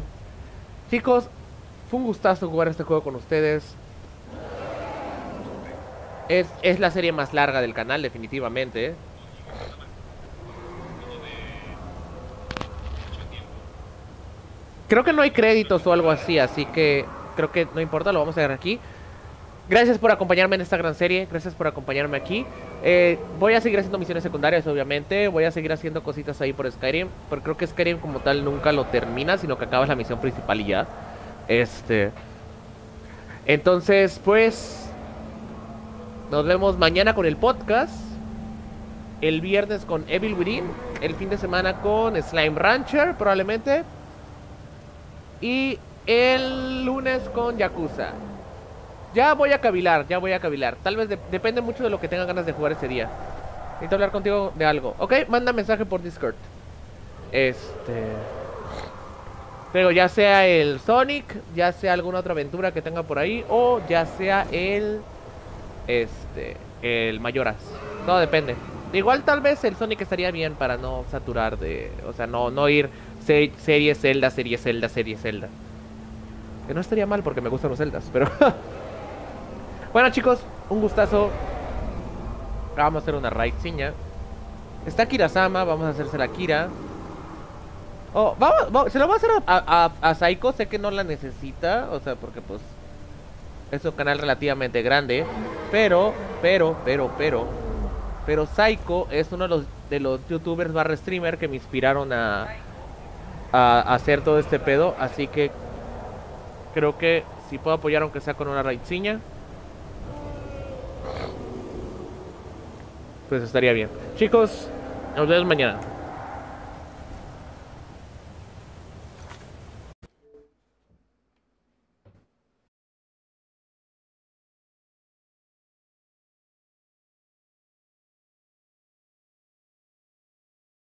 Chicos, fue un gustazo jugar este juego con ustedes. Es, es la serie más larga del canal, definitivamente. Creo que no hay créditos o algo así, así que creo que no importa, lo vamos a dejar aquí. Gracias por acompañarme en esta gran serie, gracias por acompañarme aquí. Eh, voy a seguir haciendo misiones secundarias, obviamente. Voy a seguir haciendo cositas ahí por Skyrim. Porque creo que Skyrim como tal nunca lo termina, sino que acabas la misión principal y ya. Este. Entonces, pues. Nos vemos mañana con el podcast. El viernes con Evil Within. El fin de semana con Slime Rancher, probablemente. Y el lunes con Yakuza. Ya voy a cavilar, ya voy a cavilar. Tal vez de- depende mucho de lo que tenga ganas de jugar ese día. Necesito hablar contigo de algo. Ok, manda mensaje por Discord. Este. Pero ya sea el Sonic, ya sea alguna otra aventura que tenga por ahí, o ya sea el. Este. El Mayoras. Todo depende. Igual tal vez el Sonic estaría bien para no saturar de. O sea, no, no ir se- serie Zelda, serie Zelda, serie Zelda. Que no estaría mal porque me gustan los Zeldas, pero. Bueno chicos, un gustazo. Vamos a hacer una raidciña. Está Kirasama, vamos a hacerse la Kira. Oh, vamos, se lo voy a hacer a, a, Saiko, sé que no la necesita, o sea, porque pues es un canal relativamente grande, pero, pero, pero, pero, pero Saiko es uno de los, de los youtubers barra streamer que me inspiraron a, a, a hacer todo este pedo, así que creo que si puedo apoyar aunque sea con una raidciña, pues estaría bien. Chicos, nos vemos mañana.